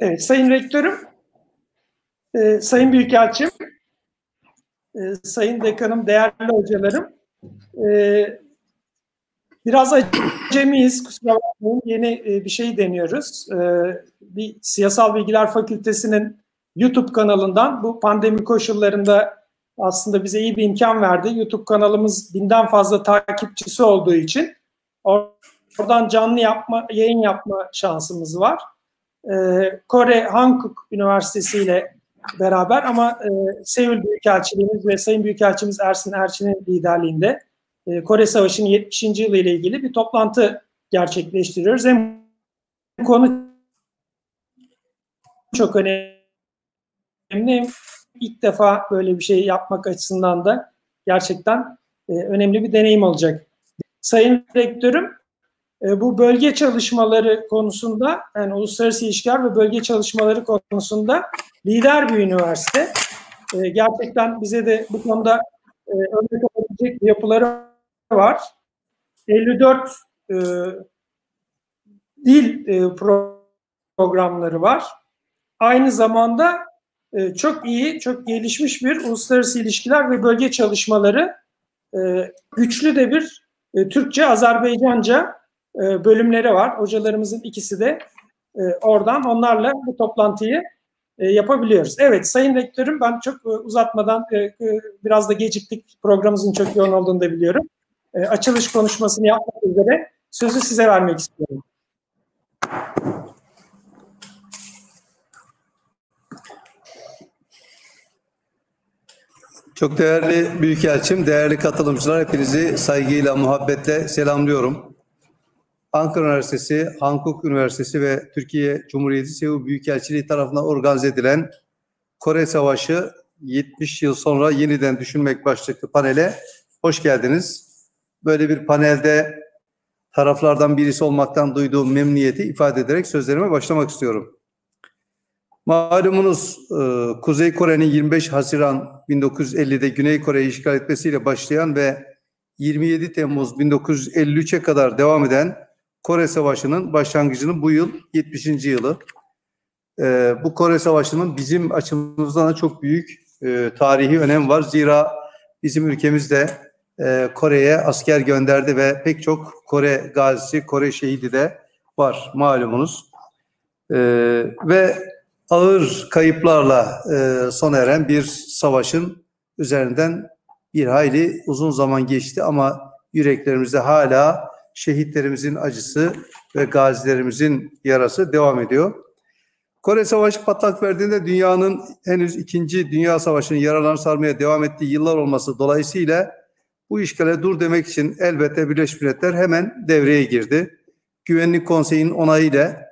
Evet, Sayın Rektörüm, e, Sayın Büyükelçim, e, Sayın Dekanım, değerli hocalarım, e, biraz acemiyiz, kusura bakmayın, yeni e, bir şey deniyoruz. E, bir Siyasal Bilgiler Fakültesi'nin YouTube kanalından bu pandemi koşullarında aslında bize iyi bir imkan verdi. YouTube kanalımız binden fazla takipçisi olduğu için oradan canlı yapma, yayın yapma şansımız var. Ee, Kore Hankuk Üniversitesi ile beraber ama e, Seul Büyükelçiliğimiz ve Sayın Büyükelçimiz Ersin Erçin'in liderliğinde e, Kore Savaşı'nın 70. yılı ile ilgili bir toplantı gerçekleştiriyoruz. Hem konu çok önemli hem ilk defa böyle bir şey yapmak açısından da gerçekten e, önemli bir deneyim olacak. Sayın Rektörüm, e, bu bölge çalışmaları konusunda, yani uluslararası ilişkiler ve bölge çalışmaları konusunda lider bir üniversite. E, gerçekten bize de bu konuda e, örnek olabilecek yapıları var. 54 e, dil e, programları var. Aynı zamanda e, çok iyi, çok gelişmiş bir uluslararası ilişkiler ve bölge çalışmaları, e, güçlü de bir e, Türkçe, Azerbaycanca e, bölümleri var. Hocalarımızın ikisi de e, oradan onlarla bu toplantıyı e, yapabiliyoruz. Evet Sayın Rektörüm ben çok uzatmadan biraz da geciktik programımızın çok yoğun olduğunu da biliyorum. Açılış konuşmasını yapmak üzere sözü size vermek istiyorum. Çok değerli Büyükelçim, değerli katılımcılar hepinizi saygıyla, muhabbetle selamlıyorum. Ankara Üniversitesi, Hankuk Üniversitesi ve Türkiye Cumhuriyeti Seul Büyükelçiliği tarafından organize edilen Kore Savaşı 70 yıl sonra yeniden düşünmek başlıklı panele hoş geldiniz. Böyle bir panelde taraflardan birisi olmaktan duyduğum memnuniyeti ifade ederek sözlerime başlamak istiyorum. Malumunuz e, Kuzey Kore'nin 25 Haziran 1950'de Güney Kore'yi işgal etmesiyle başlayan ve 27 Temmuz 1953'e kadar devam eden Kore Savaşı'nın başlangıcının bu yıl 70. yılı. E, bu Kore Savaşı'nın bizim açımızdan da çok büyük e, tarihi önem var. Zira bizim ülkemizde Kore'ye asker gönderdi ve pek çok Kore gazisi, Kore şehidi de var malumunuz. ve ağır kayıplarla e, sona eren bir savaşın üzerinden bir hayli uzun zaman geçti ama yüreklerimizde hala şehitlerimizin acısı ve gazilerimizin yarası devam ediyor. Kore Savaşı patlak verdiğinde dünyanın henüz ikinci Dünya Savaşı'nın yaralarını sarmaya devam ettiği yıllar olması dolayısıyla bu işgale dur demek için elbette Birleşmiş Milletler hemen devreye girdi. Güvenlik Konseyi'nin onayıyla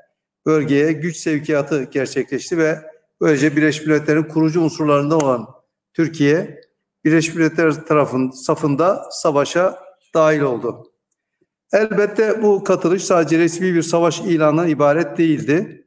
bölgeye güç sevkiyatı gerçekleşti ve böylece Birleşmiş Milletler'in kurucu unsurlarından olan Türkiye, Birleşmiş Milletler tarafın safında savaşa dahil oldu. Elbette bu katılış sadece resmi bir savaş ilanından ibaret değildi.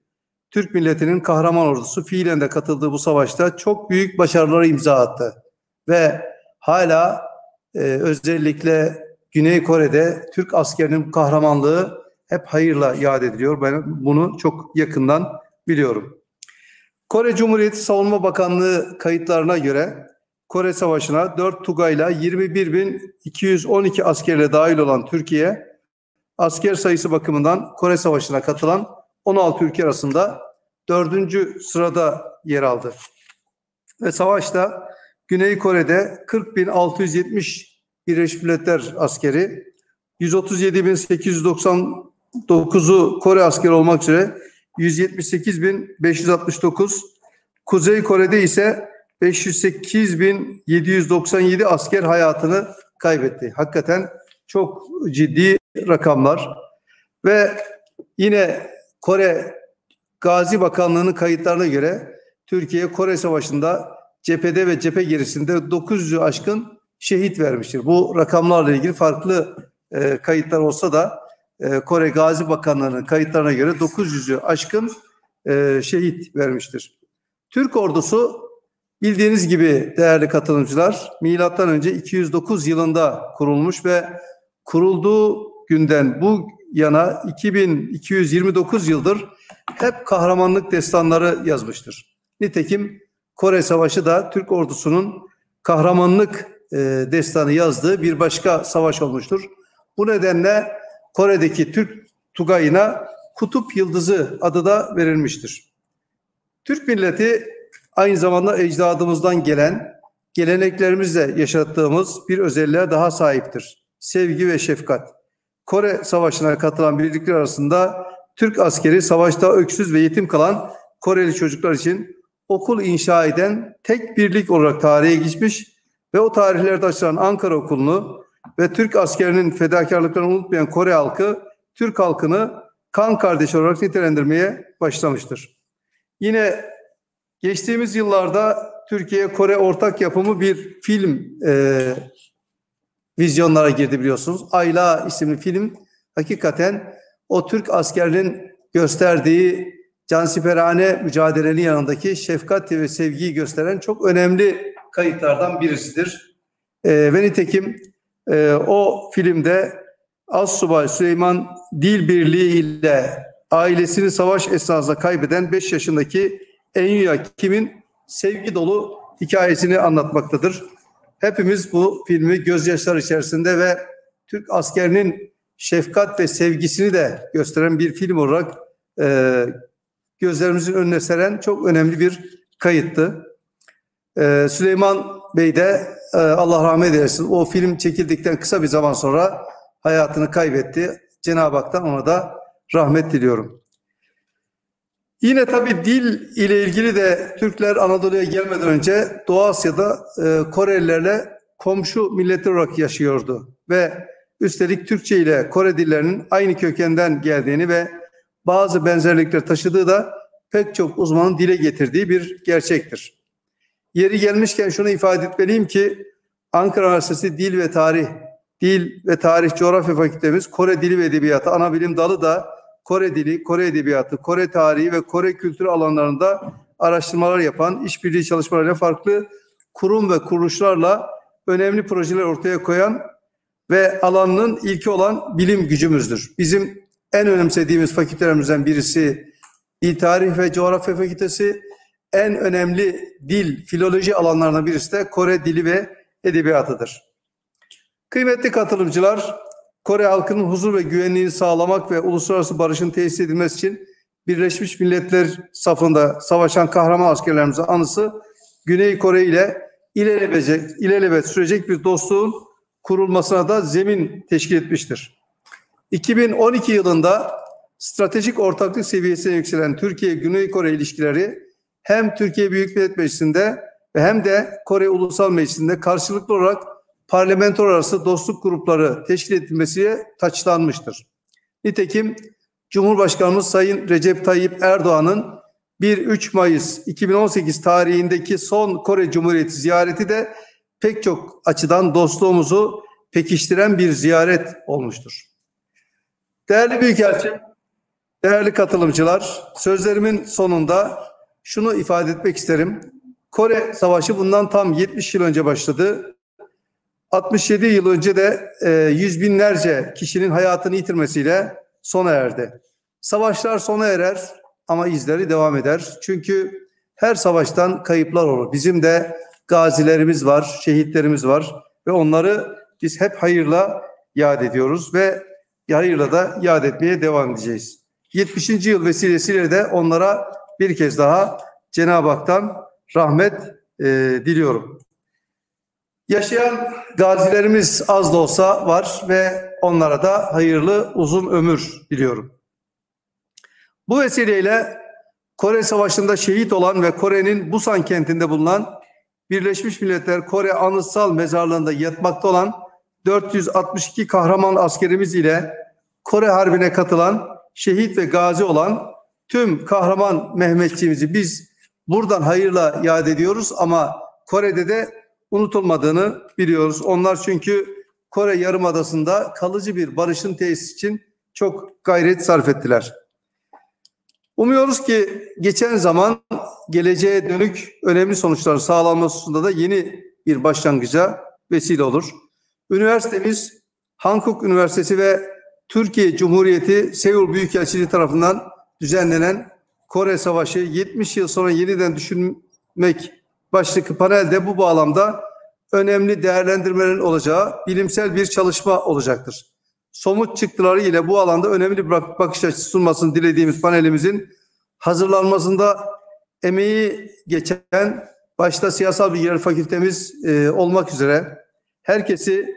Türk milletinin kahraman ordusu fiilen de katıldığı bu savaşta çok büyük başarılara imza attı. Ve hala e, özellikle Güney Kore'de Türk askerinin kahramanlığı hep hayırla yad ediliyor. Ben bunu çok yakından biliyorum. Kore Cumhuriyeti Savunma Bakanlığı kayıtlarına göre Kore Savaşı'na 4 Tugay'la 21.212 askerle dahil olan Türkiye, asker sayısı bakımından Kore Savaşı'na katılan 16 ülke arasında 4. sırada yer aldı. Ve savaşta Güney Kore'de 40.670 Birleşmiş Milletler askeri, 137.890 9'u Kore askeri olmak üzere 178.569, Kuzey Kore'de ise 508.797 asker hayatını kaybetti. Hakikaten çok ciddi rakamlar. Ve yine Kore Gazi Bakanlığı'nın kayıtlarına göre Türkiye Kore Savaşı'nda cephede ve cephe gerisinde 900'ü aşkın şehit vermiştir. Bu rakamlarla ilgili farklı e, kayıtlar olsa da e, Kore Gazi Bakanlığı'nın kayıtlarına göre 900'ü aşkın e, şehit vermiştir. Türk ordusu bildiğiniz gibi değerli katılımcılar milattan önce 209 yılında kurulmuş ve kurulduğu günden bu yana 2229 yıldır hep kahramanlık destanları yazmıştır. Nitekim Kore Savaşı da Türk ordusunun kahramanlık e, destanı yazdığı bir başka savaş olmuştur. Bu nedenle Kore'deki Türk Tugayı'na Kutup Yıldızı adı da verilmiştir. Türk milleti aynı zamanda ecdadımızdan gelen geleneklerimizle yaşattığımız bir özelliğe daha sahiptir. Sevgi ve şefkat. Kore Savaşı'na katılan birlikler arasında Türk askeri savaşta öksüz ve yetim kalan Koreli çocuklar için okul inşa eden tek birlik olarak tarihe geçmiş ve o tarihlerde açılan Ankara Okulu'nu ve Türk askerinin fedakarlıklarını unutmayan Kore halkı Türk halkını kan kardeşi olarak nitelendirmeye başlamıştır. Yine geçtiğimiz yıllarda Türkiye-Kore ortak yapımı bir film e, vizyonlara girdi biliyorsunuz. Ayla isimli film hakikaten o Türk askerinin gösterdiği cansiperane mücadelenin yanındaki şefkat ve sevgiyi gösteren çok önemli kayıtlardan birisidir. E, ve nitekim e, o filmde Assubay Süleyman Dil Birliği ile ailesini savaş esnasında kaybeden 5 yaşındaki Enyuya Kim'in sevgi dolu hikayesini anlatmaktadır. Hepimiz bu filmi gözyaşlar içerisinde ve Türk askerinin şefkat ve sevgisini de gösteren bir film olarak e, gözlerimizin önüne seren çok önemli bir kayıttı. E, Süleyman Bey de e, Allah rahmet eylesin o film çekildikten kısa bir zaman sonra hayatını kaybetti. Cenab-ı Hak'tan ona da rahmet diliyorum. Yine tabii dil ile ilgili de Türkler Anadolu'ya gelmeden önce Doğu Asya'da e, Korelilerle komşu milletler olarak yaşıyordu. Ve üstelik Türkçe ile Kore dillerinin aynı kökenden geldiğini ve bazı benzerlikler taşıdığı da pek çok uzmanın dile getirdiği bir gerçektir. Yeri gelmişken şunu ifade etmeliyim ki Ankara Üniversitesi Dil ve Tarih, Dil ve Tarih Coğrafya Fakültemiz Kore Dili ve Edebiyatı ana bilim dalı da Kore dili, Kore edebiyatı, Kore tarihi ve Kore kültürü alanlarında araştırmalar yapan, işbirliği çalışmalarıyla farklı kurum ve kuruluşlarla önemli projeler ortaya koyan ve alanının ilki olan bilim gücümüzdür. Bizim en önemsediğimiz fakültelerimizden birisi Dil Tarih ve Coğrafya Fakültesi, en önemli dil, filoloji alanlarından birisi de Kore dili ve edebiyatıdır. Kıymetli katılımcılar, Kore halkının huzur ve güvenliğini sağlamak ve uluslararası barışın tesis edilmesi için Birleşmiş Milletler safında savaşan kahraman askerlerimizin anısı Güney Kore ile ilelebet, ilelebet sürecek bir dostluğun kurulmasına da zemin teşkil etmiştir. 2012 yılında stratejik ortaklık seviyesine yükselen Türkiye-Güney Kore ilişkileri hem Türkiye Büyük Millet Meclisi'nde hem de Kore Ulusal Meclisi'nde karşılıklı olarak parlamento arası dostluk grupları teşkil edilmesiye taçlanmıştır. Nitekim Cumhurbaşkanımız Sayın Recep Tayyip Erdoğan'ın 1-3 Mayıs 2018 tarihindeki son Kore Cumhuriyeti ziyareti de pek çok açıdan dostluğumuzu pekiştiren bir ziyaret olmuştur. Değerli Büyükelçim, değerli katılımcılar, sözlerimin sonunda şunu ifade etmek isterim. Kore Savaşı bundan tam 70 yıl önce başladı 67 yıl önce de e, yüz binlerce kişinin hayatını yitirmesiyle sona erdi. Savaşlar sona erer ama izleri devam eder. Çünkü her savaştan kayıplar olur. Bizim de gazilerimiz var, şehitlerimiz var ve onları biz hep hayırla yad ediyoruz ve hayırla da yad etmeye devam edeceğiz. 70. yıl vesilesiyle de onlara bir kez daha Cenab-ı Hak'tan rahmet e, diliyorum. Yaşayan gazilerimiz az da olsa var ve onlara da hayırlı uzun ömür diliyorum. Bu vesileyle Kore Savaşı'nda şehit olan ve Kore'nin Busan kentinde bulunan Birleşmiş Milletler Kore Anıtsal Mezarlığı'nda yatmakta olan 462 kahraman askerimiz ile Kore Harbi'ne katılan, şehit ve gazi olan tüm kahraman Mehmetçiğimizi biz buradan hayırla yad ediyoruz ama Kore'de de unutulmadığını biliyoruz. Onlar çünkü Kore Yarımadası'nda kalıcı bir barışın tesis için çok gayret sarf ettiler. Umuyoruz ki geçen zaman geleceğe dönük önemli sonuçlar sağlanmasında da yeni bir başlangıca vesile olur. Üniversitemiz Hankook Üniversitesi ve Türkiye Cumhuriyeti Seul Büyükelçiliği tarafından düzenlenen Kore Savaşı 70 yıl sonra yeniden düşünmek başlıklı panelde bu bağlamda önemli değerlendirmelerin olacağı bilimsel bir çalışma olacaktır. Somut çıktıları ile bu alanda önemli bir bakış açısı sunmasını dilediğimiz panelimizin hazırlanmasında emeği geçen başta siyasal bilgiler fakültemiz e, olmak üzere herkesi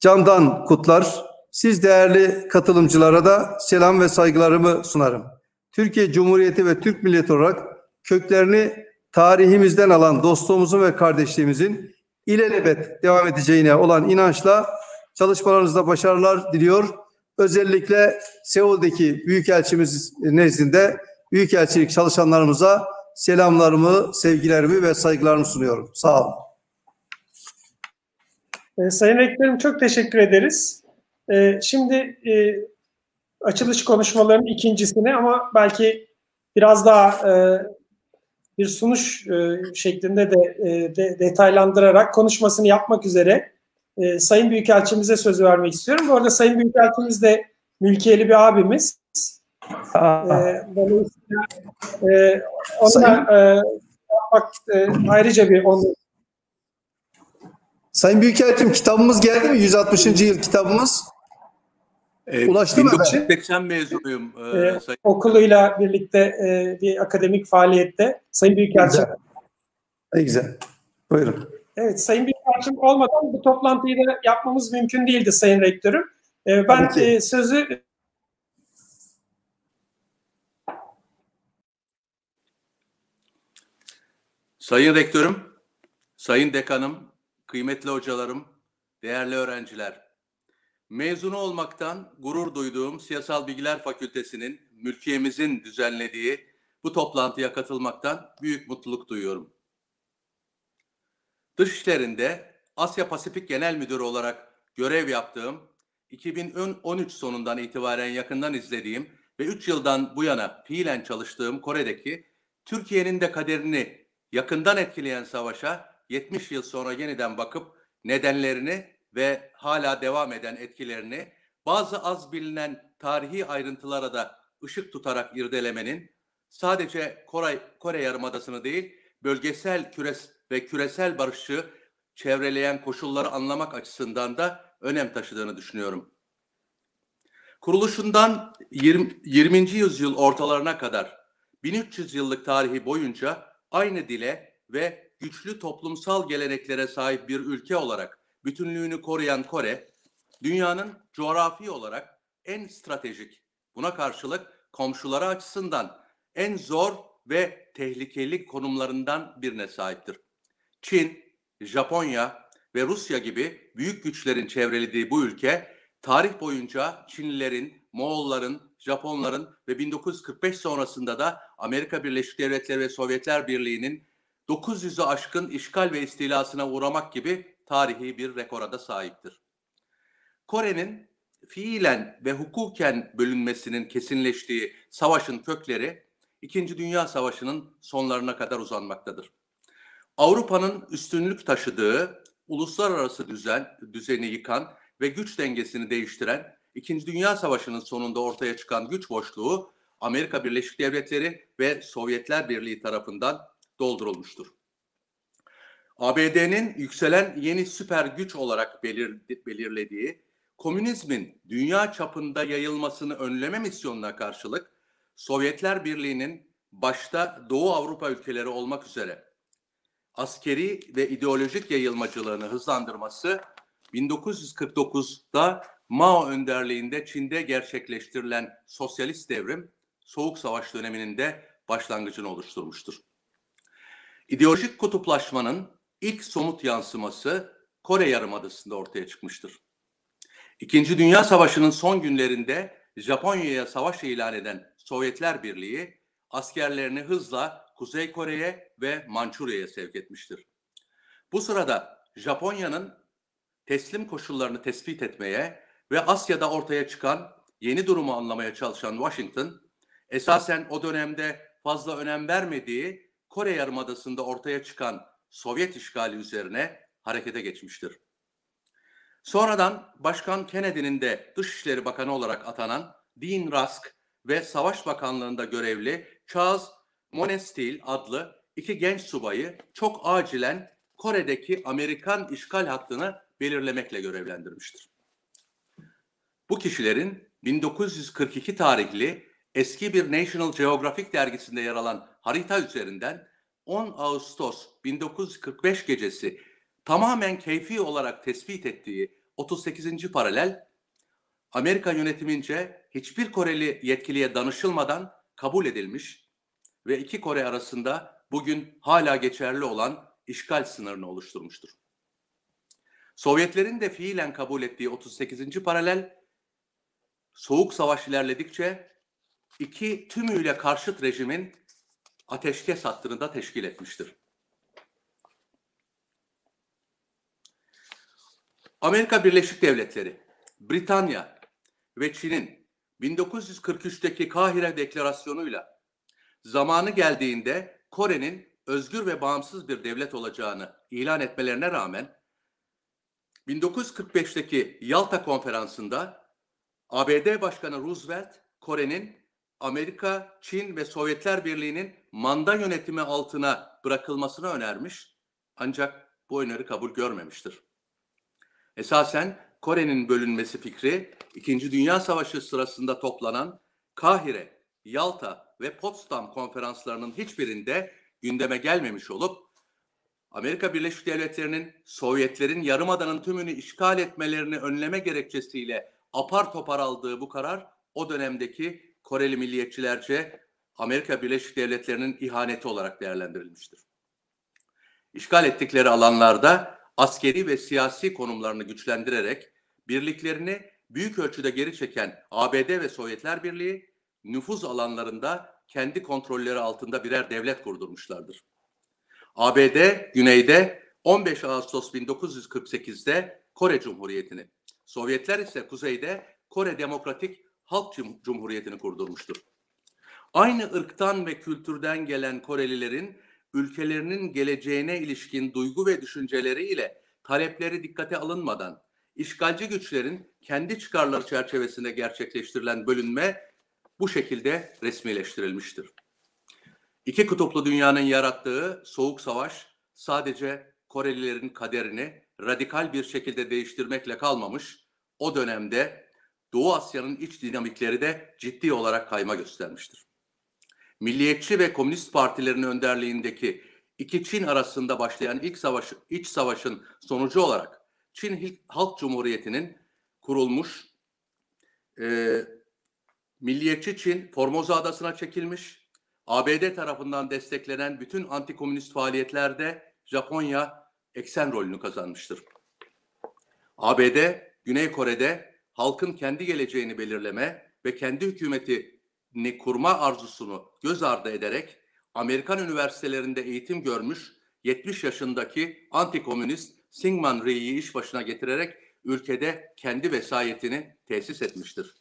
candan kutlar. Siz değerli katılımcılara da selam ve saygılarımı sunarım. Türkiye Cumhuriyeti ve Türk milleti olarak köklerini tarihimizden alan dostluğumuzun ve kardeşliğimizin ilelebet devam edeceğine olan inançla çalışmalarınızda başarılar diliyor. Özellikle Seul'deki Büyükelçimiz nezdinde Büyükelçilik çalışanlarımıza selamlarımı, sevgilerimi ve saygılarımı sunuyorum. Sağ olun. Ee, Sayın Rektörüm çok teşekkür ederiz. Ee, şimdi e, açılış konuşmalarının ikincisini ama belki biraz daha e, bir sunuş e, şeklinde de, e, de detaylandırarak konuşmasını yapmak üzere e, Sayın Büyükelçimize söz vermek istiyorum. Bu arada Sayın Büyükelçimiz de mülkiyeli bir abimiz. E, dolayısıyla e, ona e, yapmak e, ayrıca bir onu Sayın Büyükelçim kitabımız geldi mi? 160. yıl kitabımız. Ee, Ulaştı 1980 mezunuyum. E, ee, okuluyla birlikte e, bir akademik faaliyette. Sayın Büyükelçim. Ne güzel. Buyurun. Evet, Sayın Büyükelçim olmadan bu toplantıyı da yapmamız mümkün değildi Sayın Rektörüm. E, ben e, sözü Sayın Rektörüm, Sayın Dekanım, kıymetli hocalarım, değerli öğrenciler. Mezunu olmaktan gurur duyduğum Siyasal Bilgiler Fakültesi'nin mülkiyemizin düzenlediği bu toplantıya katılmaktan büyük mutluluk duyuyorum. Dışişlerinde Asya Pasifik Genel Müdürü olarak görev yaptığım, 2013 sonundan itibaren yakından izlediğim ve 3 yıldan bu yana fiilen çalıştığım Kore'deki Türkiye'nin de kaderini yakından etkileyen savaşa 70 yıl sonra yeniden bakıp nedenlerini ve hala devam eden etkilerini bazı az bilinen tarihi ayrıntılara da ışık tutarak irdelemenin sadece Kore, Kore Yarımadası'nı değil bölgesel küres ve küresel barışı çevreleyen koşulları anlamak açısından da önem taşıdığını düşünüyorum. Kuruluşundan 20. 20. yüzyıl ortalarına kadar 1300 yıllık tarihi boyunca aynı dile ve güçlü toplumsal geleneklere sahip bir ülke olarak bütünlüğünü koruyan Kore, dünyanın coğrafi olarak en stratejik, buna karşılık komşuları açısından en zor ve tehlikeli konumlarından birine sahiptir. Çin, Japonya ve Rusya gibi büyük güçlerin çevrelediği bu ülke, tarih boyunca Çinlilerin, Moğolların, Japonların ve 1945 sonrasında da Amerika Birleşik Devletleri ve Sovyetler Birliği'nin 900'ü aşkın işgal ve istilasına uğramak gibi tarihi bir rekora da sahiptir. Kore'nin fiilen ve hukuken bölünmesinin kesinleştiği savaşın kökleri İkinci Dünya Savaşı'nın sonlarına kadar uzanmaktadır. Avrupa'nın üstünlük taşıdığı uluslararası düzen düzeni yıkan ve güç dengesini değiştiren İkinci Dünya Savaşı'nın sonunda ortaya çıkan güç boşluğu Amerika Birleşik Devletleri ve Sovyetler Birliği tarafından doldurulmuştur. ABD'nin yükselen yeni süper güç olarak belir, belirlediği komünizmin dünya çapında yayılmasını önleme misyonuna karşılık Sovyetler Birliği'nin başta Doğu Avrupa ülkeleri olmak üzere askeri ve ideolojik yayılmacılığını hızlandırması 1949'da Mao önderliğinde Çin'de gerçekleştirilen sosyalist devrim Soğuk Savaş döneminin de başlangıcını oluşturmuştur. İdeolojik kutuplaşmanın ilk somut yansıması Kore Yarımadası'nda ortaya çıkmıştır. İkinci Dünya Savaşı'nın son günlerinde Japonya'ya savaş ilan eden Sovyetler Birliği askerlerini hızla Kuzey Kore'ye ve Mançurya'ya sevk etmiştir. Bu sırada Japonya'nın teslim koşullarını tespit etmeye ve Asya'da ortaya çıkan yeni durumu anlamaya çalışan Washington, esasen o dönemde fazla önem vermediği Kore Yarımadası'nda ortaya çıkan Sovyet işgali üzerine harekete geçmiştir. Sonradan Başkan Kennedy'nin de Dışişleri Bakanı olarak atanan Dean Rusk ve Savaş Bakanlığı'nda görevli Charles Monestil adlı iki genç subayı çok acilen Kore'deki Amerikan işgal hattını belirlemekle görevlendirmiştir. Bu kişilerin 1942 tarihli eski bir National Geographic dergisinde yer alan harita üzerinden 10 Ağustos 1945 gecesi tamamen keyfi olarak tespit ettiği 38. paralel Amerika yönetimince hiçbir Koreli yetkiliye danışılmadan kabul edilmiş ve iki Kore arasında bugün hala geçerli olan işgal sınırını oluşturmuştur. Sovyetlerin de fiilen kabul ettiği 38. paralel Soğuk Savaş ilerledikçe iki tümüyle karşıt rejimin ateşkes hattını da teşkil etmiştir. Amerika Birleşik Devletleri, Britanya ve Çin'in 1943'teki Kahire Deklarasyonu'yla zamanı geldiğinde Kore'nin özgür ve bağımsız bir devlet olacağını ilan etmelerine rağmen 1945'teki Yalta Konferansı'nda ABD Başkanı Roosevelt Kore'nin Amerika, Çin ve Sovyetler Birliği'nin manda yönetimi altına bırakılmasını önermiş ancak bu öneri kabul görmemiştir. Esasen Kore'nin bölünmesi fikri İkinci Dünya Savaşı sırasında toplanan Kahire, Yalta ve Potsdam konferanslarının hiçbirinde gündeme gelmemiş olup Amerika Birleşik Devletleri'nin Sovyetlerin yarımadanın tümünü işgal etmelerini önleme gerekçesiyle apar topar aldığı bu karar o dönemdeki Koreli milliyetçilerce Amerika Birleşik Devletleri'nin ihaneti olarak değerlendirilmiştir. İşgal ettikleri alanlarda askeri ve siyasi konumlarını güçlendirerek birliklerini büyük ölçüde geri çeken ABD ve Sovyetler Birliği nüfuz alanlarında kendi kontrolleri altında birer devlet kurdurmuşlardır. ABD güneyde 15 Ağustos 1948'de Kore Cumhuriyeti'ni, Sovyetler ise kuzeyde Kore Demokratik Halk Cumhuriyeti'ni kurdurmuştur. Aynı ırktan ve kültürden gelen Korelilerin ülkelerinin geleceğine ilişkin duygu ve düşünceleriyle talepleri dikkate alınmadan işgalci güçlerin kendi çıkarları çerçevesinde gerçekleştirilen bölünme bu şekilde resmileştirilmiştir. İki kutuplu dünyanın yarattığı soğuk savaş sadece Korelilerin kaderini radikal bir şekilde değiştirmekle kalmamış, o dönemde Doğu Asya'nın iç dinamikleri de ciddi olarak kayma göstermiştir. Milliyetçi ve komünist partilerin önderliğindeki iki Çin arasında başlayan ilk savaş, iç savaşın sonucu olarak Çin Halk Cumhuriyeti'nin kurulmuş e, Milliyetçi Çin Formosa Adası'na çekilmiş, ABD tarafından desteklenen bütün antikomünist faaliyetlerde Japonya eksen rolünü kazanmıştır. ABD, Güney Kore'de halkın kendi geleceğini belirleme ve kendi hükümetini kurma arzusunu göz ardı ederek Amerikan üniversitelerinde eğitim görmüş 70 yaşındaki antikomünist Syngman Rhee'yi iş başına getirerek ülkede kendi vesayetini tesis etmiştir.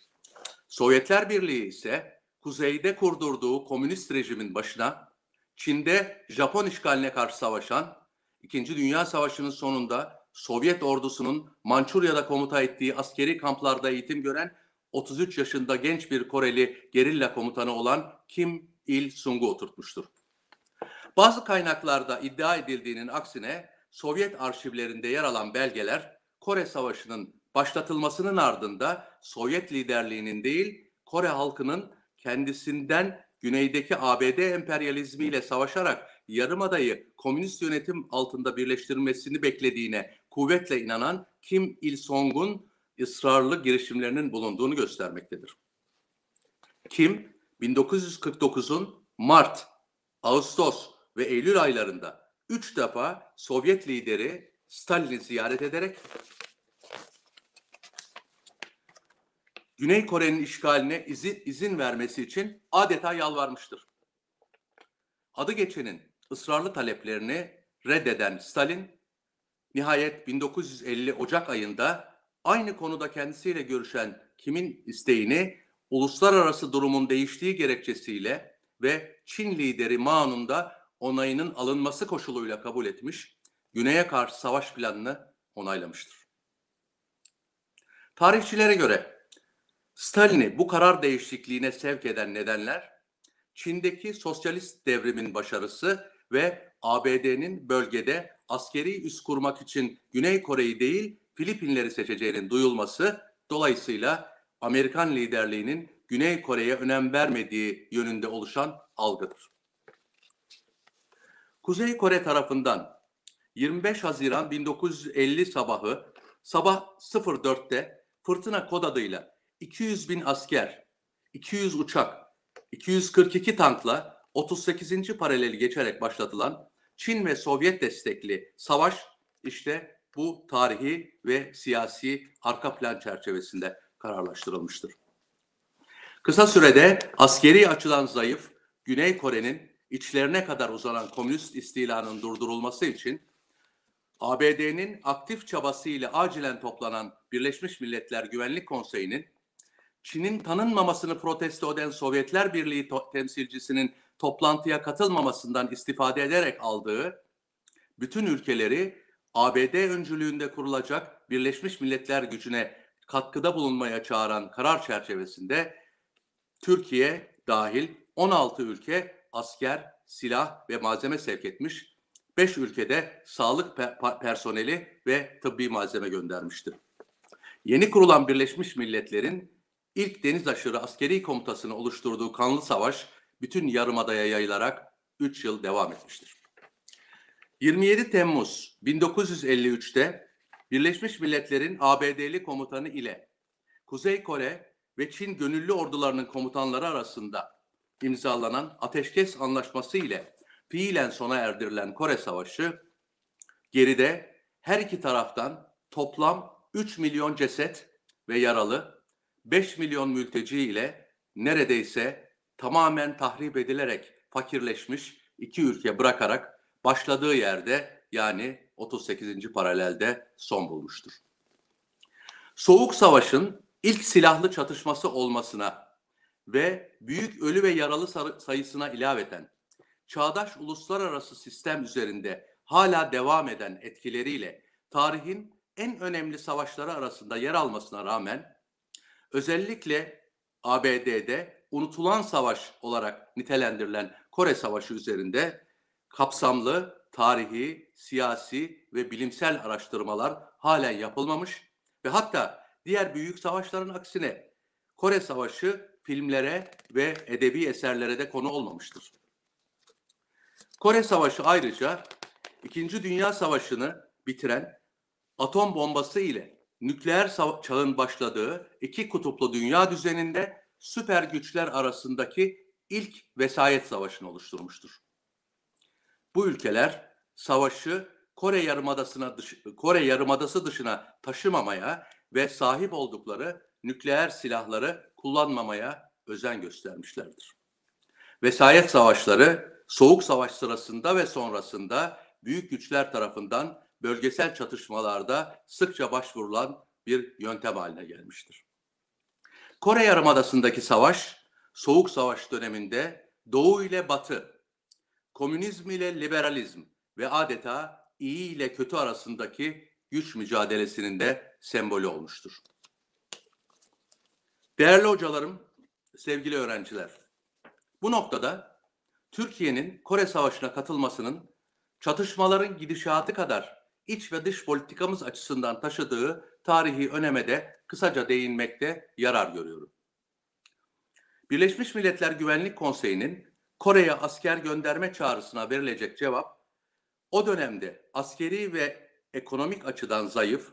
Sovyetler Birliği ise kuzeyde kurdurduğu komünist rejimin başına Çin'de Japon işgaline karşı savaşan, İkinci Dünya Savaşı'nın sonunda Sovyet ordusunun Mançurya'da komuta ettiği askeri kamplarda eğitim gören 33 yaşında genç bir Koreli gerilla komutanı olan Kim Il-sung'u oturtmuştur. Bazı kaynaklarda iddia edildiğinin aksine Sovyet arşivlerinde yer alan belgeler Kore Savaşı'nın başlatılmasının ardında Sovyet liderliğinin değil Kore halkının kendisinden güneydeki ABD emperyalizmiyle savaşarak Yarımada'yı komünist yönetim altında birleştirmesini beklediğine kuvvetle inanan Kim Il-sung'un ısrarlı girişimlerinin bulunduğunu göstermektedir. Kim 1949'un Mart, Ağustos ve Eylül aylarında üç defa Sovyet lideri Stalin'i ziyaret ederek Güney Kore'nin işgaline izin, izin vermesi için adeta yalvarmıştır. Adı geçenin ısrarlı taleplerini reddeden Stalin, nihayet 1950 Ocak ayında aynı konuda kendisiyle görüşen kimin isteğini uluslararası durumun değiştiği gerekçesiyle ve Çin lideri Mao'nun da onayının alınması koşuluyla kabul etmiş, Güney'e karşı savaş planını onaylamıştır. Tarihçilere göre Stalin'i bu karar değişikliğine sevk eden nedenler, Çin'deki sosyalist devrimin başarısı ve ABD'nin bölgede askeri üs kurmak için Güney Kore'yi değil Filipinleri seçeceğinin duyulması dolayısıyla Amerikan liderliğinin Güney Kore'ye önem vermediği yönünde oluşan algıdır. Kuzey Kore tarafından 25 Haziran 1950 sabahı sabah 04'te fırtına kod adıyla 200 bin asker, 200 uçak, 242 tankla 38. paraleli geçerek başlatılan Çin ve Sovyet destekli savaş işte bu tarihi ve siyasi arka plan çerçevesinde kararlaştırılmıştır. Kısa sürede askeri açıdan zayıf Güney Kore'nin içlerine kadar uzanan komünist istilanın durdurulması için ABD'nin aktif çabasıyla acilen toplanan Birleşmiş Milletler Güvenlik Konseyi'nin Çin'in tanınmamasını protesto eden Sovyetler Birliği temsilcisinin toplantıya katılmamasından istifade ederek aldığı bütün ülkeleri ABD öncülüğünde kurulacak Birleşmiş Milletler gücüne katkıda bulunmaya çağıran karar çerçevesinde Türkiye dahil 16 ülke asker, silah ve malzeme sevk etmiş. 5 ülkede sağlık pe- personeli ve tıbbi malzeme göndermiştir. Yeni kurulan Birleşmiş Milletler'in ilk deniz aşırı askeri komutasını oluşturduğu kanlı savaş bütün yarımadaya yayılarak 3 yıl devam etmiştir. 27 Temmuz 1953'te Birleşmiş Milletler'in ABD'li komutanı ile Kuzey Kore ve Çin gönüllü ordularının komutanları arasında imzalanan ateşkes anlaşması ile fiilen sona erdirilen Kore Savaşı geride her iki taraftan toplam 3 milyon ceset ve yaralı 5 milyon mülteci ile neredeyse tamamen tahrip edilerek fakirleşmiş iki ülke bırakarak başladığı yerde yani 38. paralelde son bulmuştur. Soğuk Savaş'ın ilk silahlı çatışması olmasına ve büyük ölü ve yaralı sayısına ilaveten çağdaş uluslararası sistem üzerinde hala devam eden etkileriyle tarihin en önemli savaşları arasında yer almasına rağmen özellikle ABD'de unutulan savaş olarak nitelendirilen Kore Savaşı üzerinde kapsamlı tarihi, siyasi ve bilimsel araştırmalar halen yapılmamış ve hatta diğer büyük savaşların aksine Kore Savaşı filmlere ve edebi eserlere de konu olmamıştır. Kore Savaşı ayrıca İkinci Dünya Savaşı'nı bitiren atom bombası ile nükleer çağın başladığı iki kutuplu dünya düzeninde süper güçler arasındaki ilk vesayet savaşını oluşturmuştur. Bu ülkeler savaşı Kore Yarımadası'na dış, Kore Yarımadası dışına taşımamaya ve sahip oldukları nükleer silahları kullanmamaya özen göstermişlerdir. Vesayet savaşları Soğuk Savaş sırasında ve sonrasında büyük güçler tarafından bölgesel çatışmalarda sıkça başvurulan bir yöntem haline gelmiştir. Kore Yarımadası'ndaki savaş, Soğuk Savaş döneminde Doğu ile Batı, komünizm ile liberalizm ve adeta iyi ile kötü arasındaki güç mücadelesinin de sembolü olmuştur. Değerli hocalarım, sevgili öğrenciler, bu noktada Türkiye'nin Kore Savaşı'na katılmasının çatışmaların gidişatı kadar iç ve dış politikamız açısından taşıdığı tarihi öneme de kısaca değinmekte yarar görüyorum. Birleşmiş Milletler Güvenlik Konseyi'nin Kore'ye asker gönderme çağrısına verilecek cevap, o dönemde askeri ve ekonomik açıdan zayıf,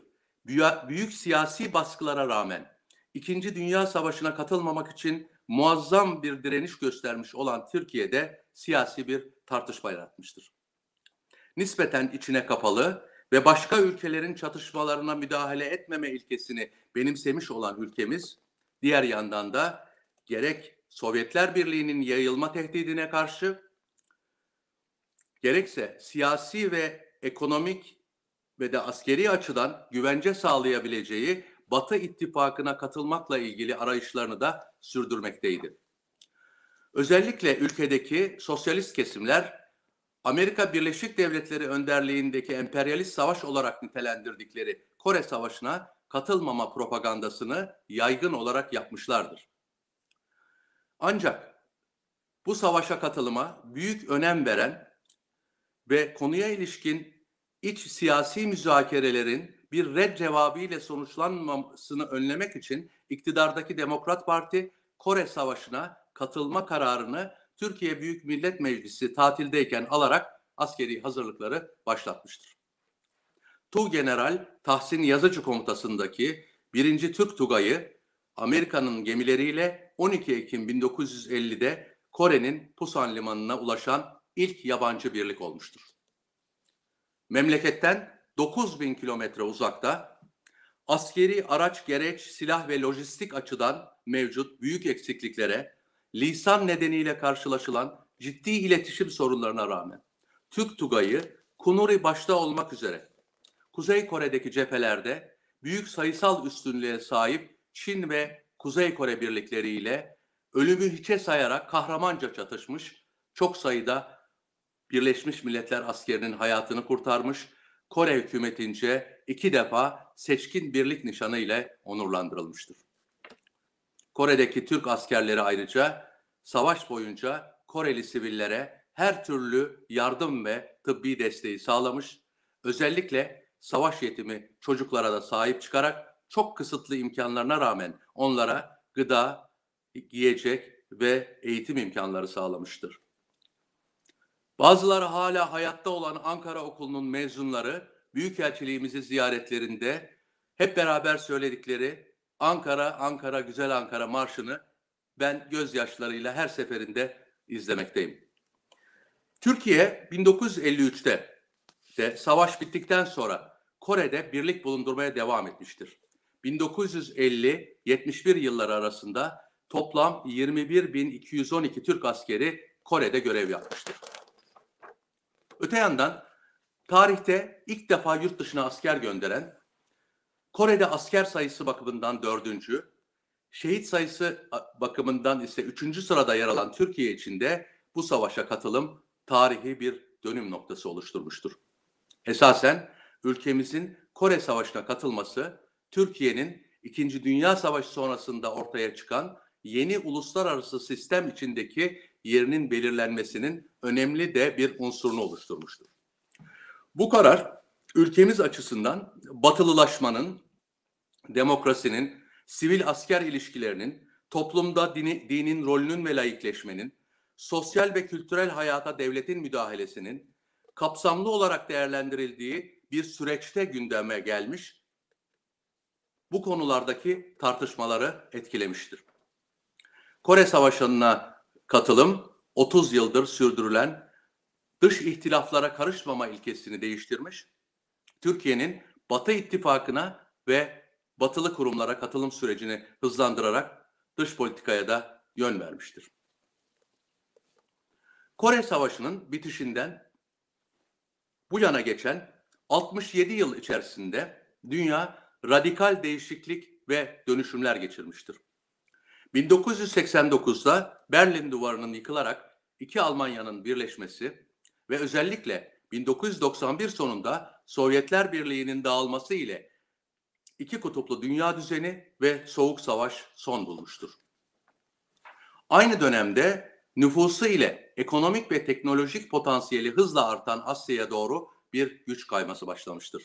büyük siyasi baskılara rağmen İkinci Dünya Savaşı'na katılmamak için muazzam bir direniş göstermiş olan Türkiye'de siyasi bir tartışma yaratmıştır. Nispeten içine kapalı ve başka ülkelerin çatışmalarına müdahale etmeme ilkesini benimsemiş olan ülkemiz, diğer yandan da gerek Sovyetler Birliği'nin yayılma tehdidine karşı, gerekse siyasi ve ekonomik ve de askeri açıdan güvence sağlayabileceği Batı ittifakına katılmakla ilgili arayışlarını da sürdürmekteydi. Özellikle ülkedeki sosyalist kesimler Amerika Birleşik Devletleri önderliğindeki emperyalist savaş olarak nitelendirdikleri Kore Savaşı'na katılmama propagandasını yaygın olarak yapmışlardır. Ancak bu savaşa katılıma büyük önem veren ve konuya ilişkin iç siyasi müzakerelerin bir red cevabı ile sonuçlanmamasını önlemek için iktidardaki Demokrat Parti Kore Savaşı'na katılma kararını Türkiye Büyük Millet Meclisi tatildeyken alarak askeri hazırlıkları başlatmıştır. General Tahsin Yazıcı komutasındaki 1. Türk Tugayı Amerika'nın gemileriyle 12 Ekim 1950'de Kore'nin Pusan limanına ulaşan ilk yabancı birlik olmuştur. Memleketten 9000 kilometre uzakta askeri araç gereç, silah ve lojistik açıdan mevcut büyük eksikliklere, lisan nedeniyle karşılaşılan ciddi iletişim sorunlarına rağmen Türk Tugayı Kunuri başta olmak üzere Kuzey Kore'deki cephelerde büyük sayısal üstünlüğe sahip Çin ve Kuzey Kore birlikleriyle ölümü hiçe sayarak kahramanca çatışmış, çok sayıda Birleşmiş Milletler askerinin hayatını kurtarmış, Kore hükümetince iki defa seçkin birlik nişanı ile onurlandırılmıştır. Kore'deki Türk askerleri ayrıca savaş boyunca Koreli sivillere her türlü yardım ve tıbbi desteği sağlamış, özellikle savaş yetimi çocuklara da sahip çıkarak çok kısıtlı imkanlarına rağmen onlara gıda, giyecek ve eğitim imkanları sağlamıştır. Bazıları hala hayatta olan Ankara Okulu'nun mezunları Büyükelçiliğimizi ziyaretlerinde hep beraber söyledikleri Ankara, Ankara, Güzel Ankara marşını ben gözyaşlarıyla her seferinde izlemekteyim. Türkiye 1953'te de savaş bittikten sonra Kore'de birlik bulundurmaya devam etmiştir. 1950-71 yılları arasında toplam 21.212 Türk askeri Kore'de görev yapmıştır. Öte yandan tarihte ilk defa yurt dışına asker gönderen, Kore'de asker sayısı bakımından dördüncü, şehit sayısı bakımından ise üçüncü sırada yer alan Türkiye için de bu savaşa katılım tarihi bir dönüm noktası oluşturmuştur. Esasen ülkemizin Kore Savaşı'na katılması Türkiye'nin İkinci Dünya Savaşı sonrasında ortaya çıkan yeni uluslararası sistem içindeki yerinin belirlenmesinin önemli de bir unsurunu oluşturmuştur. Bu karar ülkemiz açısından batılılaşmanın, demokrasinin, sivil asker ilişkilerinin, toplumda dini, dinin rolünün ve layıkleşmenin, sosyal ve kültürel hayata devletin müdahalesinin kapsamlı olarak değerlendirildiği bir süreçte gündeme gelmiş, bu konulardaki tartışmaları etkilemiştir. Kore Savaşı'na katılım 30 yıldır sürdürülen dış ihtilaflara karışmama ilkesini değiştirmiş, Türkiye'nin Batı ittifakına ve batılı kurumlara katılım sürecini hızlandırarak dış politikaya da yön vermiştir. Kore Savaşı'nın bitişinden bu yana geçen 67 yıl içerisinde dünya radikal değişiklik ve dönüşümler geçirmiştir. 1989'da Berlin Duvarı'nın yıkılarak iki Almanya'nın birleşmesi ve özellikle 1991 sonunda Sovyetler Birliği'nin dağılması ile iki kutuplu dünya düzeni ve soğuk savaş son bulmuştur. Aynı dönemde nüfusu ile ekonomik ve teknolojik potansiyeli hızla artan Asya'ya doğru bir güç kayması başlamıştır.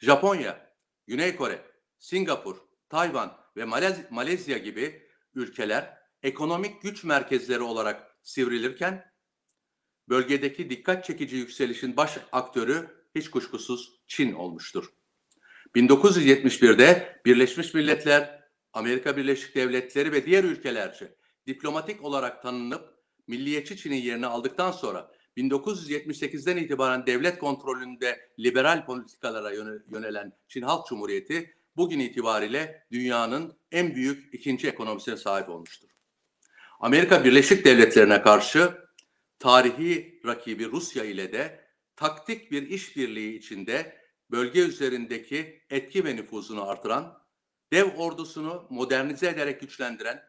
Japonya, Güney Kore, Singapur, Tayvan ve Malezya gibi ülkeler ekonomik güç merkezleri olarak sivrilirken bölgedeki dikkat çekici yükselişin baş aktörü hiç kuşkusuz Çin olmuştur. 1971'de Birleşmiş Milletler, Amerika Birleşik Devletleri ve diğer ülkelerce diplomatik olarak tanınıp milliyetçi Çin'in yerini aldıktan sonra 1978'den itibaren devlet kontrolünde liberal politikalara yönelen Çin Halk Cumhuriyeti bugün itibariyle dünyanın en büyük ikinci ekonomisine sahip olmuştur. Amerika Birleşik Devletleri'ne karşı tarihi rakibi Rusya ile de taktik bir işbirliği içinde bölge üzerindeki etki ve nüfuzunu artıran, dev ordusunu modernize ederek güçlendiren,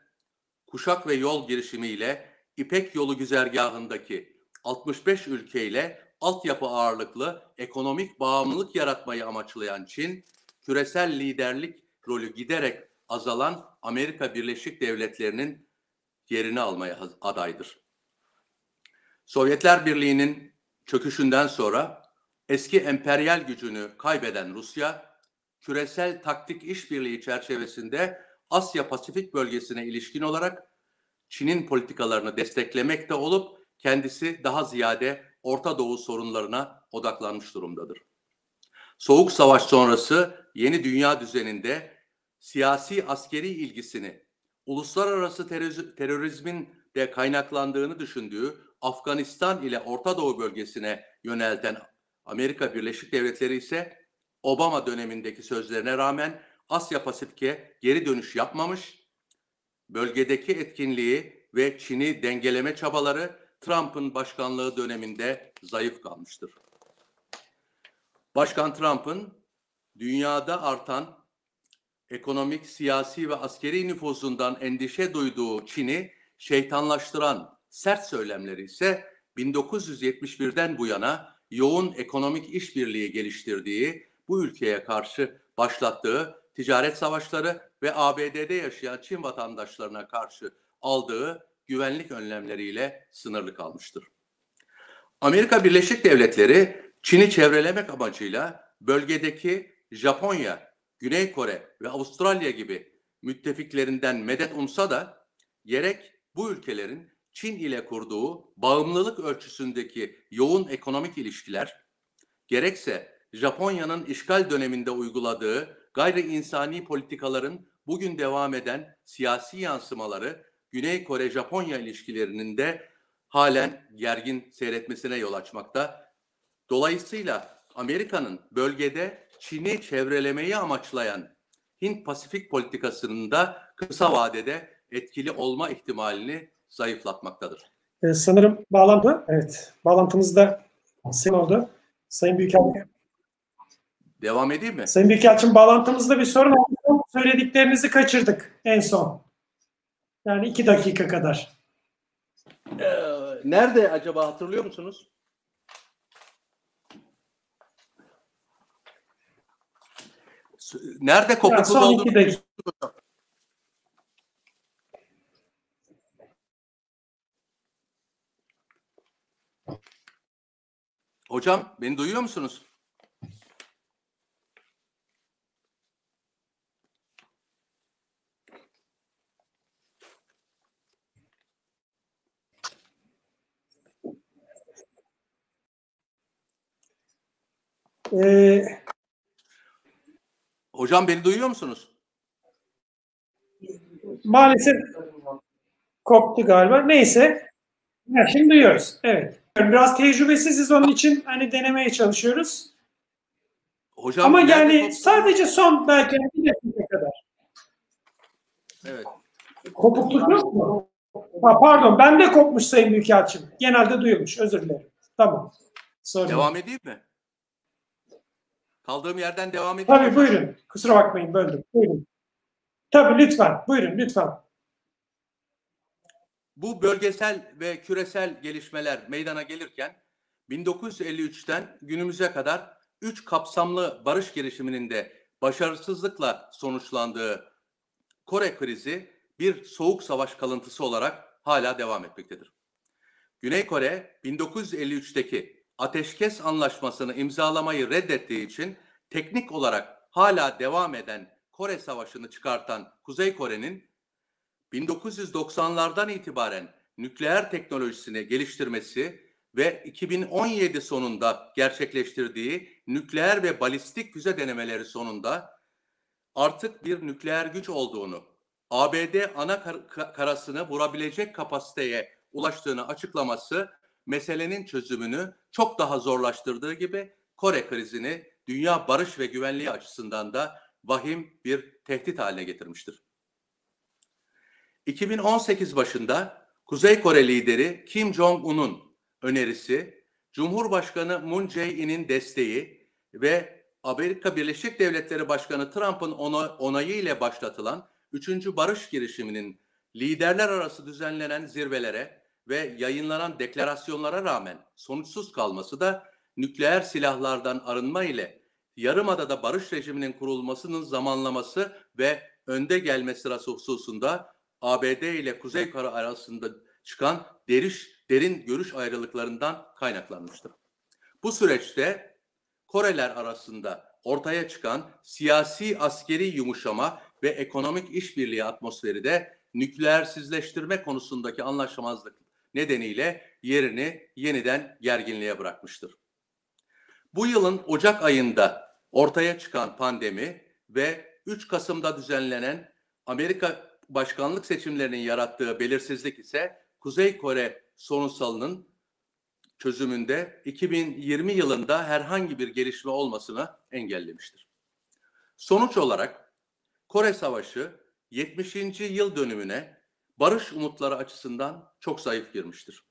kuşak ve yol girişimiyle İpek yolu güzergahındaki 65 ülkeyle altyapı ağırlıklı ekonomik bağımlılık yaratmayı amaçlayan Çin, küresel liderlik rolü giderek azalan Amerika Birleşik Devletleri'nin yerini almaya adaydır. Sovyetler Birliği'nin çöküşünden sonra eski emperyal gücünü kaybeden Rusya, küresel taktik işbirliği çerçevesinde Asya Pasifik bölgesine ilişkin olarak Çin'in politikalarını desteklemekte olup kendisi daha ziyade Orta Doğu sorunlarına odaklanmış durumdadır. Soğuk Savaş sonrası yeni dünya düzeninde siyasi askeri ilgisini uluslararası terörizmin de kaynaklandığını düşündüğü Afganistan ile Orta Doğu bölgesine yönelten Amerika Birleşik Devletleri ise Obama dönemindeki sözlerine rağmen Asya Pasifik'e geri dönüş yapmamış, bölgedeki etkinliği ve Çin'i dengeleme çabaları Trump'ın başkanlığı döneminde zayıf kalmıştır. Başkan Trump'ın dünyada artan ekonomik, siyasi ve askeri nüfuzundan endişe duyduğu Çin'i şeytanlaştıran sert söylemleri ise 1971'den bu yana yoğun ekonomik işbirliği geliştirdiği bu ülkeye karşı başlattığı ticaret savaşları ve ABD'de yaşayan Çin vatandaşlarına karşı aldığı güvenlik önlemleriyle sınırlı kalmıştır. Amerika Birleşik Devletleri Çin'i çevrelemek amacıyla bölgedeki Japonya, Güney Kore ve Avustralya gibi müttefiklerinden medet umsa da gerek bu ülkelerin Çin ile kurduğu bağımlılık ölçüsündeki yoğun ekonomik ilişkiler, gerekse Japonya'nın işgal döneminde uyguladığı gayri insani politikaların bugün devam eden siyasi yansımaları Güney Kore-Japonya ilişkilerinin de halen gergin seyretmesine yol açmakta. Dolayısıyla Amerika'nın bölgede Çin'i çevrelemeyi amaçlayan Hint-Pasifik politikasının da kısa vadede etkili olma ihtimalini zayıflatmaktadır. Ee, sanırım bağlantı, evet, bağlantımız da sen oldu. Sayın Büyükelçim. Devam edeyim mi? Sayın Büyükelçim bağlantımızda bir sorun oldu. Söylediklerinizi kaçırdık en son. Yani iki dakika kadar. Ee, nerede acaba hatırlıyor musunuz? Nerede kopukluk son olduğunu Hocam beni duyuyor musunuz? Ee, Hocam beni duyuyor musunuz? Maalesef koptu galiba. Neyse. Ya şimdi duyuyoruz. Evet. Biraz tecrübesiziz onun için hani denemeye çalışıyoruz. Hocam Ama yani koptu? sadece son belki bir dakika kadar. Evet. Kopukluk yok mu? Ha, pardon ben de kopmuş Sayın Büyükelçim. Genelde duyulmuş. Özür dilerim. Tamam. Sorry. Devam edeyim mi? Kaldığım yerden devam edeyim. Tabii buyurun. Kusura bakmayın böldüm. Buyurun. Tabii lütfen. Buyurun lütfen. Bu bölgesel ve küresel gelişmeler meydana gelirken 1953'ten günümüze kadar üç kapsamlı barış girişiminin de başarısızlıkla sonuçlandığı Kore krizi bir soğuk savaş kalıntısı olarak hala devam etmektedir. Güney Kore 1953'teki ateşkes anlaşmasını imzalamayı reddettiği için teknik olarak hala devam eden Kore Savaşı'nı çıkartan Kuzey Kore'nin 1990'lardan itibaren nükleer teknolojisini geliştirmesi ve 2017 sonunda gerçekleştirdiği nükleer ve balistik füze denemeleri sonunda artık bir nükleer güç olduğunu, ABD ana kar- karasını vurabilecek kapasiteye ulaştığını açıklaması meselenin çözümünü çok daha zorlaştırdığı gibi Kore krizini dünya barış ve güvenliği açısından da vahim bir tehdit haline getirmiştir. 2018 başında Kuzey Kore lideri Kim Jong-un'un önerisi, Cumhurbaşkanı Moon Jae-in'in desteği ve Amerika Birleşik Devletleri Başkanı Trump'ın onayı ile başlatılan 3. barış girişiminin liderler arası düzenlenen zirvelere ve yayınlanan deklarasyonlara rağmen sonuçsuz kalması da nükleer silahlardan arınma ile Yarımada'da barış rejiminin kurulmasının zamanlaması ve önde gelme sırası hususunda ABD ile Kuzey Kore arasında çıkan deriş derin görüş ayrılıklarından kaynaklanmıştır. Bu süreçte Koreler arasında ortaya çıkan siyasi askeri yumuşama ve ekonomik işbirliği atmosferi de nükleersizleştirme konusundaki anlaşmazlık nedeniyle yerini yeniden gerginliğe bırakmıştır. Bu yılın Ocak ayında ortaya çıkan pandemi ve 3 Kasım'da düzenlenen Amerika başkanlık seçimlerinin yarattığı belirsizlik ise Kuzey Kore sorunsalının çözümünde 2020 yılında herhangi bir gelişme olmasını engellemiştir. Sonuç olarak Kore Savaşı 70. yıl dönümüne barış umutları açısından çok zayıf girmiştir.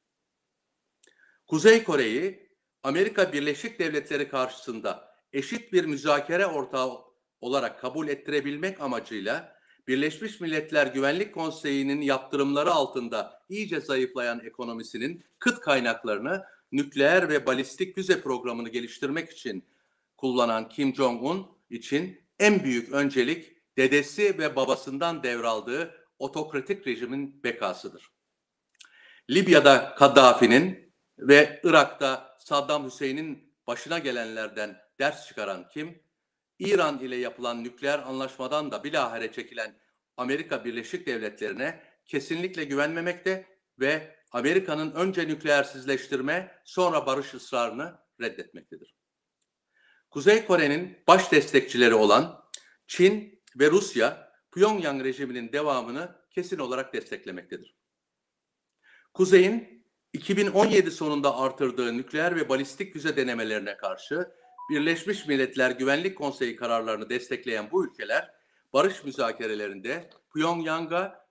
Kuzey Kore'yi Amerika Birleşik Devletleri karşısında eşit bir müzakere ortağı olarak kabul ettirebilmek amacıyla Birleşmiş Milletler Güvenlik Konseyi'nin yaptırımları altında iyice zayıflayan ekonomisinin kıt kaynaklarını nükleer ve balistik füze programını geliştirmek için kullanan Kim Jong-un için en büyük öncelik dedesi ve babasından devraldığı otokratik rejimin bekasıdır. Libya'da Kaddafi'nin ve Irak'ta Saddam Hüseyin'in başına gelenlerden ders çıkaran Kim, İran ile yapılan nükleer anlaşmadan da bilahare çekilen Amerika Birleşik Devletleri'ne kesinlikle güvenmemekte ve Amerika'nın önce nükleersizleştirme sonra barış ısrarını reddetmektedir. Kuzey Kore'nin baş destekçileri olan Çin ve Rusya Pyongyang rejiminin devamını kesin olarak desteklemektedir. Kuzey'in 2017 sonunda artırdığı nükleer ve balistik füze denemelerine karşı Birleşmiş Milletler Güvenlik Konseyi kararlarını destekleyen bu ülkeler barış müzakerelerinde Pyongyang'a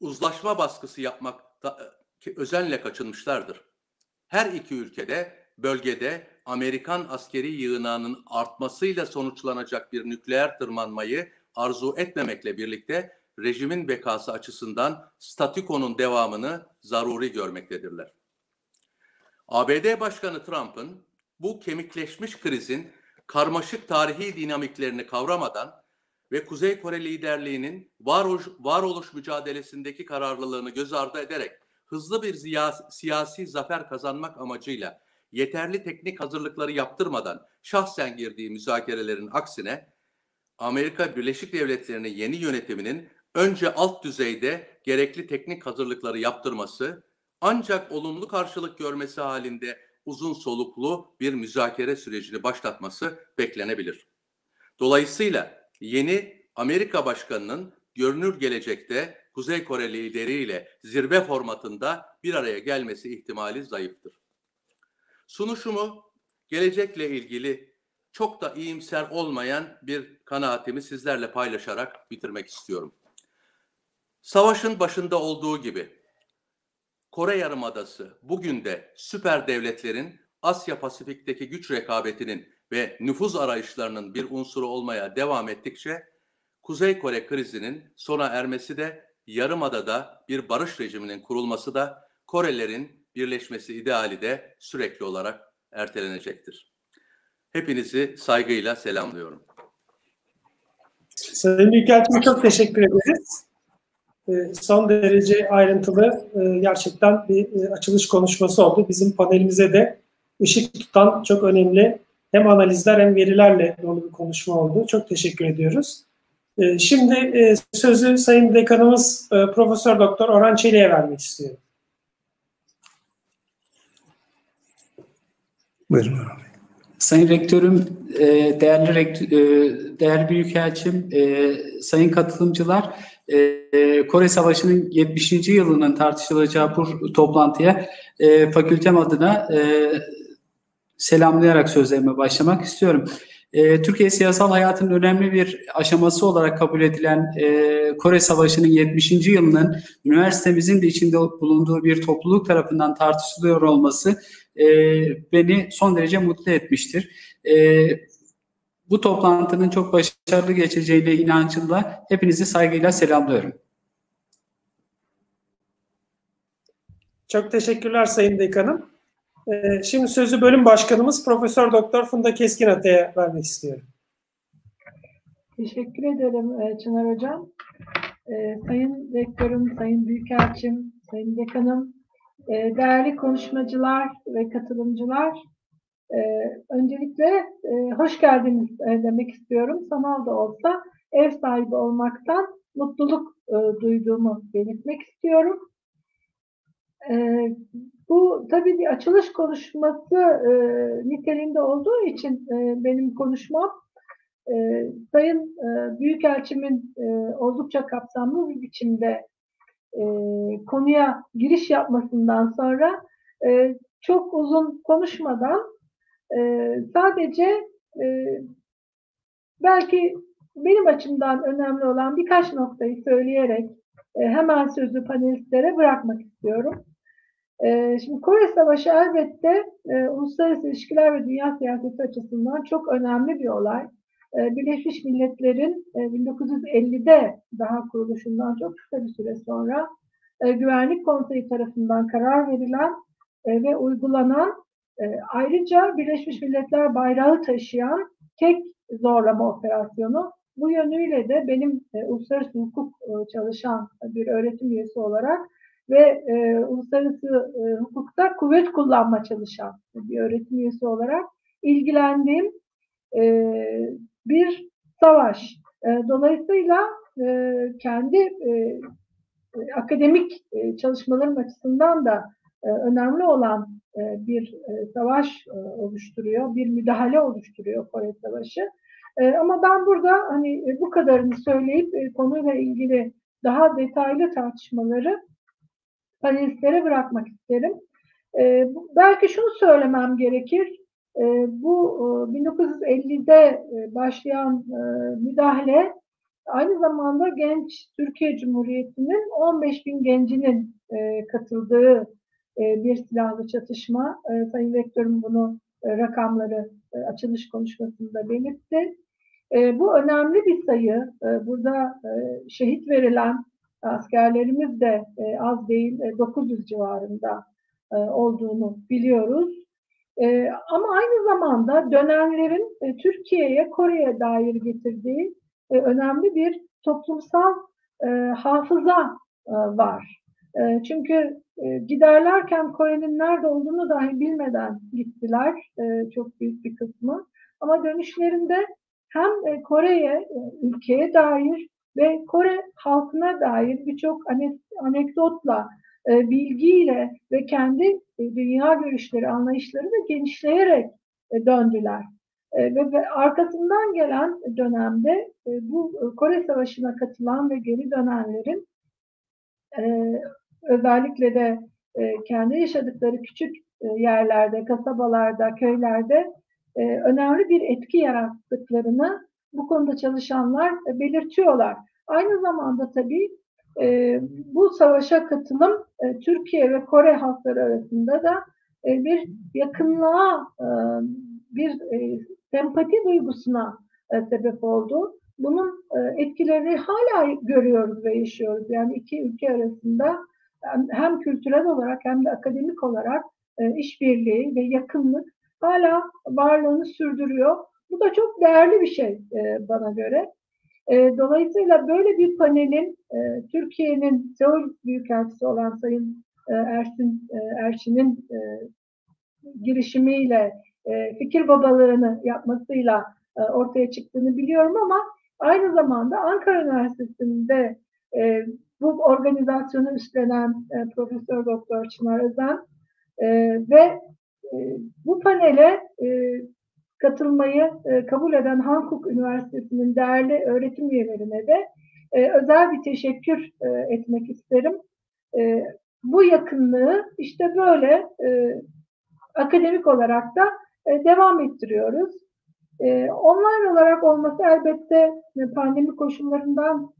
uzlaşma baskısı yapmakta özenle kaçınmışlardır. Her iki ülkede bölgede Amerikan askeri yığınağının artmasıyla sonuçlanacak bir nükleer tırmanmayı arzu etmemekle birlikte rejimin bekası açısından statükonun devamını zaruri görmektedirler. ABD Başkanı Trump'ın bu kemikleşmiş krizin karmaşık tarihi dinamiklerini kavramadan ve Kuzey Kore liderliğinin varoluş, varoluş mücadelesindeki kararlılığını göz ardı ederek hızlı bir siyasi zafer kazanmak amacıyla yeterli teknik hazırlıkları yaptırmadan şahsen girdiği müzakerelerin aksine Amerika Birleşik Devletleri'nin yeni yönetiminin önce alt düzeyde gerekli teknik hazırlıkları yaptırması ancak olumlu karşılık görmesi halinde uzun soluklu bir müzakere sürecini başlatması beklenebilir. Dolayısıyla yeni Amerika Başkanı'nın görünür gelecekte Kuzey Kore lideriyle zirve formatında bir araya gelmesi ihtimali zayıftır. Sunuşumu gelecekle ilgili çok da iyimser olmayan bir kanaatimi sizlerle paylaşarak bitirmek istiyorum. Savaşın başında olduğu gibi Kore Yarımadası bugün de süper devletlerin Asya Pasifik'teki güç rekabetinin ve nüfuz arayışlarının bir unsuru olmaya devam ettikçe Kuzey Kore krizinin sona ermesi de Yarımada'da bir barış rejiminin kurulması da Korelerin birleşmesi ideali de sürekli olarak ertelenecektir. Hepinizi saygıyla selamlıyorum. Sayın Büyükelçim çok teşekkür ederiz. Ee, son derece ayrıntılı e, gerçekten bir e, açılış konuşması oldu. Bizim panelimize de ışık tutan çok önemli hem analizler hem verilerle dolu bir konuşma oldu. Çok teşekkür ediyoruz. Ee, şimdi e, sözü Sayın Dekanımız Profesör Doktor Orhan Çelik'e vermek istiyorum. Buyurun abi. Sayın Rektörüm, değerli rektör, değerli Büyükelçim, sayın katılımcılar, e, Kore Savaşı'nın 70. yılının tartışılacağı bu toplantıya e, fakültem adına e, selamlayarak sözlerime başlamak istiyorum. E, Türkiye siyasal hayatının önemli bir aşaması olarak kabul edilen e, Kore Savaşı'nın 70. yılının üniversitemizin de içinde bulunduğu bir topluluk tarafından tartışılıyor olması e, beni son derece mutlu etmiştir. E, bu toplantının çok başarılı geçeceğine inancımla hepinizi saygıyla selamlıyorum. Çok teşekkürler Sayın Dekanım. Ee, şimdi sözü bölüm başkanımız Profesör Doktor Funda Keskin Atay'a vermek istiyorum. Teşekkür ederim e, Çınar Hocam. Ee, sayın Rektörüm, Sayın Büyükelçim, Sayın Dekanım, e, değerli konuşmacılar ve katılımcılar, e, öncelikle e, hoş geldiniz e, demek istiyorum. Sanal da olsa ev sahibi olmaktan mutluluk e, duyduğumu belirtmek istiyorum. E, bu tabii bir açılış konuşması e, niteliğinde olduğu için e, benim konuşmam e, Sayın e, Büyükelçimin e, oldukça kapsamlı bir biçimde e, konuya giriş yapmasından sonra e, çok uzun konuşmadan e, sadece e, belki benim açımdan önemli olan birkaç noktayı söyleyerek e, hemen sözü panelistlere bırakmak istiyorum. E, şimdi Kore Savaşı elbette e, uluslararası ilişkiler ve dünya siyaseti açısından çok önemli bir olay. E, Birleşmiş Milletler'in e, 1950'de daha kuruluşundan çok kısa bir süre sonra e, Güvenlik Konseyi tarafından karar verilen e, ve uygulanan e, ayrıca Birleşmiş Milletler bayrağı taşıyan tek zorlama operasyonu. Bu yönüyle de benim e, uluslararası hukuk e, çalışan bir öğretim üyesi olarak ve e, uluslararası e, hukukta kuvvet kullanma çalışan bir öğretim üyesi olarak ilgilendiğim e, bir savaş. E, dolayısıyla e, kendi e, akademik e, çalışmalarım açısından da e, önemli olan e, bir e, savaş e, oluşturuyor, bir müdahale oluşturuyor Kore Savaşı. E, ama ben burada hani e, bu kadarını söyleyip e, konuyla ilgili daha detaylı tartışmaları panelistlere bırakmak isterim. E, belki şunu söylemem gerekir. E, bu e, 1950'de e, başlayan e, müdahale aynı zamanda genç Türkiye Cumhuriyeti'nin 15 bin gencinin e, katıldığı e, bir silahlı çatışma. E, Sayın Rektörüm bunu e, rakamları e, açılış konuşmasında belirtti. E, bu önemli bir sayı. E, burada e, şehit verilen askerlerimiz de e, az değil, e, 900 civarında e, olduğunu biliyoruz. E, ama aynı zamanda dönenlerin e, Türkiye'ye, Kore'ye dair getirdiği e, önemli bir toplumsal e, hafıza e, var. E, çünkü e, giderlerken Kore'nin nerede olduğunu dahi bilmeden gittiler e, çok büyük bir kısmı. Ama dönüşlerinde hem e, Kore'ye, ülkeye dair ve Kore halkına dair birçok anekdotla, bilgiyle ve kendi dünya görüşleri, anlayışları da genişleyerek döndüler. Ve, arkasından gelen dönemde bu Kore Savaşı'na katılan ve geri dönenlerin özellikle de e, kendi yaşadıkları küçük e, yerlerde, kasabalarda, köylerde e, önemli bir etki yarattıklarını bu konuda çalışanlar belirtiyorlar. Aynı zamanda tabii bu savaşa katılım Türkiye ve Kore halkları arasında da bir yakınlığa, bir sempati duygusuna sebep oldu. Bunun etkilerini hala görüyoruz ve yaşıyoruz. Yani iki ülke arasında hem kültürel olarak hem de akademik olarak e, işbirliği ve yakınlık hala varlığını sürdürüyor. Bu da çok değerli bir şey e, bana göre. E, dolayısıyla böyle bir panelin Türkiye'nin Seul Büyükelçisi olan Sayın Ersin Erşin'in girişimiyle fikir babalığını yapmasıyla ortaya çıktığını biliyorum ama aynı zamanda Ankara Üniversitesi'nde bu organizasyonu üstlenen e, Profesör Doktor Çınar Özen e, ve e, bu panele e, katılmayı e, kabul eden Hankuk Üniversitesi'nin değerli öğretim üyelerine de e, özel bir teşekkür e, etmek isterim. E, bu yakınlığı işte böyle e, akademik olarak da e, devam ettiriyoruz. E, online olarak olması elbette pandemi koşullarından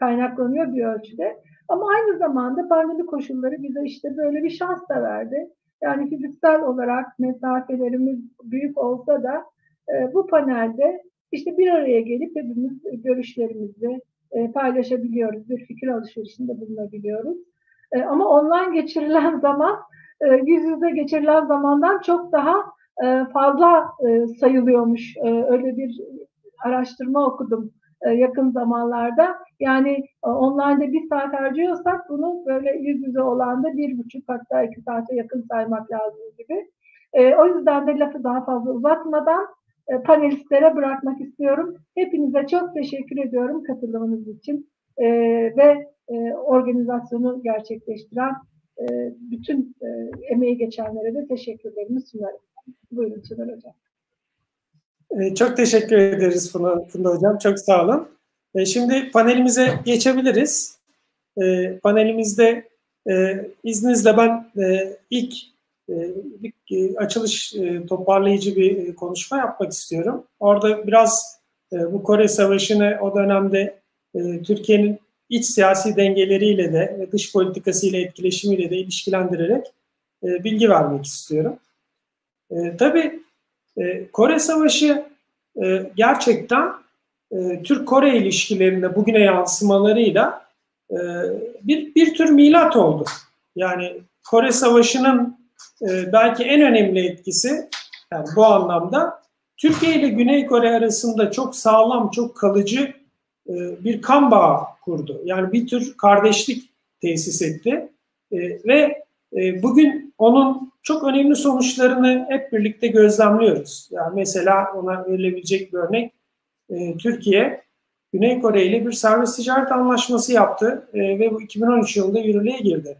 kaynaklanıyor bir ölçüde. Ama aynı zamanda pandemi koşulları bize işte böyle bir şans da verdi. Yani fiziksel olarak mesafelerimiz büyük olsa da e, bu panelde işte bir araya gelip hepimiz görüşlerimizi e, paylaşabiliyoruz. Bir fikir alışverişinde bulunabiliyoruz. E, ama online geçirilen zaman e, yüz yüze geçirilen zamandan çok daha e, fazla e, sayılıyormuş. E, öyle bir araştırma okudum yakın zamanlarda. Yani e, online'da bir saat harcıyorsak bunu böyle yüz yüze olan da bir buçuk hatta iki saate yakın saymak lazım gibi. E, o yüzden de lafı daha fazla uzatmadan e, panelistlere bırakmak istiyorum. Hepinize çok teşekkür ediyorum katılımınız için e, ve e, organizasyonu gerçekleştiren e, bütün e, emeği geçenlere de teşekkürlerimi sunarım. Buyurun Çınar Hocam. E, çok teşekkür ederiz Funda, Funda Hocam. Çok sağ olun. E, şimdi panelimize geçebiliriz. E, panelimizde e, izninizle ben e, ilk e, e, açılış toparlayıcı bir konuşma yapmak istiyorum. Orada biraz bu Kore Savaşı'nı o dönemde Türkiye'nin iç siyasi dengeleriyle de ve dış politikasıyla etkileşimiyle de ilişkilendirerek bilgi vermek istiyorum. E, tabii e, Kore Savaşı e, gerçekten e, Türk-Kore ilişkilerinde bugüne yansımalarıyla e, bir, bir tür milat oldu. Yani Kore Savaşı'nın belki en önemli etkisi yani bu anlamda Türkiye ile Güney Kore arasında çok sağlam, çok kalıcı bir kan bağı kurdu. Yani bir tür kardeşlik tesis etti. Ve bugün onun çok önemli sonuçlarını hep birlikte gözlemliyoruz. Yani mesela ona verilebilecek bir örnek Türkiye Güney Kore ile bir serbest ticaret anlaşması yaptı ve bu 2013 yılında yürürlüğe girdi.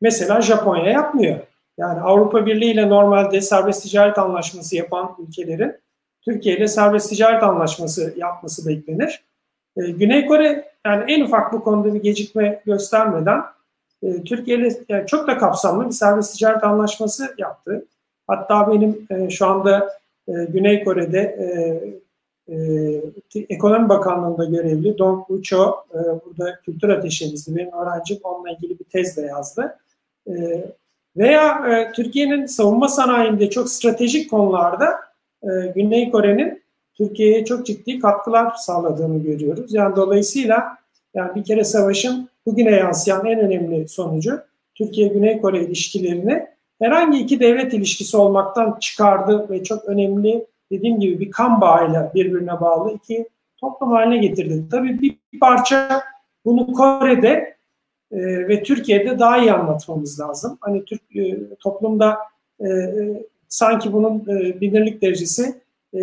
Mesela Japonya yapmıyor. Yani Avrupa Birliği ile normalde serbest ticaret anlaşması yapan ülkelerin Türkiye ile serbest ticaret anlaşması yapması beklenir. E, Güney Kore yani en ufak bu konuda bir gecikme göstermeden e, Türkiye ile yani çok da kapsamlı bir serbest ticaret anlaşması yaptı. Hatta benim e, şu anda e, Güney Kore'de e, e, Ekonomi Bakanlığı'nda görevli Dong Ucho e, burada kültür ateşimizdi. Benim öğrencim onunla ilgili bir tez de yazdı. E, veya e, Türkiye'nin savunma sanayinde çok stratejik konularda e, Güney Kore'nin Türkiye'ye çok ciddi katkılar sağladığını görüyoruz. Yani dolayısıyla yani bir kere savaşın bugüne yansıyan en önemli sonucu Türkiye-Güney Kore ilişkilerini herhangi iki devlet ilişkisi olmaktan çıkardı ve çok önemli dediğim gibi bir kan bağıyla birbirine bağlı iki toplum haline getirdi. Tabii bir parça bunu Kore'de e, ve Türkiye'de daha iyi anlatmamız lazım. Hani Türk e, toplumda e, sanki bunun e, bilinirlik derecesi e,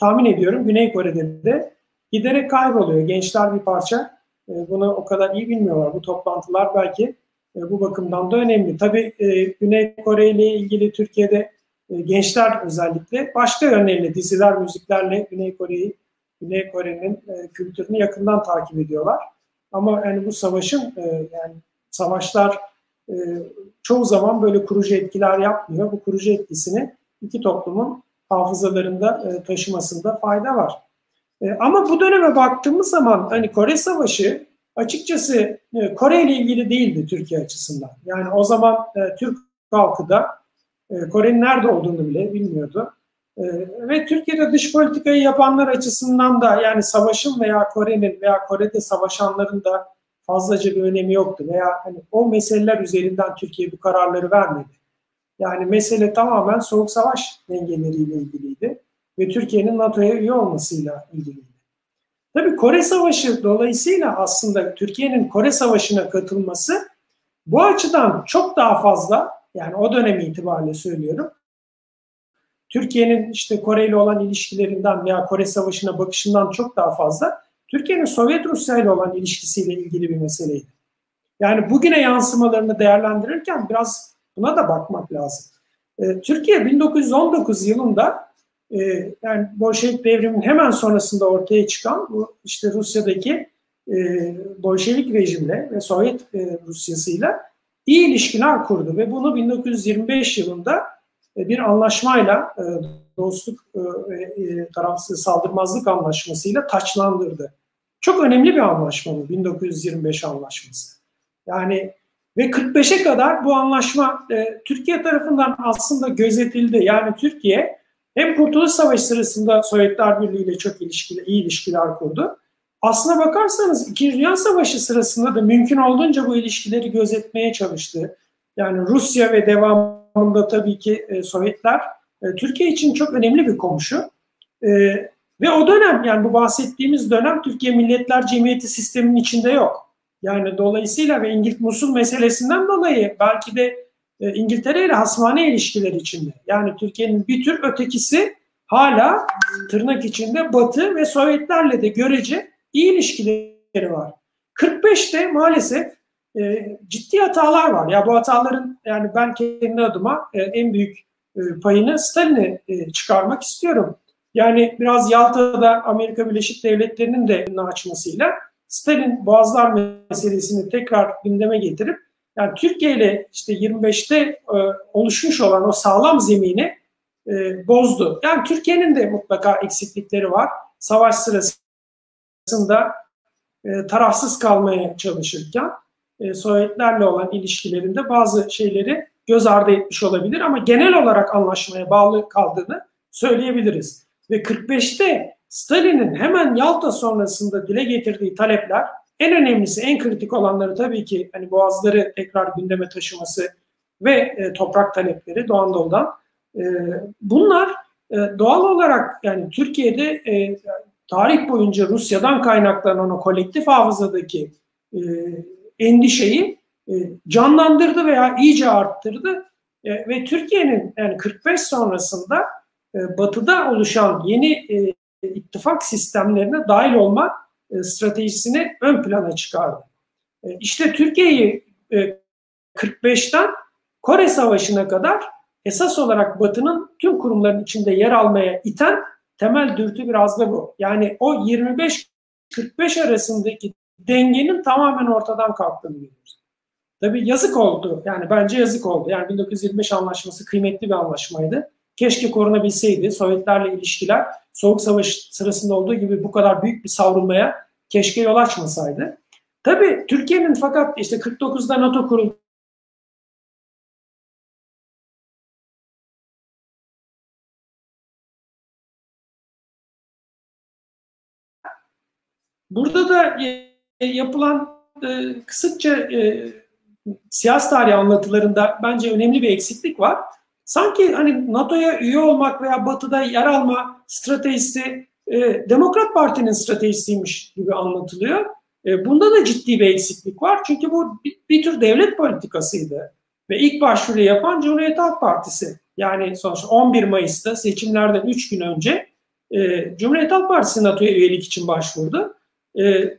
tahmin ediyorum Güney Kore'de de giderek kayboluyor. Gençler bir parça bunu o kadar iyi bilmiyorlar. Bu toplantılar belki e, bu bakımdan da önemli. Tabii e, Güney Kore ile ilgili Türkiye'de e, gençler özellikle başka yönleriyle diziler, müziklerle Güney Kore'yi, Güney Kore'nin e, kültürünü yakından takip ediyorlar. Ama yani bu savaşın e, yani savaşlar e, çoğu zaman böyle kurucu etkiler yapmıyor. Bu kurucu etkisini iki toplumun hafızalarında e, taşımasında fayda var. E, ama bu döneme baktığımız zaman hani Kore Savaşı açıkçası e, Kore ile ilgili değildi Türkiye açısından. Yani o zaman e, Türk halkı da Kore'nin nerede olduğunu bile bilmiyordu. Ve Türkiye'de dış politikayı yapanlar açısından da yani savaşın veya Kore'nin veya Kore'de savaşanların da fazlaca bir önemi yoktu veya hani o meseleler üzerinden Türkiye bu kararları vermedi. Yani mesele tamamen soğuk savaş dengeleriyle ilgiliydi ve Türkiye'nin NATO'ya üye olmasıyla ilgiliydi. Tabii Kore Savaşı dolayısıyla aslında Türkiye'nin Kore Savaşı'na katılması bu açıdan çok daha fazla yani o dönem itibariyle söylüyorum. Türkiye'nin işte Kore ile olan ilişkilerinden veya Kore Savaşı'na bakışından çok daha fazla Türkiye'nin Sovyet Rusya ile olan ilişkisiyle ilgili bir meseleydi. Yani bugüne yansımalarını değerlendirirken biraz Buna da bakmak lazım. E, Türkiye 1919 yılında e, yani Bolşevik devrimin hemen sonrasında ortaya çıkan bu işte Rusya'daki e, Bolşevik rejimle ve Sovyet e, Rusyası'yla iyi ilişkiler kurdu ve bunu 1925 yılında e, bir anlaşmayla e, dostluk e, e, tarafsız saldırmazlık anlaşmasıyla taçlandırdı. Çok önemli bir anlaşma bu 1925 anlaşması. Yani ve 45'e kadar bu anlaşma e, Türkiye tarafından aslında gözetildi. Yani Türkiye hem Kurtuluş Savaşı sırasında Sovyetler Birliği ile çok ilişkili, iyi ilişkiler kurdu. Aslına bakarsanız İkinci Dünya Savaşı sırasında da mümkün olduğunca bu ilişkileri gözetmeye çalıştı. Yani Rusya ve devamında tabii ki e, Sovyetler e, Türkiye için çok önemli bir komşu. E, Ve o dönem yani bu bahsettiğimiz dönem Türkiye Milletler Cemiyeti sisteminin içinde yok. Yani dolayısıyla ve İngiliz Musul meselesinden dolayı belki de e, İngiltere ile hasmane ilişkiler içinde. Yani Türkiye'nin bir tür ötekisi hala tırnak içinde Batı ve Sovyetlerle de görece iyi ilişkileri var. 45'te maalesef e, ciddi hatalar var. Ya bu hataların yani ben kendi adıma e, en büyük e, payını Stalin'e e, çıkarmak istiyorum. Yani biraz Yalta'da Amerika Birleşik Devletleri'nin de açmasıyla Stalin Boğazlar meselesini tekrar gündeme getirip yani Türkiye ile işte 25'te e, oluşmuş olan o sağlam zemini e, bozdu. Yani Türkiye'nin de mutlaka eksiklikleri var. Savaş sırasında e, tarafsız kalmaya çalışırken e, Sovyetlerle olan ilişkilerinde bazı şeyleri göz ardı etmiş olabilir ama genel olarak anlaşmaya bağlı kaldığını söyleyebiliriz. Ve 45'te Stalin'in hemen Yalta sonrasında dile getirdiği talepler en önemlisi, en kritik olanları tabii ki hani boğazları tekrar gündeme taşıması ve e, toprak talepleri Doğu Anadolu'dan. E, bunlar e, doğal olarak yani Türkiye'de e, tarih boyunca Rusya'dan kaynaklanan o kolektif hafızadaki e, endişeyi e, canlandırdı veya iyice arttırdı. E, ve Türkiye'nin yani 45 sonrasında e, batıda oluşan yeni e, ittifak sistemlerine dahil olma e, stratejisini ön plana çıkardı. E, işte Türkiye'yi e, 45'ten Kore Savaşı'na kadar esas olarak Batı'nın tüm kurumların içinde yer almaya iten temel dürtü biraz da bu. Yani o 25-45 arasındaki dengenin tamamen ortadan kalktığını görüyoruz. Tabii yazık oldu. Yani bence yazık oldu. Yani 1925 anlaşması kıymetli bir anlaşmaydı. Keşke korunabilseydi. Sovyetlerle ilişkiler Soğuk Savaş sırasında olduğu gibi bu kadar büyük bir savrulmaya keşke yol açmasaydı. Tabii Türkiye'nin fakat işte 49'da NATO kuruldu. Burada da yapılan e, kısıtça e, siyasi tarih anlatılarında bence önemli bir eksiklik var. Sanki hani NATO'ya üye olmak veya Batı'da yer alma stratejisi e, Demokrat Parti'nin stratejisiymiş gibi anlatılıyor. E, bunda da ciddi bir eksiklik var. Çünkü bu bir, bir tür devlet politikasıydı. Ve ilk başvuru yapan Cumhuriyet Halk Partisi. Yani sonuçta 11 Mayıs'ta seçimlerden 3 gün önce e, Cumhuriyet Halk Partisi NATO'ya üyelik için başvurdu. E,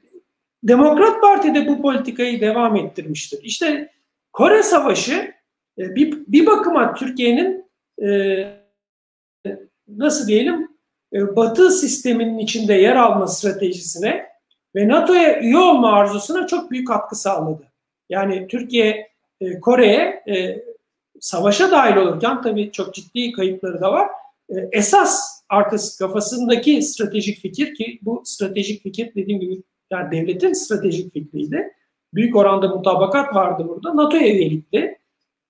Demokrat Parti de bu politikayı devam ettirmiştir. İşte Kore Savaşı bir, bir bakıma Türkiye'nin e, nasıl diyelim e, Batı sisteminin içinde yer alma stratejisine ve NATO'ya üye olma arzusuna çok büyük katkı sağladı. Yani Türkiye e, Kore'ye e, savaşa dahil olurken tabii çok ciddi kayıpları da var. E, esas arkası kafasındaki stratejik fikir ki bu stratejik fikir dediğim gibi yani devletin stratejik fikriydi. Büyük oranda mutabakat vardı burada. NATO'ya üyelikti.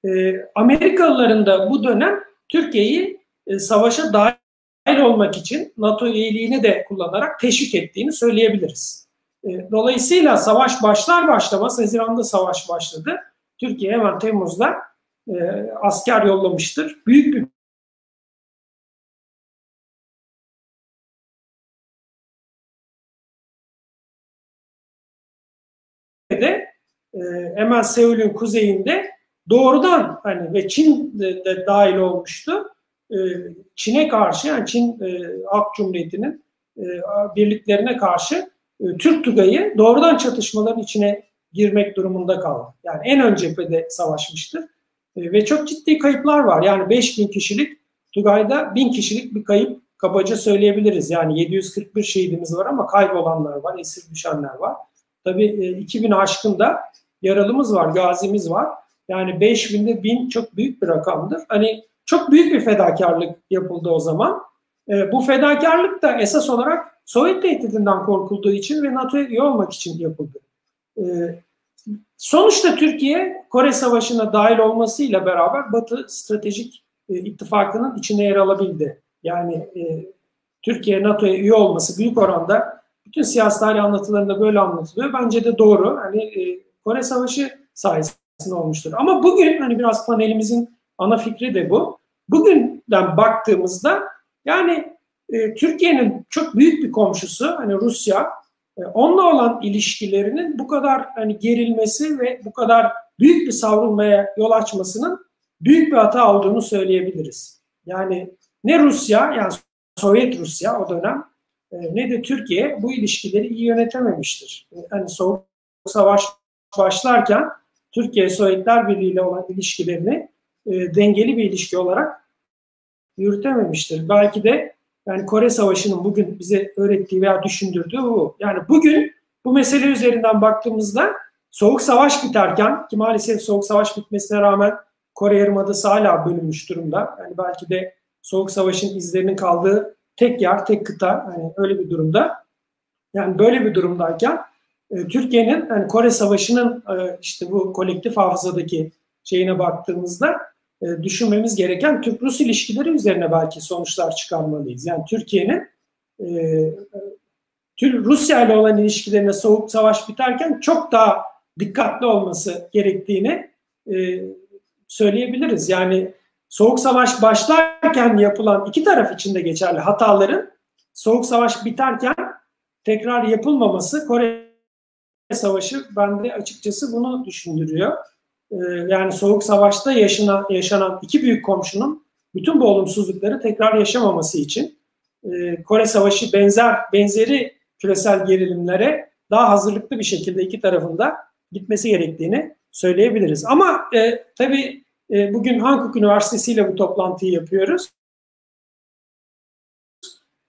E, Amerikalıların da bu dönem Türkiye'yi e, savaşa dahil olmak için NATO üyeliğini de kullanarak teşvik ettiğini söyleyebiliriz. E, dolayısıyla savaş başlar başlamaz, Haziran'da savaş başladı. Türkiye hemen Temmuz'da e, asker yollamıştır. Büyük bir de e, hemen Seul'ün kuzeyinde doğrudan hani ve Çin de, de dahil olmuştu. E, Çin'e karşı yani Çin e, Halk Cumhuriyeti'nin e, birliklerine karşı e, Türk Tugay'ı doğrudan çatışmaların içine girmek durumunda kaldı. Yani en ön cephede savaşmıştır. E, ve çok ciddi kayıplar var. Yani 5000 kişilik Tugay'da 1000 kişilik bir kayıp kabaca söyleyebiliriz. Yani 741 şehidimiz var ama kaybolanlar var, esir düşenler var. Tabii e, 2000 aşkın da yaralımız var, gazimiz var. Yani 5000'de 1000 çok büyük bir rakamdır. Hani çok büyük bir fedakarlık yapıldı o zaman. E, bu fedakarlık da esas olarak Sovyet tehdidinden korkulduğu için ve NATO'ya üye olmak için yapıldı. E, sonuçta Türkiye Kore Savaşı'na dahil olmasıyla beraber Batı stratejik e, ittifakının içine yer alabildi. Yani e, Türkiye NATO'ya üye olması büyük oranda bütün siyasi tarih anlatılarında böyle anlatılıyor. Bence de doğru. Hani e, Kore Savaşı sayesinde olmuştur. Ama bugün hani biraz panelimizin ana fikri de bu. Bugünden baktığımızda yani e, Türkiye'nin çok büyük bir komşusu hani Rusya e, onunla olan ilişkilerinin bu kadar hani gerilmesi ve bu kadar büyük bir savrulmaya yol açmasının büyük bir hata olduğunu söyleyebiliriz. Yani ne Rusya yani Sovyet Rusya o dönem e, ne de Türkiye bu ilişkileri iyi yönetememiştir. E, hani Soğuk Savaş başlarken Türkiye Sovyetler Birliği ile olan ilişkilerini e, dengeli bir ilişki olarak yürütememiştir. Belki de yani Kore Savaşı'nın bugün bize öğrettiği veya düşündürdüğü bu. Yani bugün bu mesele üzerinden baktığımızda Soğuk Savaş biterken ki maalesef Soğuk Savaş bitmesine rağmen Kore Yarımadası hala bölünmüş durumda. Yani belki de Soğuk Savaş'ın izlerinin kaldığı tek yer, tek kıta yani öyle bir durumda. Yani böyle bir durumdayken Türkiye'nin yani Kore Savaşı'nın e, işte bu kolektif hafızadaki şeyine baktığımızda e, düşünmemiz gereken Türk-Rus ilişkileri üzerine belki sonuçlar çıkarmalıyız. Yani Türkiye'nin e, Rusya ile olan ilişkilerine soğuk savaş biterken çok daha dikkatli olması gerektiğini söyleyebiliriz. Yani soğuk savaş başlarken yapılan iki taraf için de geçerli hataların soğuk savaş biterken tekrar yapılmaması Kore Savaşı bende açıkçası bunu düşündürüyor. Ee, yani Soğuk Savaş'ta yaşanan, yaşanan iki büyük komşunun bütün bu olumsuzlukları tekrar yaşamaması için e, Kore Savaşı benzer benzeri küresel gerilimlere daha hazırlıklı bir şekilde iki tarafında gitmesi gerektiğini söyleyebiliriz. Ama e, tabii e, bugün Hankook Üniversitesi ile bu toplantıyı yapıyoruz.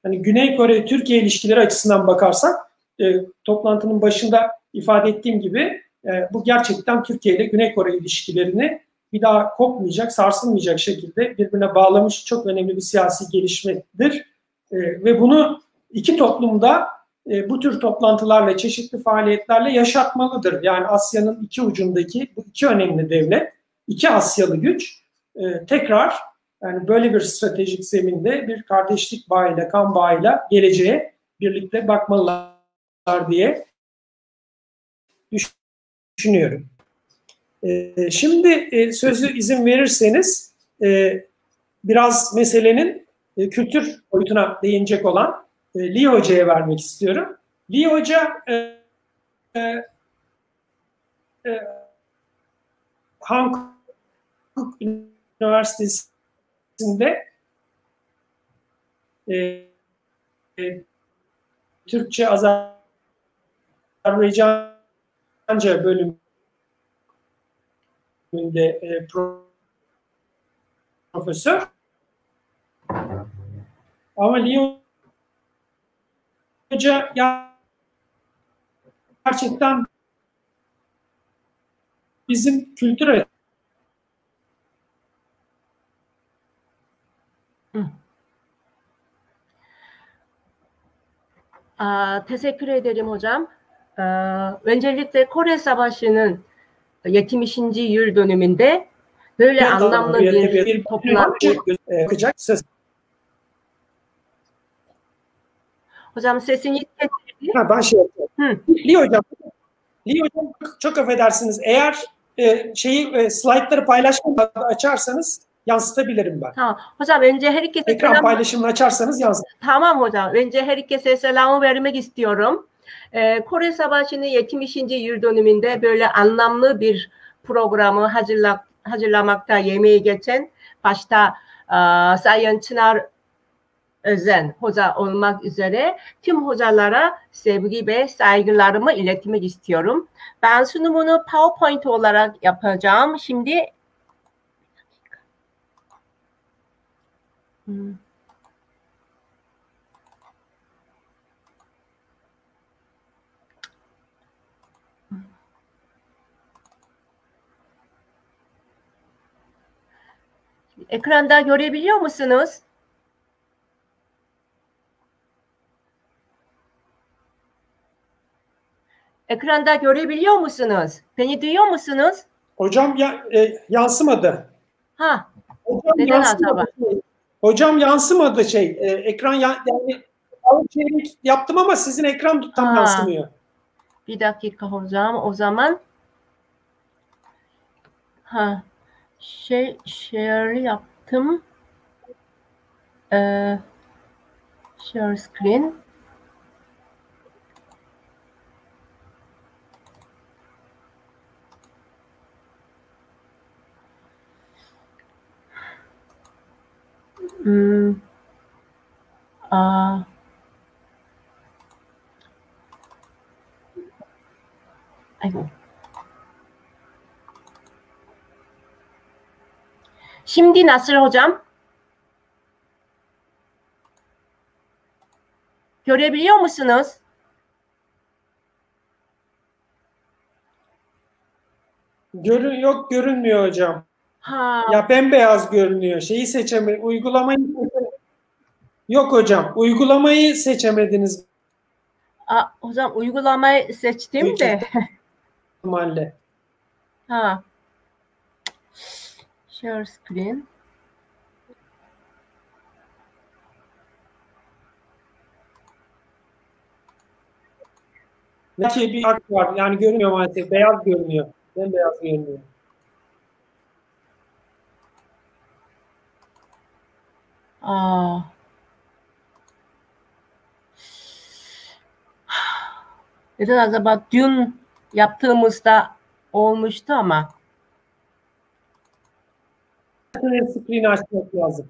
Hani Güney Kore Türkiye ilişkileri açısından bakarsak e, toplantının başında ifade ettiğim gibi e, bu gerçekten Türkiye ile Güney Kore ilişkilerini bir daha kopmayacak, sarsılmayacak şekilde birbirine bağlamış çok önemli bir siyasi gelişmedir. E, ve bunu iki toplumda e, bu tür toplantılarla, çeşitli faaliyetlerle yaşatmalıdır. Yani Asya'nın iki ucundaki bu iki önemli devlet, iki Asyalı güç e, tekrar yani böyle bir stratejik zeminde bir kardeşlik bağıyla, kan bağıyla geleceğe birlikte bakmalılar diye düşünüyorum. E, şimdi e, sözü izin verirseniz e, biraz meselenin e, kültür boyutuna değinecek olan e, Lee Hoca'ya vermek istiyorum. Lee Hoca e, e, e, Hankook Üniversitesi'nde e, e, Türkçe Azerbaycan Almanca bölümünde e, profesör. Ama Leo Hoca gerçekten bizim kültür Aa, teşekkür ederim hocam. Ee, öncelikle Kore Savaşı'nın 70. yıl dönümünde böyle evet, anlamlı bir, bir, bir toplantı yapacak. Hocam sesini getirdi. Ha, ben şey yapıyorum. Li hocam, Li hocam çok affedersiniz. Eğer e, şeyi e, slaytları paylaşmadan açarsanız yansıtabilirim ben. Tamam. Hocam önce herkese Ekran selam... paylaşımını açarsanız yansıt. Tamam hocam. Önce herkese selamı vermek istiyorum. Ee, Kore Savaşı'nın 70. yıl dönümünde böyle anlamlı bir programı hazırla, hazırlamakta yemeği geçen başta e, Sayın Çınar Özen hoca olmak üzere tüm hocalara sevgi ve saygılarımı iletmek istiyorum. Ben sunumunu PowerPoint olarak yapacağım. Şimdi hmm. Ekranda görebiliyor musunuz? Ekranda görebiliyor musunuz? Beni duyuyor musunuz? Hocam ya, e, yansımadı. Ha. Hocam Neden yansımadı. acaba? Hocam yansımadı şey. E, ekran ya, yani şeylik yaptım ama sizin ekran tam ha. yansımıyor. Bir dakika hocam. O zaman ha şey share yaptım. Ee, Share screen. Hmm. Aa. Aynen. Şimdi nasıl hocam? Görebiliyor musunuz? Görün yok görünmüyor hocam. Ha. Ya bembeyaz görünüyor. Şeyi seçeme uygulamayı Yok hocam. Uygulamayı seçemediniz Aa, hocam uygulamayı seçtim Büyük de. ihtimalle. Ha. Share screen. Belki bir fark var. Yani görünmüyor maalesef. Beyaz görünüyor. Bembeyaz görünüyor. Aa. Neden acaba dün yaptığımızda olmuştu ama Screen'i açmak lazım.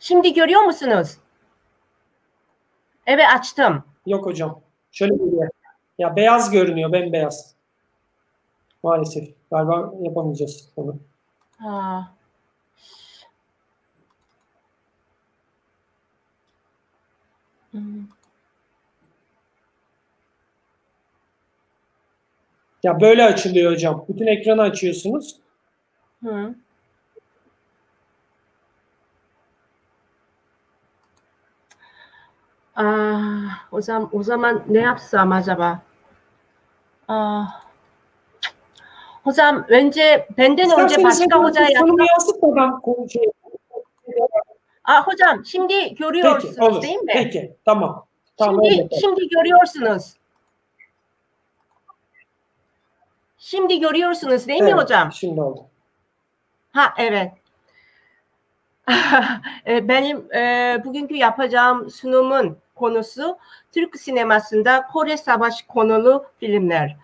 şimdi görüyor musunuz? Evet açtım. Yok hocam. Şöyle görüyor. Ya beyaz görünüyor. Bembeyaz. Maalesef. Galiba yapamayacağız onu. Ha. Hmm. Ya böyle açılıyor hocam. Bütün ekranı açıyorsunuz. Hı. Aa, o zaman o zaman ne yapsam acaba? Aa. Hocam önce benden önce İsterseniz başka hocam hocaya Konumu yansıtmadan konu şey. Aa, hocam şimdi görüyorsunuz Peki olur. değil mi? Peki tamam. Tamam öyle Şimdi yapalım. şimdi görüyorsunuz. Şimdi görüyorsunuz değil mi Evet, hocam? Şimdi oldu. Ha evet. E, Benim e, bugünkü yapacağım sunumun konusu Türk sinemasında Kore Savaşı konulu filmler.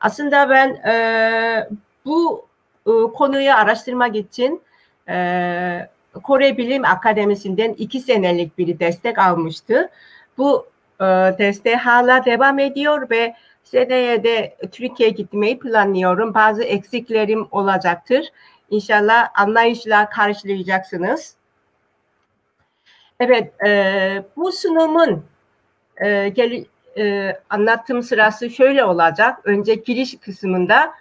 Aslında ben e, bu e, konuyu araştırmak için e, Kore Bilim Akademisi'nden iki senelik bir destek almıştı. Bu e, destek hala devam ediyor ve seneye de Türkiye'ye gitmeyi planlıyorum. Bazı eksiklerim olacaktır. İnşallah anlayışla karşılayacaksınız. Evet, e, bu sunumun e, gel, e, anlatım sırası şöyle olacak. Önce giriş kısmında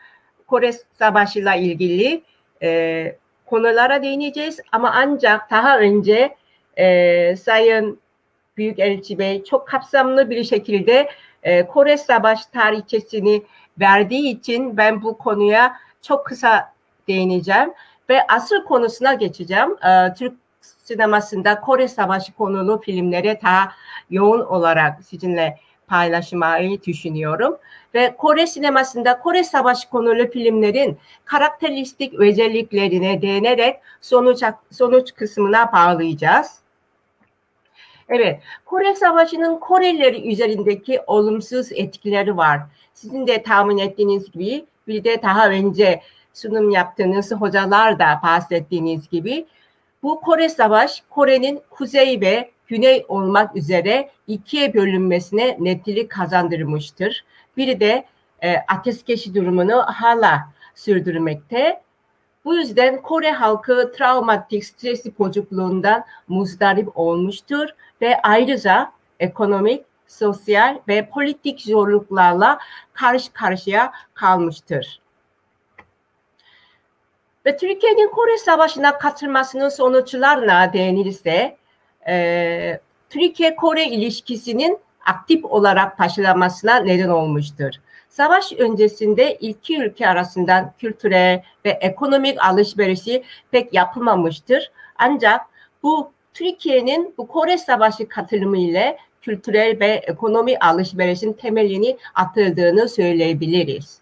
Kore Savaşı ile ilgili e, konulara değineceğiz. Ama ancak daha önce e, Sayın Büyükelçi Bey çok kapsamlı bir şekilde e, Kore Savaşı tarihçesini verdiği için ben bu konuya çok kısa değineceğim ve asıl konusuna geçeceğim. Ee, Türk sinemasında Kore Savaşı konulu filmlere daha yoğun olarak sizinle paylaşmayı düşünüyorum. Ve Kore sinemasında Kore Savaşı konulu filmlerin karakteristik özelliklerine değinerek sonuç, sonuç kısmına bağlayacağız. Evet, Kore Savaşı'nın Korelileri üzerindeki olumsuz etkileri var. Sizin de tahmin ettiğiniz gibi bir de daha önce sunum yaptığınız hocalar da bahsettiğiniz gibi bu Kore Savaş Kore'nin kuzey ve güney olmak üzere ikiye bölünmesine netlik kazandırmıştır. Biri de e, ateşkes durumunu hala sürdürmekte. Bu yüzden Kore halkı travmatik stres bozukluğundan muzdarip olmuştur ve ayrıca ekonomik, sosyal ve politik zorluklarla karşı karşıya kalmıştır. Ve Türkiye'nin Kore Savaşı'na katılmasının sonuçlarına değinilirse, e, Türkiye-Kore ilişkisinin aktif olarak taşılanmasına neden olmuştur. Savaş öncesinde iki ülke arasından kültürel ve ekonomik alışverişi pek yapılmamıştır. Ancak bu Türkiye'nin bu Kore Savaşı katılımı ile kültürel ve ekonomi alışverişin temelini atıldığını söyleyebiliriz.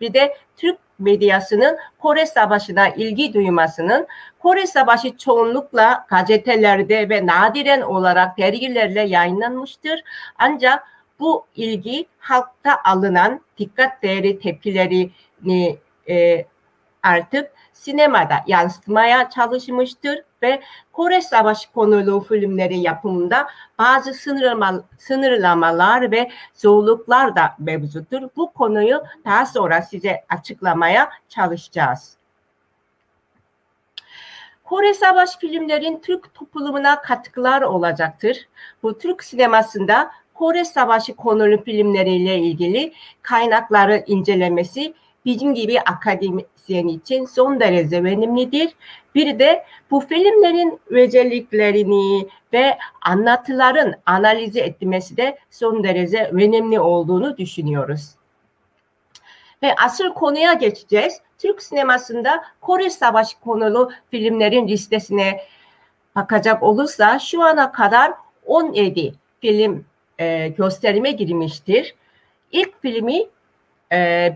Bir de Türk medyasının Kore Savaşı'na ilgi duymasının Kore Savaşı çoğunlukla gazetelerde ve nadiren olarak dergilerle yayınlanmıştır. Ancak bu ilgi halkta alınan dikkat değeri tepkilerini e, artık sinemada yansıtmaya çalışmıştır ve Kore Savaşı konulu filmleri yapımında bazı sınırlama, sınırlamalar ve zorluklar da mevcuttur. Bu konuyu daha sonra size açıklamaya çalışacağız. Kore Savaş filmlerin Türk toplumuna katkılar olacaktır. Bu Türk sinemasında Kore Savaşı konulu filmleriyle ilgili kaynakları incelemesi bizim gibi akademisyen için son derece önemlidir. Bir de bu filmlerin özelliklerini ve anlatıların analizi etmesi de son derece önemli olduğunu düşünüyoruz. Ve asıl konuya geçeceğiz. Türk sinemasında Kore Savaşı konulu filmlerin listesine bakacak olursa şu ana kadar 17 film e, gösterime girmiştir. İlk filmi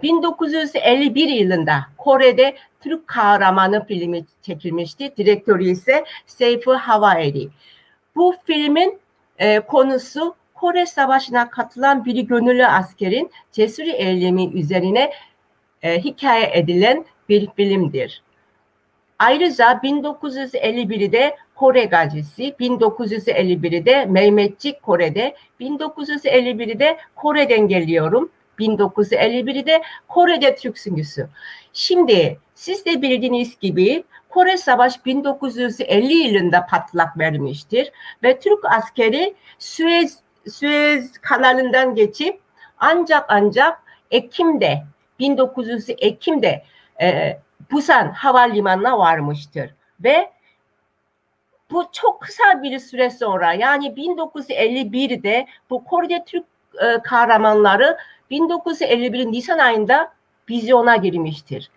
1951 ee, yılında Kore'de Türk kahramanı filmi çekilmişti. Direktörü ise Seyfi Havaeri. Bu filmin e, konusu Kore Savaşı'na katılan bir gönüllü askerin cesur eylemi üzerine e, hikaye edilen bir filmdir. Ayrıca 1951'de Kore Gazisi, 1951'de Mehmetçik Kore'de, 1951'de Kore'den geliyorum, 1951'de Kore'de Türk süngüsü. Şimdi siz de bildiğiniz gibi Kore Savaş 1950 yılında patlak vermiştir ve Türk askeri Suez, Suez kanalından geçip ancak ancak Ekim'de 1900 Ekim'de e, Busan havalimanına varmıştır ve bu çok kısa bir süre sonra yani 1951'de bu Kore'de Türk e, kahramanları 1951 Nisan ayında vizyona girmiştir.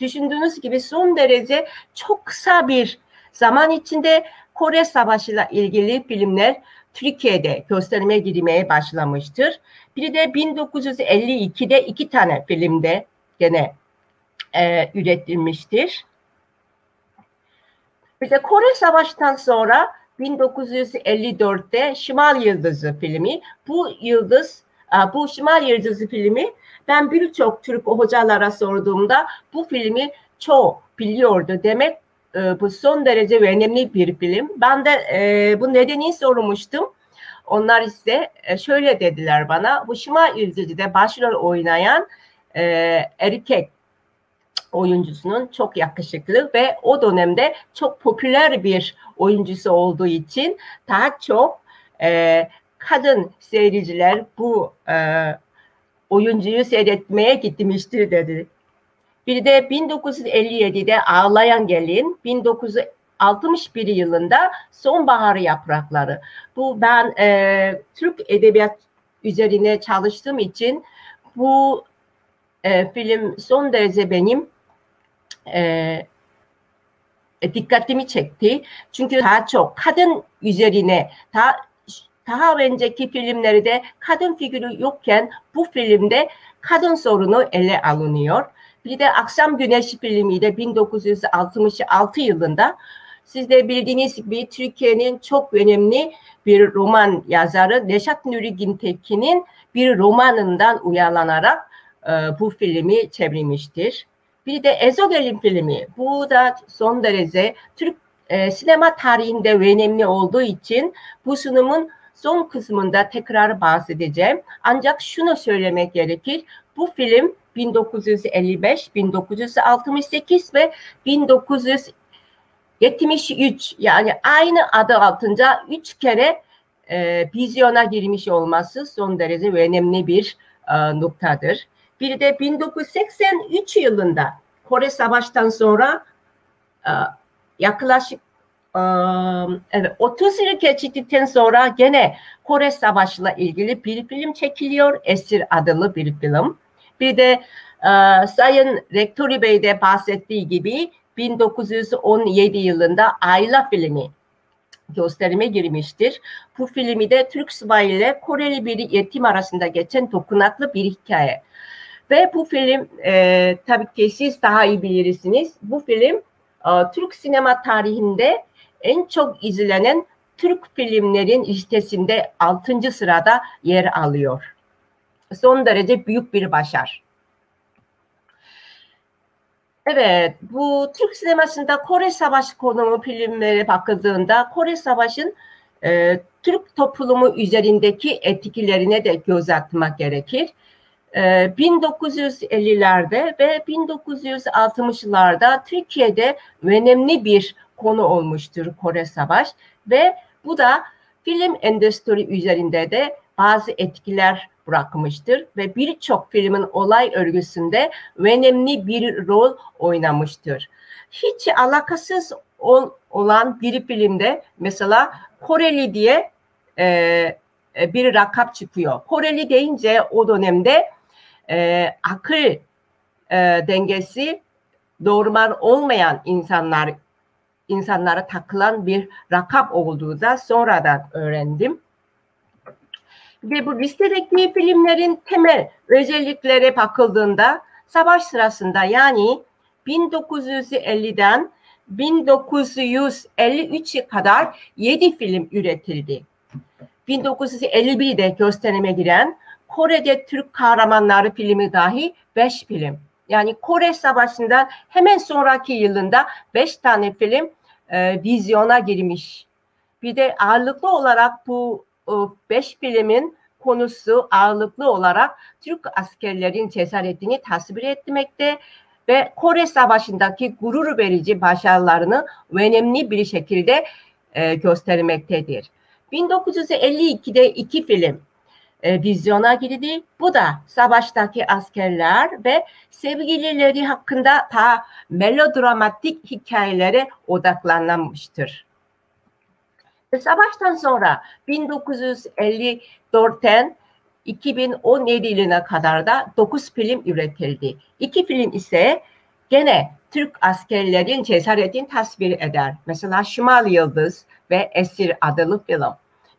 Düşündüğünüz gibi son derece çok kısa bir zaman içinde Kore Savaşı ile ilgili filmler Türkiye'de gösterime girmeye başlamıştır. Bir de 1952'de iki tane filmde gene e, üretilmiştir. De Kore Savaşı'ndan sonra 1954'te Şimal Yıldızı filmi. Bu yıldız bu Şimal Yıldızı filmi ben birçok Türk hocalara sorduğumda bu filmi çoğu biliyordu. Demek e, bu son derece önemli bir film. Ben de e, bu nedeni sormuştum. Onlar ise e, şöyle dediler bana. Bu Şimal Yıldızı'da başrol oynayan erkek oyuncusunun çok yakışıklı ve o dönemde çok popüler bir oyuncusu olduğu için daha çok e, kadın seyirciler bu e, oyuncuyu seyretmeye gitmiştir dedi. Bir de 1957'de Ağlayan Gelin, 1961 yılında Sonbahar Yaprakları. Bu ben e, Türk edebiyat üzerine çalıştığım için bu e, film son derece benim e, dikkatimi çekti. Çünkü daha çok kadın üzerine, daha daha önceki filmlerde kadın figürü yokken bu filmde kadın sorunu ele alınıyor. Bir de Akşam Güneşi filmi de 1966 yılında siz de bildiğiniz gibi Türkiye'nin çok önemli bir roman yazarı Neşat Nuri Gintekin'in bir romanından uyarlanarak e, bu filmi çevirmiştir. Bir de Ezogelin filmi. Bu da son derece Türk e, sinema tarihinde önemli olduğu için bu sunumun son kısmında tekrar bahsedeceğim. Ancak şunu söylemek gerekir. Bu film 1955, 1968 ve 1973 yani aynı adı altında üç kere e, vizyona girmiş olması son derece önemli bir e, noktadır. Bir de 1983 yılında Kore Savaş'tan sonra e, yaklaşık evet, 30 yıl geçtikten sonra gene Kore Savaşı'yla ilgili bir film çekiliyor. Esir adlı bir film. Bir de e, Sayın Rektörü Bey de bahsettiği gibi 1917 yılında Ayla filmi gösterime girmiştir. Bu filmi de Türk subayı ile Koreli bir yetim arasında geçen dokunaklı bir hikaye. Ve bu film e, tabii ki siz daha iyi bilirsiniz. Bu film e, Türk sinema tarihinde en çok izlenen Türk filmlerin listesinde 6. sırada yer alıyor. Son derece büyük bir başarı. Evet, bu Türk sinemasında Kore Savaşı konumu filmlere bakıldığında Kore Savaşı'nın e, Türk toplumu üzerindeki etkilerine de göz atmak gerekir. E, 1950'lerde ve 1960'larda Türkiye'de önemli bir konu olmuştur Kore Savaş ve bu da film endüstri üzerinde de bazı etkiler bırakmıştır ve birçok filmin olay örgüsünde önemli bir rol oynamıştır. Hiç alakasız ol, olan bir filmde mesela Koreli diye e, e, bir rakap çıkıyor. Koreli deyince o dönemde e, akıl e, dengesi normal olmayan insanlar insanlara takılan bir rakap olduğu da sonradan öğrendim. Ve bu listedeki filmlerin temel özelliklere bakıldığında savaş sırasında yani 1950'den 1953'e kadar 7 film üretildi. 1951'de gösterime giren Kore'de Türk kahramanları filmi dahi 5 film. Yani Kore Savaşı'ndan hemen sonraki yılında 5 tane film e, vizyona girmiş. Bir de ağırlıklı olarak bu 5 filmin konusu ağırlıklı olarak Türk askerlerin cesaretini tasvir etmekte ve Kore Savaşı'ndaki gurur verici başarılarını önemli bir şekilde e, göstermektedir. 1952'de iki film e, vizyona girdi. Bu da savaştaki askerler ve sevgilileri hakkında ta melodramatik hikayelere odaklanmıştır. Savaştan sonra 1954'ten 2017 yılına kadar da 9 film üretildi. İki film ise gene Türk askerlerin cesaretini tasvir eder. Mesela Şimal Yıldız ve Esir adlı film.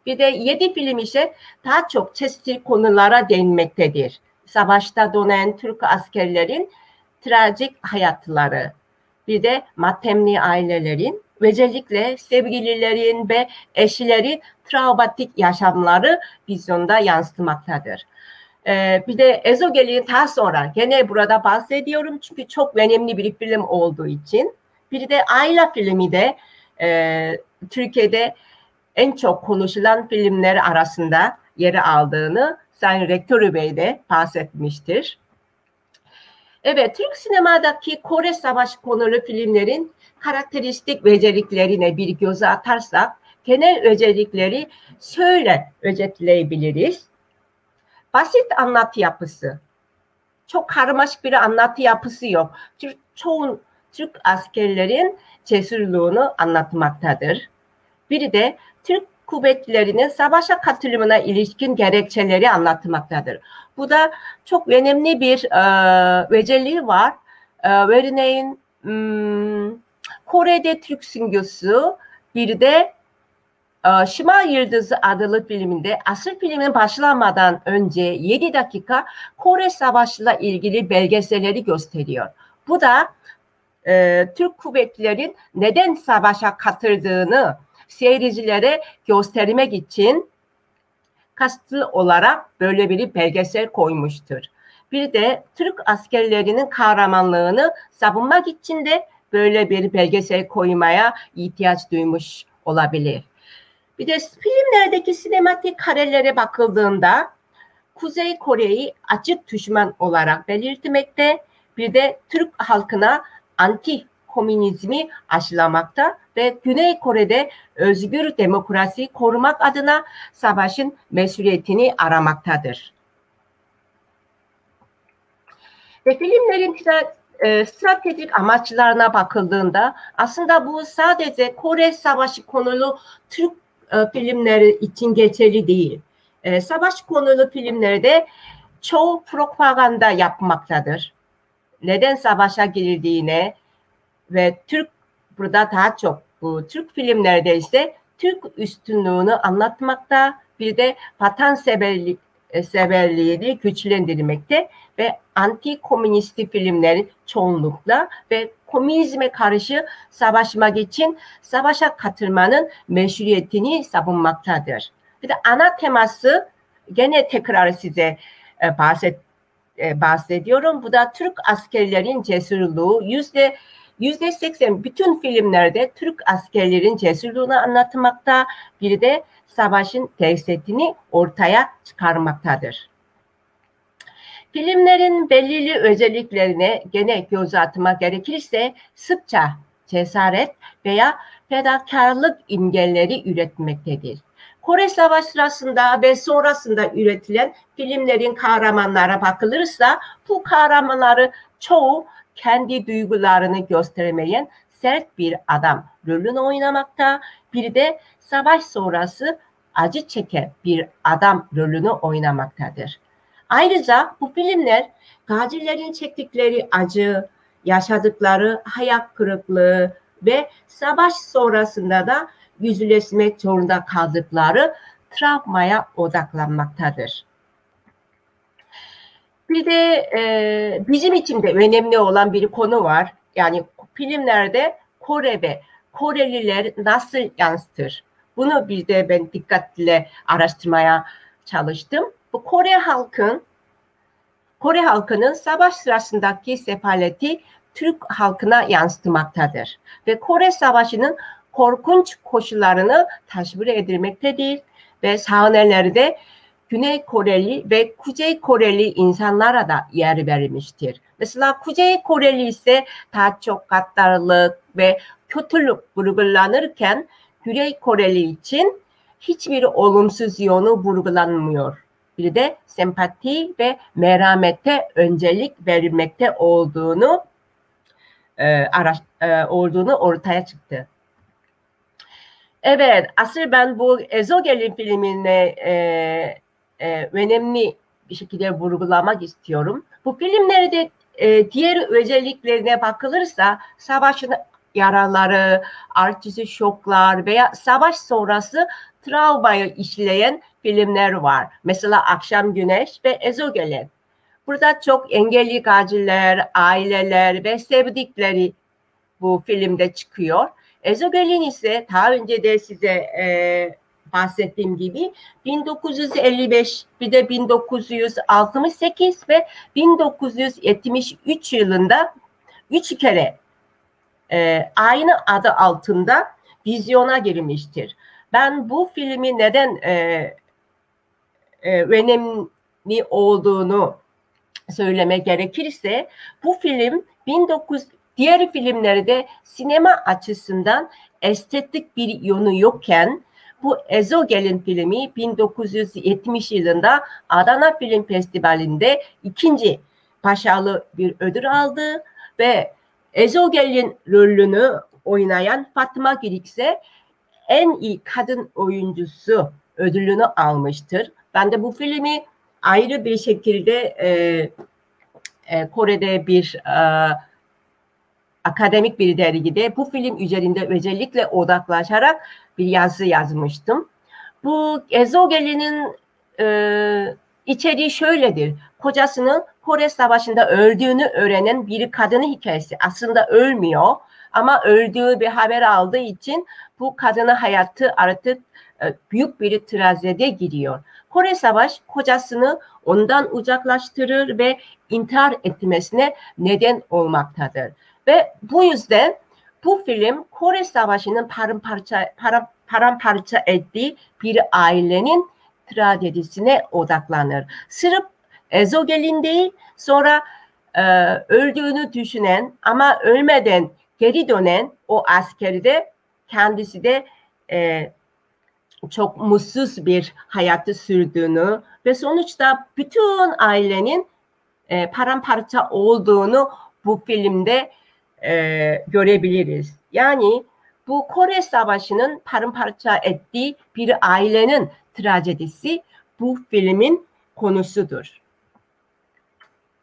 Bir de yedi film ise daha çok çeşitli konulara değinmektedir. Savaşta donan Türk askerlerin trajik hayatları, bir de matemli ailelerin, özellikle sevgililerin ve eşlerin travmatik yaşamları vizyonda yansıtmaktadır. Ee, bir de Ezogel'in daha sonra gene burada bahsediyorum çünkü çok önemli bir film olduğu için. Bir de Ayla filmi de e, Türkiye'de en çok konuşulan filmler arasında yer aldığını Sayın Rektörü Bey de bahsetmiştir. Evet, Türk sinemadaki Kore Savaşı konulu filmlerin karakteristik özelliklerine bir göze atarsak genel özellikleri şöyle özetleyebiliriz. Basit anlatı yapısı. Çok karmaşık bir anlatı yapısı yok. Türk, çoğun Türk askerlerin cesurluğunu anlatmaktadır. Biri de Türk kuvvetlerinin savaşa katılımına ilişkin gerekçeleri anlatmaktadır. Bu da çok önemli bir e, özelliği var. E, örneğin hmm, Kore'de Türk simgesi bir de e, Şimal Yıldızı adlı filminde asıl filmin başlamadan önce 7 dakika Kore Savaşı'yla ilgili belgeselleri gösteriyor. Bu da e, Türk kuvvetlerin neden savaşa katıldığını seyircilere göstermek için kastı olarak böyle bir belgesel koymuştur. Bir de Türk askerlerinin kahramanlığını savunmak için de böyle bir belgesel koymaya ihtiyaç duymuş olabilir. Bir de filmlerdeki sinematik karelere bakıldığında Kuzey Kore'yi açık düşman olarak belirtmekte, bir de Türk halkına anti komünizmi aşılamakta ve Güney Kore'de özgür demokrasi korumak adına savaşın mesuliyetini aramaktadır. Ve filmlerin e, stratejik amaçlarına bakıldığında aslında bu sadece Kore Savaşı konulu Türk e, filmleri için geçerli değil. E, savaş konulu filmlerde çoğu propaganda yapmaktadır. Neden savaşa girildiğine ve Türk burada daha çok bu Türk filmlerde ise Türk üstünlüğünü anlatmakta bir de vatanseverlik e, severliğini güçlendirmekte ve anti komünist filmlerin çoğunlukla ve komünizme karşı savaşmak için savaşa katılmanın meşruiyetini savunmaktadır. Bir de ana teması gene tekrar size e, bahset, e, bahsediyorum. Bu da Türk askerlerin cesurluğu yüzde yüzde seksen bütün filmlerde Türk askerlerin cesurluğunu anlatmakta. Bir de savaşın tehsetini ortaya çıkarmaktadır. Filmlerin belirli özelliklerine gene göz atmak gerekirse sıkça cesaret veya fedakarlık imgeleri üretmektedir. Kore Savaşı sırasında ve sonrasında üretilen filmlerin kahramanlara bakılırsa bu kahramanları çoğu kendi duygularını göstermeyen sert bir adam rolünü oynamakta. Bir de savaş sonrası acı çeken bir adam rolünü oynamaktadır. Ayrıca bu filmler gazilerin çektikleri acı, yaşadıkları hayat kırıklığı ve savaş sonrasında da yüzleşmek zorunda kaldıkları travmaya odaklanmaktadır. Bir de e, bizim için de önemli olan bir konu var. Yani filmlerde Kore ve Koreliler nasıl yansıtır? Bunu bir de ben dikkatle araştırmaya çalıştım. Bu Kore halkın Kore halkının savaş sırasındaki sefaleti Türk halkına yansıtmaktadır. Ve Kore Savaşı'nın korkunç koşullarını tasvir edilmektedir ve sahnelerde Güney Koreli ve Kuzey Koreli insanlara da yer verilmiştir. Mesela Kuzey Koreli ise daha çok gaddarlık ve kötülük vurgulanırken Güney Koreli için hiçbir olumsuz yönü vurgulanmıyor. Bir de sempati ve merhamete öncelik verilmekte olduğunu e, araş, e, olduğunu ortaya çıktı. Evet, asıl ben bu Ezogel'in filmine e, e, önemli bir şekilde vurgulamak istiyorum. Bu filmlerde e, diğer özelliklerine bakılırsa savaşın yaraları, artışı şoklar veya savaş sonrası travmayı işleyen filmler var. Mesela Akşam Güneş ve Ezogelen. Burada çok engelli gaziler, aileler ve sevdikleri bu filmde çıkıyor. Ezogelin ise daha önce de size e, bahsettiğim gibi 1955 bir de 1968 ve 1973 yılında üç kere e, aynı adı altında vizyona girmiştir. Ben bu filmi neden e, e, önemli olduğunu söyleme gerekirse bu film 19 diğer filmlerde sinema açısından estetik bir yönü yokken bu Ezogel'in filmi 1970 yılında Adana Film Festivali'nde ikinci başarılı bir ödül aldı ve Ezogel'in rolünü oynayan Fatma Girik ise en iyi kadın oyuncusu ödülünü almıştır. Ben de bu filmi ayrı bir şekilde e, e, Kore'de bir e, akademik bir dergide bu film üzerinde özellikle odaklaşarak bir yazı yazmıştım. Bu Ezogel'in e, içeriği şöyledir. Kocasının Kore Savaşı'nda öldüğünü öğrenen bir kadının hikayesi. Aslında ölmüyor ama öldüğü bir haber aldığı için bu kadının hayatı artık e, büyük bir trajediye giriyor. Kore Savaş kocasını ondan uzaklaştırır ve intihar etmesine neden olmaktadır. Ve bu yüzden bu film Kore Savaşı'nın paramparça, param, paramparça ettiği bir ailenin trajedisine odaklanır. Sırf ezogelin değil sonra e, öldüğünü düşünen ama ölmeden geri dönen o askeri de kendisi de e, çok mutsuz bir hayatı sürdüğünü ve sonuçta bütün ailenin e, paramparça olduğunu bu filmde e, görebiliriz. Yani bu Kore Savaşı'nın paramparça ettiği bir ailenin trajedisi bu filmin konusudur.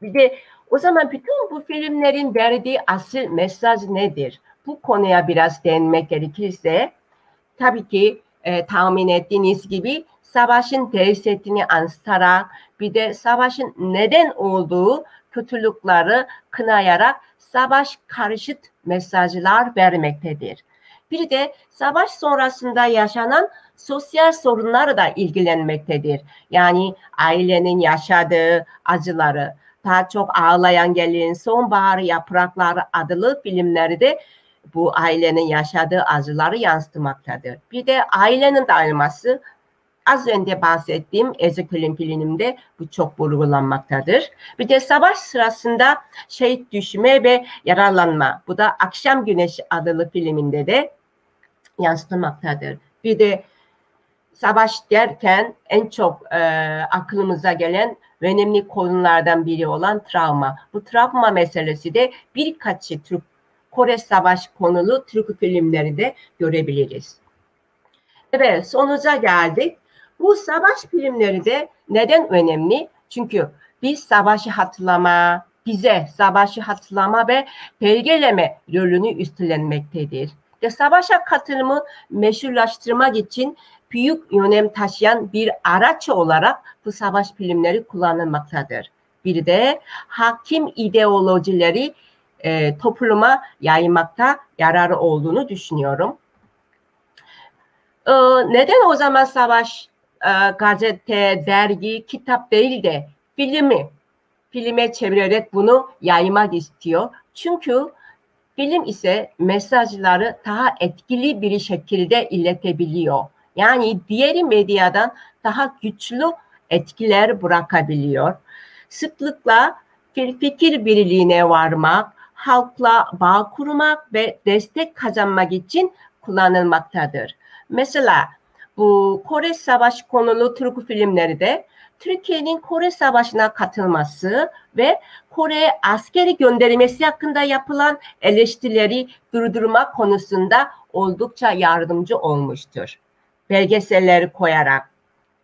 Bir de o zaman bütün bu filmlerin verdiği asıl mesaj nedir? Bu konuya biraz değinmek gerekirse tabii ki e, tahmin ettiğiniz gibi savaşın dehşetini anlatarak bir de savaşın neden olduğu kötülükleri kınayarak savaş karşıt mesajlar vermektedir. Bir de savaş sonrasında yaşanan sosyal sorunları da ilgilenmektedir. Yani ailenin yaşadığı acıları, daha çok ağlayan gelin, sonbahar yaprakları adlı filmleri de bu ailenin yaşadığı acıları yansıtmaktadır. Bir de ailenin dayanması az önce bahsettiğim Ezekiel'in filminde bu çok vurgulanmaktadır. Bir de savaş sırasında şehit düşme ve yaralanma. Bu da Akşam Güneşi adlı filminde de yansıtmaktadır. Bir de savaş derken en çok e, aklımıza gelen önemli konulardan biri olan travma. Bu travma meselesi de birkaç Türk Kore Savaş konulu Türk filmleri de görebiliriz. Evet sonuca geldik. Bu savaş filmleri de neden önemli? Çünkü biz savaşı hatırlama, bize savaşı hatırlama ve belgeleme rolünü üstlenmektedir. Ve savaşa katılımı meşrulaştırmak için büyük önem taşıyan bir araç olarak bu savaş filmleri kullanılmaktadır. Bir de hakim ideolojileri e, topluma yaymakta yararı olduğunu düşünüyorum. E, neden o zaman savaş e, gazete, dergi, kitap değil de filmi filme çevirerek bunu yaymak istiyor. Çünkü film ise mesajları daha etkili bir şekilde iletebiliyor. Yani diğer medyadan daha güçlü etkiler bırakabiliyor. Sıklıkla fikir birliğine varmak, halkla bağ kurmak ve destek kazanmak için kullanılmaktadır. Mesela bu Kore Savaşı konulu Türk filmleri de Türkiye'nin Kore Savaşı'na katılması ve Kore'ye askeri gönderilmesi hakkında yapılan eleştirileri durdurma konusunda oldukça yardımcı olmuştur. Belgeselleri koyarak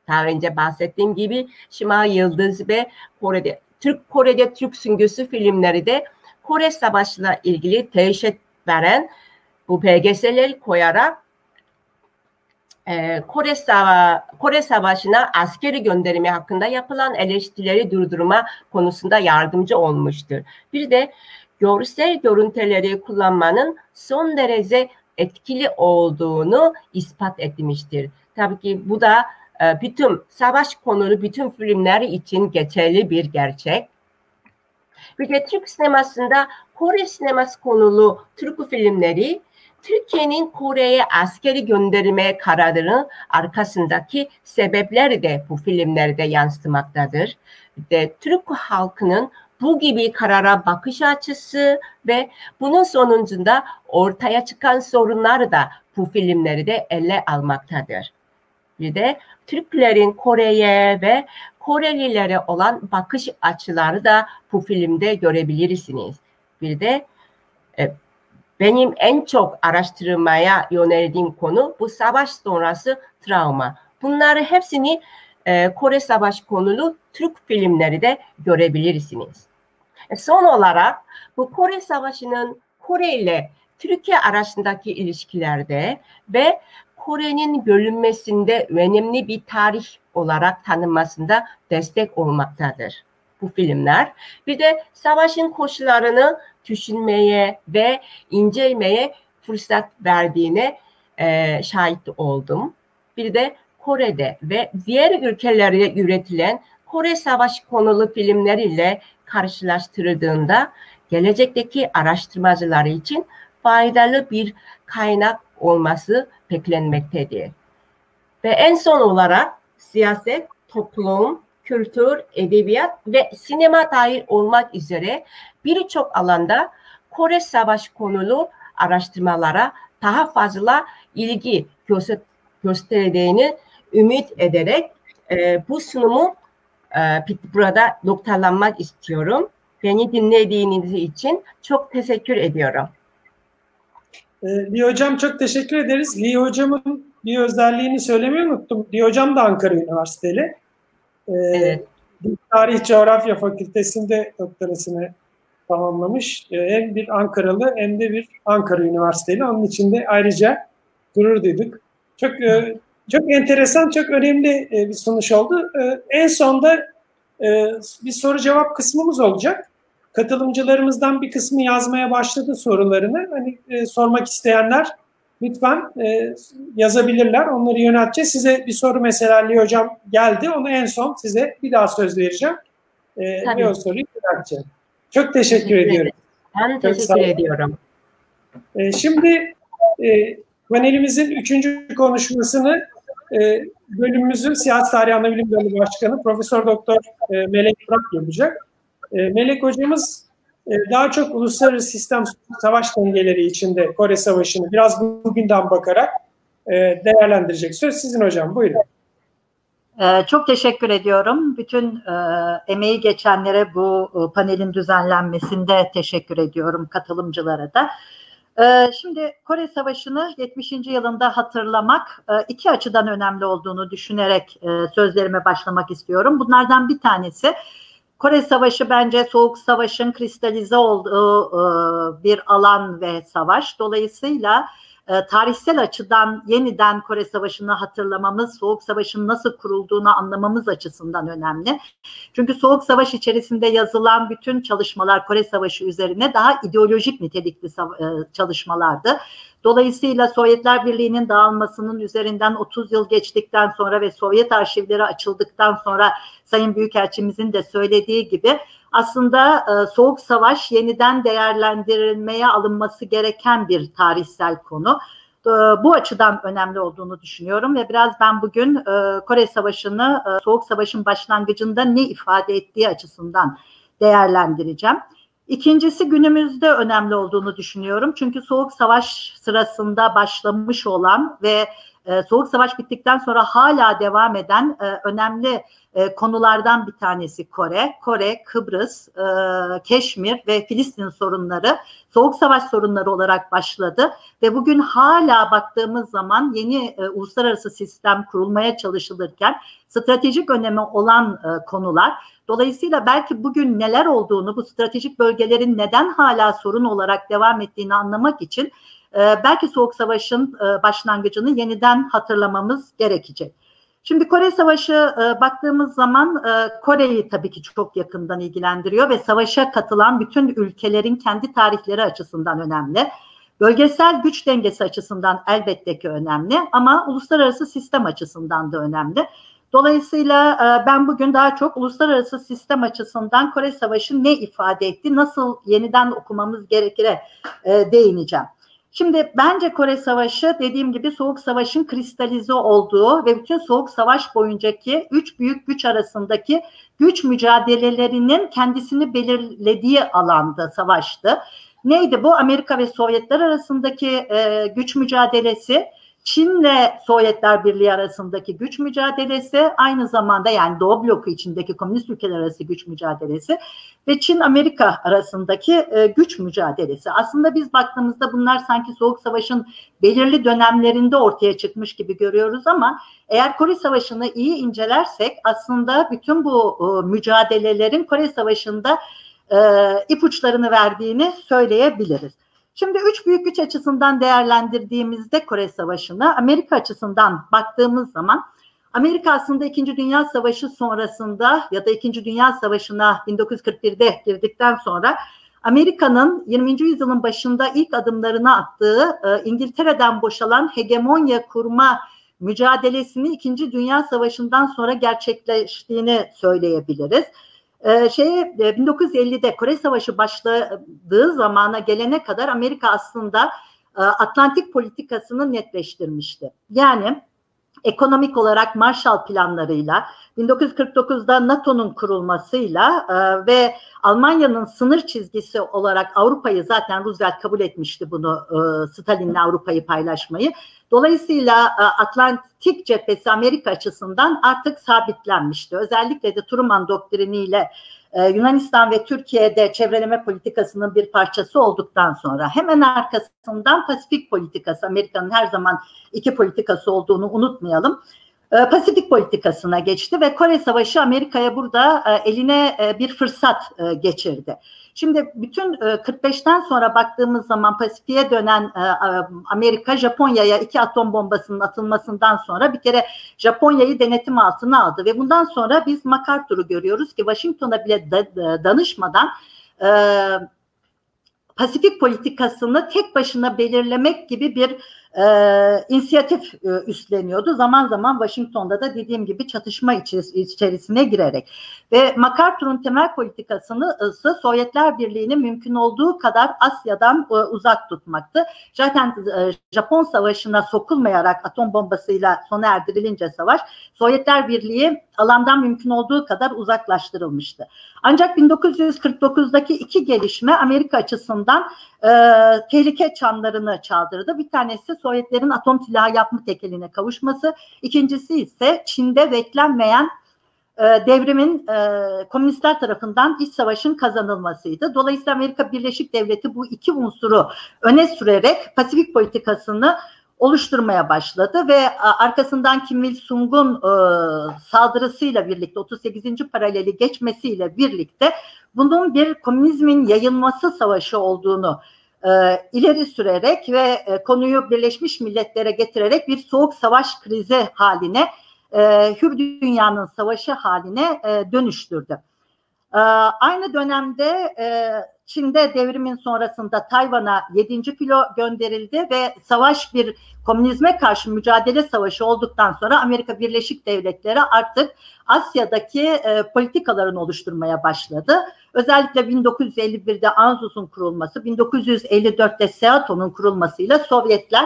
daha önce bahsettiğim gibi Şima Yıldız ve Kore'de Türk Kore'de Türk Süngüsü filmleri de Kore Savaşı'na ilgili teşhit veren bu belgeselleri koyarak e, Kore, Sava Kore Savaşı'na askeri gönderimi hakkında yapılan eleştirileri durdurma konusunda yardımcı olmuştur. Bir de görsel görüntüleri kullanmanın son derece etkili olduğunu ispat etmiştir. Tabii ki bu da e, bütün savaş konulu bütün filmler için geçerli bir gerçek. Bir de Türk sinemasında Kore sineması konulu Türk filmleri Türkiye'nin Kore'ye askeri gönderme kararının arkasındaki sebepleri de bu filmlerde yansıtmaktadır. De Türk halkının bu gibi karara bakış açısı ve bunun sonucunda ortaya çıkan sorunları da bu filmleri de ele almaktadır. Bir de Türklerin Kore'ye ve Korelilere olan bakış açıları da bu filmde görebilirsiniz. Bir de e, benim en çok araştırmaya yöneldiğim konu bu savaş sonrası travma. Bunları hepsini e, Kore Savaş konulu Türk filmleri de görebilirsiniz. E, son olarak bu Kore Savaşı'nın Kore ile Türkiye arasındaki ilişkilerde ve Kore'nin bölünmesinde önemli bir tarih olarak tanınmasında destek olmaktadır bu filmler. Bir de savaşın koşullarını düşünmeye ve incelemeye fırsat verdiğine e, şahit oldum. Bir de Kore'de ve diğer ülkelerde üretilen Kore Savaşı konulu filmler ile karşılaştırıldığında gelecekteki araştırmacılar için faydalı bir kaynak olması beklenmektedir. Ve en son olarak siyaset, toplum, kültür, edebiyat ve sinema dahil olmak üzere birçok alanda Kore Savaşı konulu araştırmalara daha fazla ilgi gösterdiğini ümit ederek e, bu sunumu e, burada noktalanmak istiyorum. Beni dinlediğiniz için çok teşekkür ediyorum. E, Lee Hocam çok teşekkür ederiz. Lee Hocam'ın bir özelliğini söylemeyi unuttum. Lee Hocam da Ankara Üniversiteli. E, evet. Tarih Coğrafya Fakültesi'nde doktorasını tamamlamış. E, hem bir Ankaralı hem de bir Ankara Üniversiteli. Onun için de ayrıca gurur duyduk. Çok e, Çok enteresan, çok önemli bir sonuç oldu. En sonda bir soru cevap kısmımız olacak. Katılımcılarımızdan bir kısmı yazmaya başladı sorularını. Hani sormak isteyenler lütfen yazabilirler. Onları yönelteceğiz. Size bir soru mesela Ali Hocam geldi. Onu en son size bir daha söz vereceğim. Tabii. Ve o soruyu yönelteceğim. Çok teşekkür, teşekkür ediyorum. Ben teşekkür ediyorum. Şimdi panelimizin üçüncü konuşmasını e, bölümümüzün Siyasi Tarih Anabilim Dalı Başkanı Profesör Doktor e, Melek Fırat yapacak. E, Melek hocamız e, daha çok uluslararası sistem savaş dengeleri içinde Kore Savaşı'nı biraz bugünden bakarak e, değerlendirecek. Söz sizin hocam, buyurun. Ee, çok teşekkür ediyorum. Bütün e, emeği geçenlere bu e, panelin düzenlenmesinde teşekkür ediyorum katılımcılara da. Ee, şimdi Kore Savaşı'nı 70. yılında hatırlamak iki açıdan önemli olduğunu düşünerek sözlerime başlamak istiyorum. Bunlardan bir tanesi Kore Savaşı bence Soğuk Savaş'ın kristalize olduğu e, bir alan ve savaş. Dolayısıyla e, tarihsel açıdan yeniden Kore Savaşı'nı hatırlamamız, Soğuk Savaş'ın nasıl kurulduğunu anlamamız açısından önemli. Çünkü Soğuk Savaş içerisinde yazılan bütün çalışmalar Kore Savaşı üzerine daha ideolojik nitelikli e, çalışmalardı. Dolayısıyla Sovyetler Birliği'nin dağılmasının üzerinden 30 yıl geçtikten sonra ve Sovyet arşivleri açıldıktan sonra Sayın Büyükelçimizin de söylediği gibi aslında e, Soğuk Savaş yeniden değerlendirilmeye alınması gereken bir tarihsel konu. E, bu açıdan önemli olduğunu düşünüyorum ve biraz ben bugün e, Kore Savaşı'nı Soğuk Savaş'ın başlangıcında ne ifade ettiği açısından değerlendireceğim. İkincisi günümüzde önemli olduğunu düşünüyorum. Çünkü Soğuk Savaş sırasında başlamış olan ve e, Soğuk Savaş bittikten sonra hala devam eden e, önemli e, konulardan bir tanesi Kore. Kore, Kıbrıs, e, Keşmir ve Filistin sorunları Soğuk Savaş sorunları olarak başladı ve bugün hala baktığımız zaman yeni uluslararası sistem kurulmaya çalışılırken stratejik önemi olan konular. Dolayısıyla belki bugün neler olduğunu, bu stratejik bölgelerin neden hala sorun olarak devam ettiğini anlamak için belki Soğuk Savaş'ın e, başlangıcını yeniden hatırlamamız gerekecek. Şimdi Kore Savaşı e, baktığımız zaman e, Kore'yi tabii ki çok yakından ilgilendiriyor ve savaşa katılan bütün ülkelerin kendi tarihleri açısından önemli. Bölgesel güç dengesi açısından elbette ki önemli ama uluslararası sistem açısından da önemli. Dolayısıyla ben bugün daha çok uluslararası sistem açısından Kore Savaşı ne ifade etti, nasıl yeniden okumamız gerekire değineceğim. Şimdi bence Kore Savaşı dediğim gibi Soğuk Savaş'ın kristalize olduğu ve bütün Soğuk Savaş boyuncaki üç büyük güç arasındaki güç mücadelelerinin kendisini belirlediği alanda savaştı. Neydi bu? Amerika ve Sovyetler arasındaki e, güç mücadelesi Çin'le Sovyetler Birliği arasındaki güç mücadelesi aynı zamanda yani Doğu bloku içindeki komünist ülkeler arası güç mücadelesi ve Çin-Amerika arasındaki e, güç mücadelesi. Aslında biz baktığımızda bunlar sanki Soğuk Savaş'ın belirli dönemlerinde ortaya çıkmış gibi görüyoruz ama eğer Kore Savaşı'nı iyi incelersek aslında bütün bu e, mücadelelerin Kore Savaşı'nda e, ipuçlarını verdiğini söyleyebiliriz. Şimdi üç büyük güç açısından değerlendirdiğimizde Kore Savaşı'nı Amerika açısından baktığımız zaman Amerika aslında İkinci Dünya Savaşı sonrasında ya da İkinci Dünya Savaşı'na 1941'de girdikten sonra Amerika'nın 20. yüzyılın başında ilk adımlarını attığı e, İngiltere'den boşalan hegemonya kurma mücadelesini İkinci Dünya Savaşı'ndan sonra gerçekleştiğini söyleyebiliriz. Ee, şeye 1950'de Kore Savaşı başladığı zamana gelene kadar Amerika aslında e, Atlantik politikasını netleştirmişti. Yani ekonomik olarak Marshall planlarıyla 1949'da NATO'nun kurulmasıyla e, ve Almanya'nın sınır çizgisi olarak Avrupa'yı zaten Roosevelt kabul etmişti bunu e, Stalin'le Avrupa'yı paylaşmayı. Dolayısıyla e, Atlantik cephesi Amerika açısından artık sabitlenmişti. Özellikle de Truman doktriniyle e, Yunanistan ve Türkiye'de çevreleme politikasının bir parçası olduktan sonra hemen arkasından Pasifik politikası Amerika'nın her zaman iki politikası olduğunu unutmayalım. E, Pasifik politikasına geçti ve Kore Savaşı Amerika'ya burada e, eline e, bir fırsat geçirdi. Şimdi bütün 45'ten sonra baktığımız zaman Pasifik'e dönen Amerika Japonya'ya iki atom bombasının atılmasından sonra bir kere Japonya'yı denetim altına aldı ve bundan sonra biz MacArthur'u görüyoruz ki Washington'a bile danışmadan Pasifik politikasını tek başına belirlemek gibi bir e, inisiyatif e, üstleniyordu. Zaman zaman Washington'da da dediğim gibi çatışma içerisine girerek. Ve MacArthur'un temel politikasını ise Sovyetler Birliği'ni mümkün olduğu kadar Asya'dan e, uzak tutmaktı. Zaten e, Japon Savaşı'na sokulmayarak atom bombasıyla sona erdirilince savaş, Sovyetler Birliği alandan mümkün olduğu kadar uzaklaştırılmıştı. Ancak 1949'daki iki gelişme Amerika açısından e, tehlike çanlarını çaldırdı. Bir tanesi Sovyetlerin atom silahı yapma tekeline kavuşması. İkincisi ise Çin'de beklenmeyen e, devrimin e, komünistler tarafından iç savaşın kazanılmasıydı. Dolayısıyla Amerika Birleşik Devleti bu iki unsuru öne sürerek Pasifik politikasını oluşturmaya başladı ve arkasından Kim Il-sung'un e, saldırısıyla birlikte 38. paraleli geçmesiyle birlikte bunun bir komünizmin yayılması savaşı olduğunu e, ileri sürerek ve e, konuyu Birleşmiş Milletler'e getirerek bir soğuk savaş krizi haline, hür dünyanın savaşı haline dönüştürdü. Aynı dönemde Çin'de devrimin sonrasında Tayvan'a 7. filo gönderildi ve savaş bir komünizme karşı mücadele savaşı olduktan sonra Amerika Birleşik Devletleri artık Asya'daki e, politikalarını oluşturmaya başladı. Özellikle 1951'de ANZUS'un kurulması, 1954'te SEATO'nun kurulmasıyla Sovyetler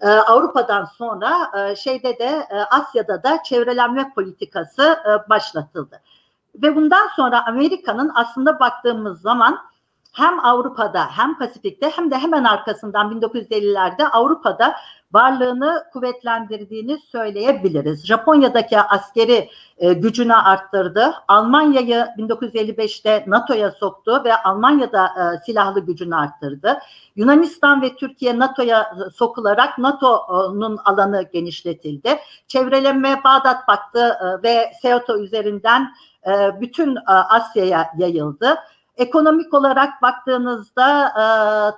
e, Avrupa'dan sonra e, şeyde de e, Asya'da da çevrelenme politikası e, başlatıldı. Ve bundan sonra Amerika'nın aslında baktığımız zaman hem Avrupa'da hem Pasifik'te hem de hemen arkasından 1950'lerde Avrupa'da varlığını kuvvetlendirdiğini söyleyebiliriz. Japonya'daki askeri e, gücünü arttırdı. Almanya'yı 1955'te NATO'ya soktu ve Almanya'da e, silahlı gücünü arttırdı. Yunanistan ve Türkiye NATO'ya sokularak NATO'nun alanı genişletildi. Çevrelenme Bağdat baktı e, ve Seoto üzerinden e, bütün e, Asya'ya yayıldı. Ekonomik olarak baktığınızda e,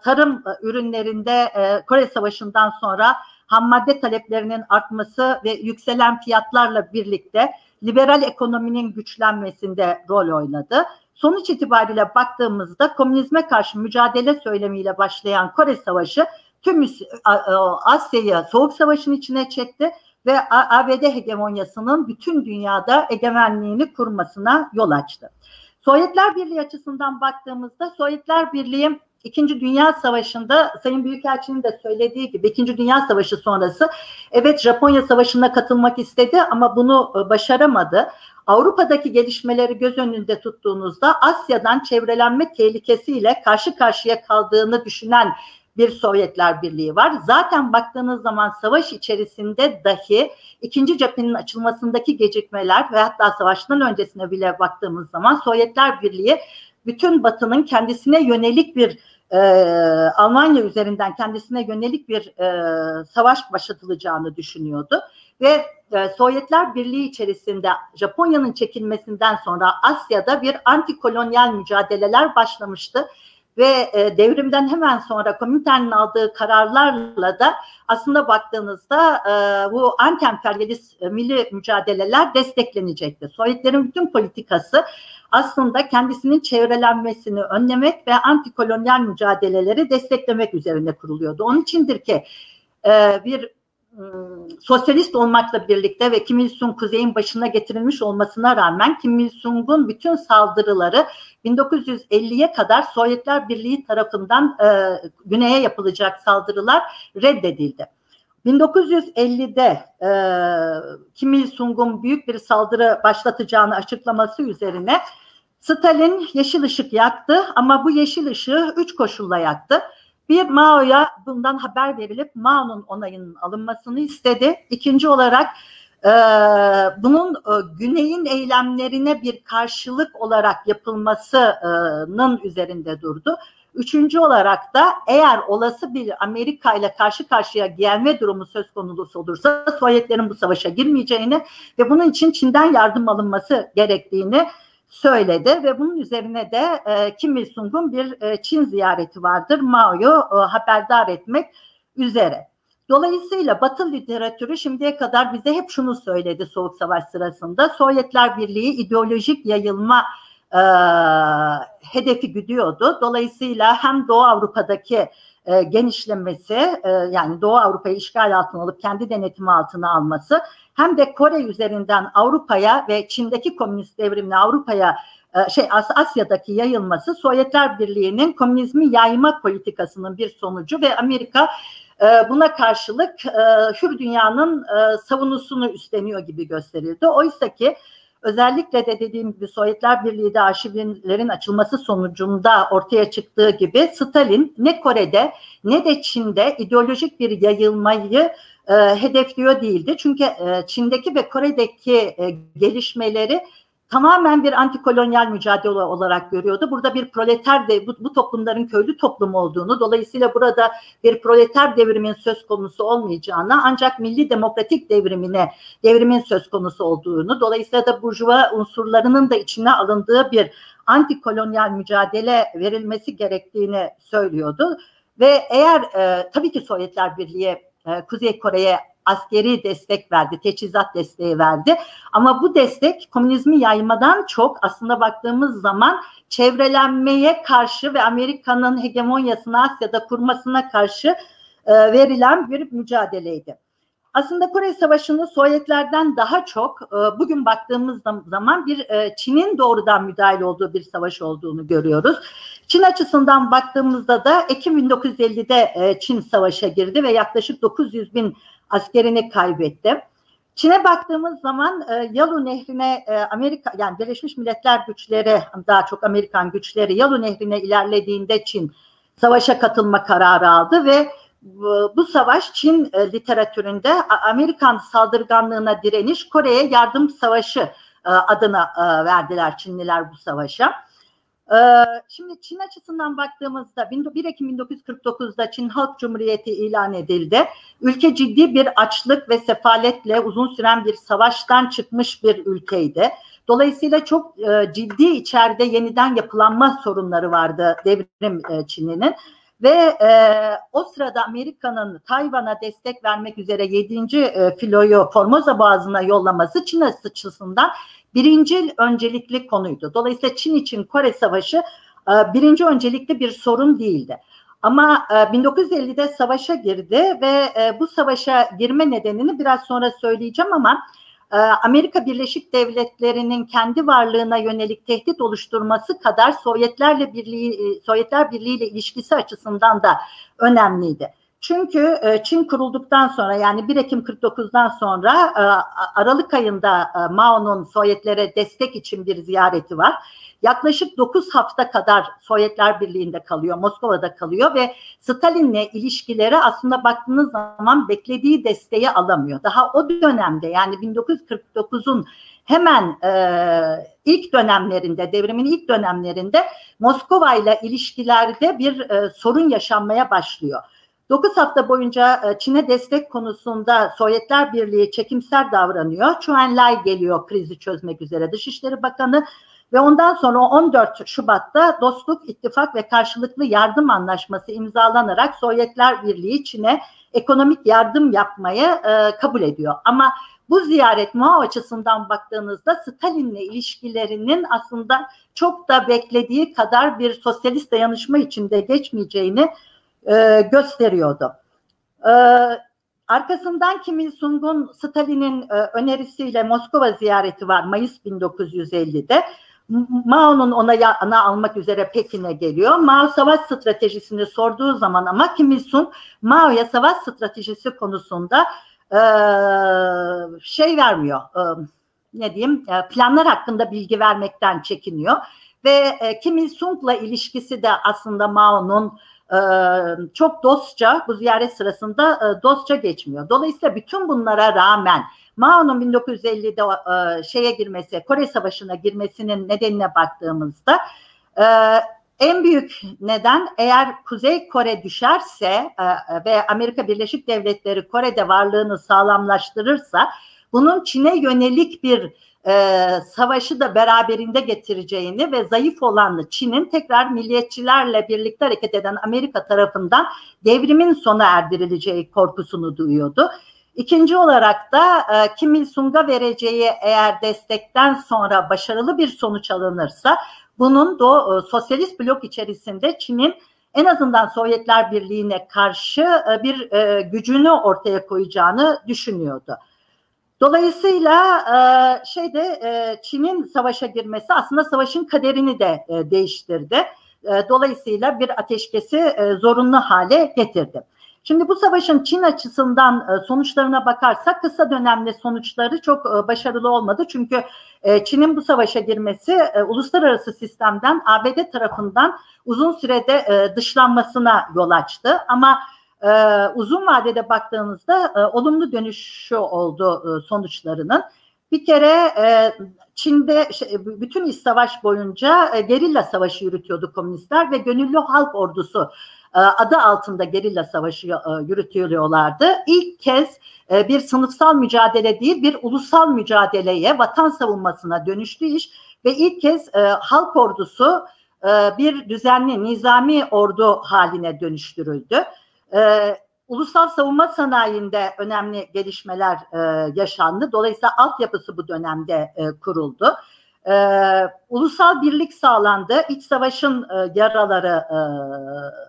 tarım ürünlerinde e, Kore Savaşı'ndan sonra ham madde taleplerinin artması ve yükselen fiyatlarla birlikte liberal ekonominin güçlenmesinde rol oynadı. Sonuç itibariyle baktığımızda komünizme karşı mücadele söylemiyle başlayan Kore Savaşı tüm Asya'yı Soğuk Savaş'ın içine çekti ve ABD hegemonyasının bütün dünyada egemenliğini kurmasına yol açtı. Sovyetler Birliği açısından baktığımızda Sovyetler Birliği İkinci Dünya Savaşı'nda Sayın Büyükelçinin de söylediği gibi İkinci Dünya Savaşı sonrası evet Japonya Savaşı'na katılmak istedi ama bunu e, başaramadı. Avrupa'daki gelişmeleri göz önünde tuttuğunuzda Asya'dan çevrelenme tehlikesiyle karşı karşıya kaldığını düşünen bir Sovyetler Birliği var. Zaten baktığınız zaman savaş içerisinde dahi ikinci cephenin açılmasındaki gecikmeler ve hatta savaştan öncesine bile baktığımız zaman Sovyetler Birliği bütün Batı'nın kendisine yönelik bir e, Almanya üzerinden kendisine yönelik bir e, savaş başlatılacağını düşünüyordu ve e, Sovyetler Birliği içerisinde Japonya'nın çekilmesinden sonra Asya'da bir antikolonyal mücadeleler başlamıştı ve e, devrimden hemen sonra Komintern'in aldığı kararlarla da aslında baktığınızda e, bu anti-emperyalist e, milli mücadeleler desteklenecekti. Sovyetlerin bütün politikası aslında kendisinin çevrelenmesini önlemek ve antikolonyal mücadeleleri desteklemek üzerine kuruluyordu. Onun içindir ki e, bir sosyalist olmakla birlikte ve Kim Il-sung kuzeyin başına getirilmiş olmasına rağmen Kim Il-sung'un bütün saldırıları 1950'ye kadar Sovyetler Birliği tarafından e, güneye yapılacak saldırılar reddedildi. 1950'de e, Kim Il-sung'un büyük bir saldırı başlatacağını açıklaması üzerine Stalin yeşil ışık yaktı ama bu yeşil ışığı üç koşulla yaktı. Bir Mao'ya bundan haber verilip Mao'nun onayının alınmasını istedi. İkinci olarak e, bunun e, Güney'in eylemlerine bir karşılık olarak yapılmasının üzerinde durdu. Üçüncü olarak da eğer olası bir Amerika ile karşı karşıya gelme durumu söz konusu olursa Sovyetlerin bu savaşa girmeyeceğini ve bunun için Çin'den yardım alınması gerektiğini söyledi ve bunun üzerine de e, Kim Il-sung'un bir e, Çin ziyareti vardır. Mao'yu e, haberdar etmek üzere. Dolayısıyla Batı literatürü şimdiye kadar bize hep şunu söyledi Soğuk Savaş sırasında. Sovyetler Birliği ideolojik yayılma e, hedefi güdüyordu. Dolayısıyla hem Doğu Avrupa'daki e, genişlemesi e, yani Doğu Avrupa'yı işgal altına alıp kendi denetimi altına alması hem de Kore üzerinden Avrupa'ya ve Çin'deki komünist devrimle Avrupa'ya e, şey As Asya'daki yayılması Sovyetler Birliği'nin komünizmi yayma politikasının bir sonucu ve Amerika e, buna karşılık e, hür dünyanın savunusunu üstleniyor gibi gösterildi. Oysa ki özellikle de dediğim gibi Sovyetler Birliği'de arşivlerin açılması sonucunda ortaya çıktığı gibi Stalin ne Kore'de ne de Çin'de ideolojik bir yayılmayı e, hedefliyor değildi. Çünkü e, Çin'deki ve Kore'deki e, gelişmeleri tamamen bir antikolonyal mücadele olarak görüyordu. Burada bir proleter de bu, bu toplumların köylü toplum olduğunu, dolayısıyla burada bir proleter devrimin söz konusu olmayacağını, ancak milli demokratik devrimine devrimin söz konusu olduğunu, dolayısıyla da burjuva unsurlarının da içine alındığı bir antikolonyal mücadele verilmesi gerektiğini söylüyordu. Ve eğer e, tabii ki Sovyetler Birliği e, Kuzey Kore'ye askeri destek verdi, teçhizat desteği verdi. Ama bu destek komünizmi yaymadan çok aslında baktığımız zaman çevrelenmeye karşı ve Amerika'nın hegemonyasını Asya'da kurmasına karşı e, verilen bir mücadeleydi. Aslında Kore Savaşı'nı Sovyetlerden daha çok e, bugün baktığımız zaman bir e, Çin'in doğrudan müdahil olduğu bir savaş olduğunu görüyoruz. Çin açısından baktığımızda da Ekim 1950'de e, Çin savaşa girdi ve yaklaşık 900 bin askerini kaybetti. Çin'e baktığımız zaman Yalu Nehri'ne Amerika yani Birleşmiş Milletler güçleri daha çok Amerikan güçleri Yalu Nehri'ne ilerlediğinde Çin savaşa katılma kararı aldı ve bu, savaş Çin e, literatüründe Amerikan saldırganlığına direniş Kore'ye yardım savaşı e, adına e, verdiler Çinliler bu savaşa. Şimdi Çin açısından baktığımızda 1 Ekim 1949'da Çin Halk Cumhuriyeti ilan edildi. Ülke ciddi bir açlık ve sefaletle uzun süren bir savaştan çıkmış bir ülkeydi. Dolayısıyla çok ciddi içeride yeniden yapılanma sorunları vardı devrim Çin'inin. Ve e, o sırada Amerika'nın Tayvan'a destek vermek üzere 7. E, filoyu Formosa Boğazı'na yollaması Çin açısından birinci öncelikli konuydu. Dolayısıyla Çin için Kore Savaşı e, birinci öncelikli bir sorun değildi. Ama 1950'de e, savaşa girdi ve e, bu savaşa girme nedenini biraz sonra söyleyeceğim ama Amerika Birleşik Devletleri'nin kendi varlığına yönelik tehdit oluşturması kadar Sovyetlerle Birliği Sovyetler Birliği ile ilişkisi açısından da önemliydi. Çünkü e, Çin kurulduktan sonra yani 1 Ekim 49'dan sonra e, Aralık ayında e, Mao'nun Sovyetlere destek için bir ziyareti var. Yaklaşık 9 hafta kadar Sovyetler Birliği'nde kalıyor, Moskova'da kalıyor ve Stalin'le ilişkileri aslında baktığınız zaman beklediği desteği alamıyor. Daha o dönemde yani 1949'un hemen e, ilk dönemlerinde, devrimin ilk dönemlerinde Moskova ile ilişkilerde bir e, sorun yaşanmaya başlıyor. 9 hafta boyunca e, Çin'e destek konusunda Sovyetler Birliği çekimser davranıyor. Chu Enlai geliyor krizi çözmek üzere Dışişleri Bakanı ve ondan sonra 14 Şubat'ta Dostluk, İttifak ve Karşılıklı Yardım Anlaşması imzalanarak Sovyetler Birliği Çin'e ekonomik yardım yapmayı e, kabul ediyor. Ama bu ziyaret Mao açısından baktığınızda Stalin'le ilişkilerinin aslında çok da beklediği kadar bir sosyalist dayanışma içinde geçmeyeceğini e, gösteriyordu. E, arkasından Kim Il-sung'un Stalin'in e, önerisiyle Moskova ziyareti var Mayıs 1950'de. Mao'nun ona yana almak üzere Pekin'e geliyor. Mao savaş stratejisini sorduğu zaman ama Kim Il-sung Mao'ya savaş stratejisi konusunda şey vermiyor. Ne diyeyim? Planlar hakkında bilgi vermekten çekiniyor ve Kim Il-sung'la ilişkisi de aslında Mao'nun çok dostça bu ziyaret sırasında dostça geçmiyor. Dolayısıyla bütün bunlara rağmen Mao'nun 1950'de e, şeye girmesi, Kore Savaşı'na girmesinin nedenine baktığımızda e, en büyük neden eğer Kuzey Kore düşerse ve Amerika Birleşik Devletleri Kore'de varlığını sağlamlaştırırsa bunun Çin'e yönelik bir e, savaşı da beraberinde getireceğini ve zayıf olan Çin'in tekrar milliyetçilerle birlikte hareket eden Amerika tarafından devrimin sona erdirileceği korkusunu duyuyordu. İkinci olarak da e, Kim Il-sung'a vereceği eğer destekten sonra başarılı bir sonuç alınırsa bunun da e, sosyalist blok içerisinde Çin'in en azından Sovyetler Birliği'ne karşı e, bir e, gücünü ortaya koyacağını düşünüyordu. Dolayısıyla e, şeyde e, Çin'in savaşa girmesi aslında savaşın kaderini de e, değiştirdi. E, dolayısıyla bir ateşkesi e, zorunlu hale getirdi. Şimdi bu savaşın Çin açısından e, sonuçlarına bakarsak kısa dönemde sonuçları çok e, başarılı olmadı. Çünkü e, Çin'in bu savaşa girmesi uluslararası sistemden ABD tarafından uzun sürede dışlanmasına yol açtı. Ama uzun vadede baktığımızda olumlu dönüşü oldu sonuçlarının. Bir kere Çin'de şey, bütün iç savaş boyunca gerilla savaşı yürütüyordu komünistler ve gönüllü halk ordusu adı altında gerilla savaşı e, yürütüyorlardı. İlk kez e, bir sınıfsal mücadele değil bir ulusal mücadeleye, vatan savunmasına dönüştü iş ve ilk kez halk ordusu bir düzenli nizami ordu haline dönüştürüldü. Ulusal savunma sanayinde önemli gelişmeler yaşandı. Dolayısıyla altyapısı bu dönemde kuruldu. E, ulusal birlik sağlandı, iç savaşın e, yaraları e,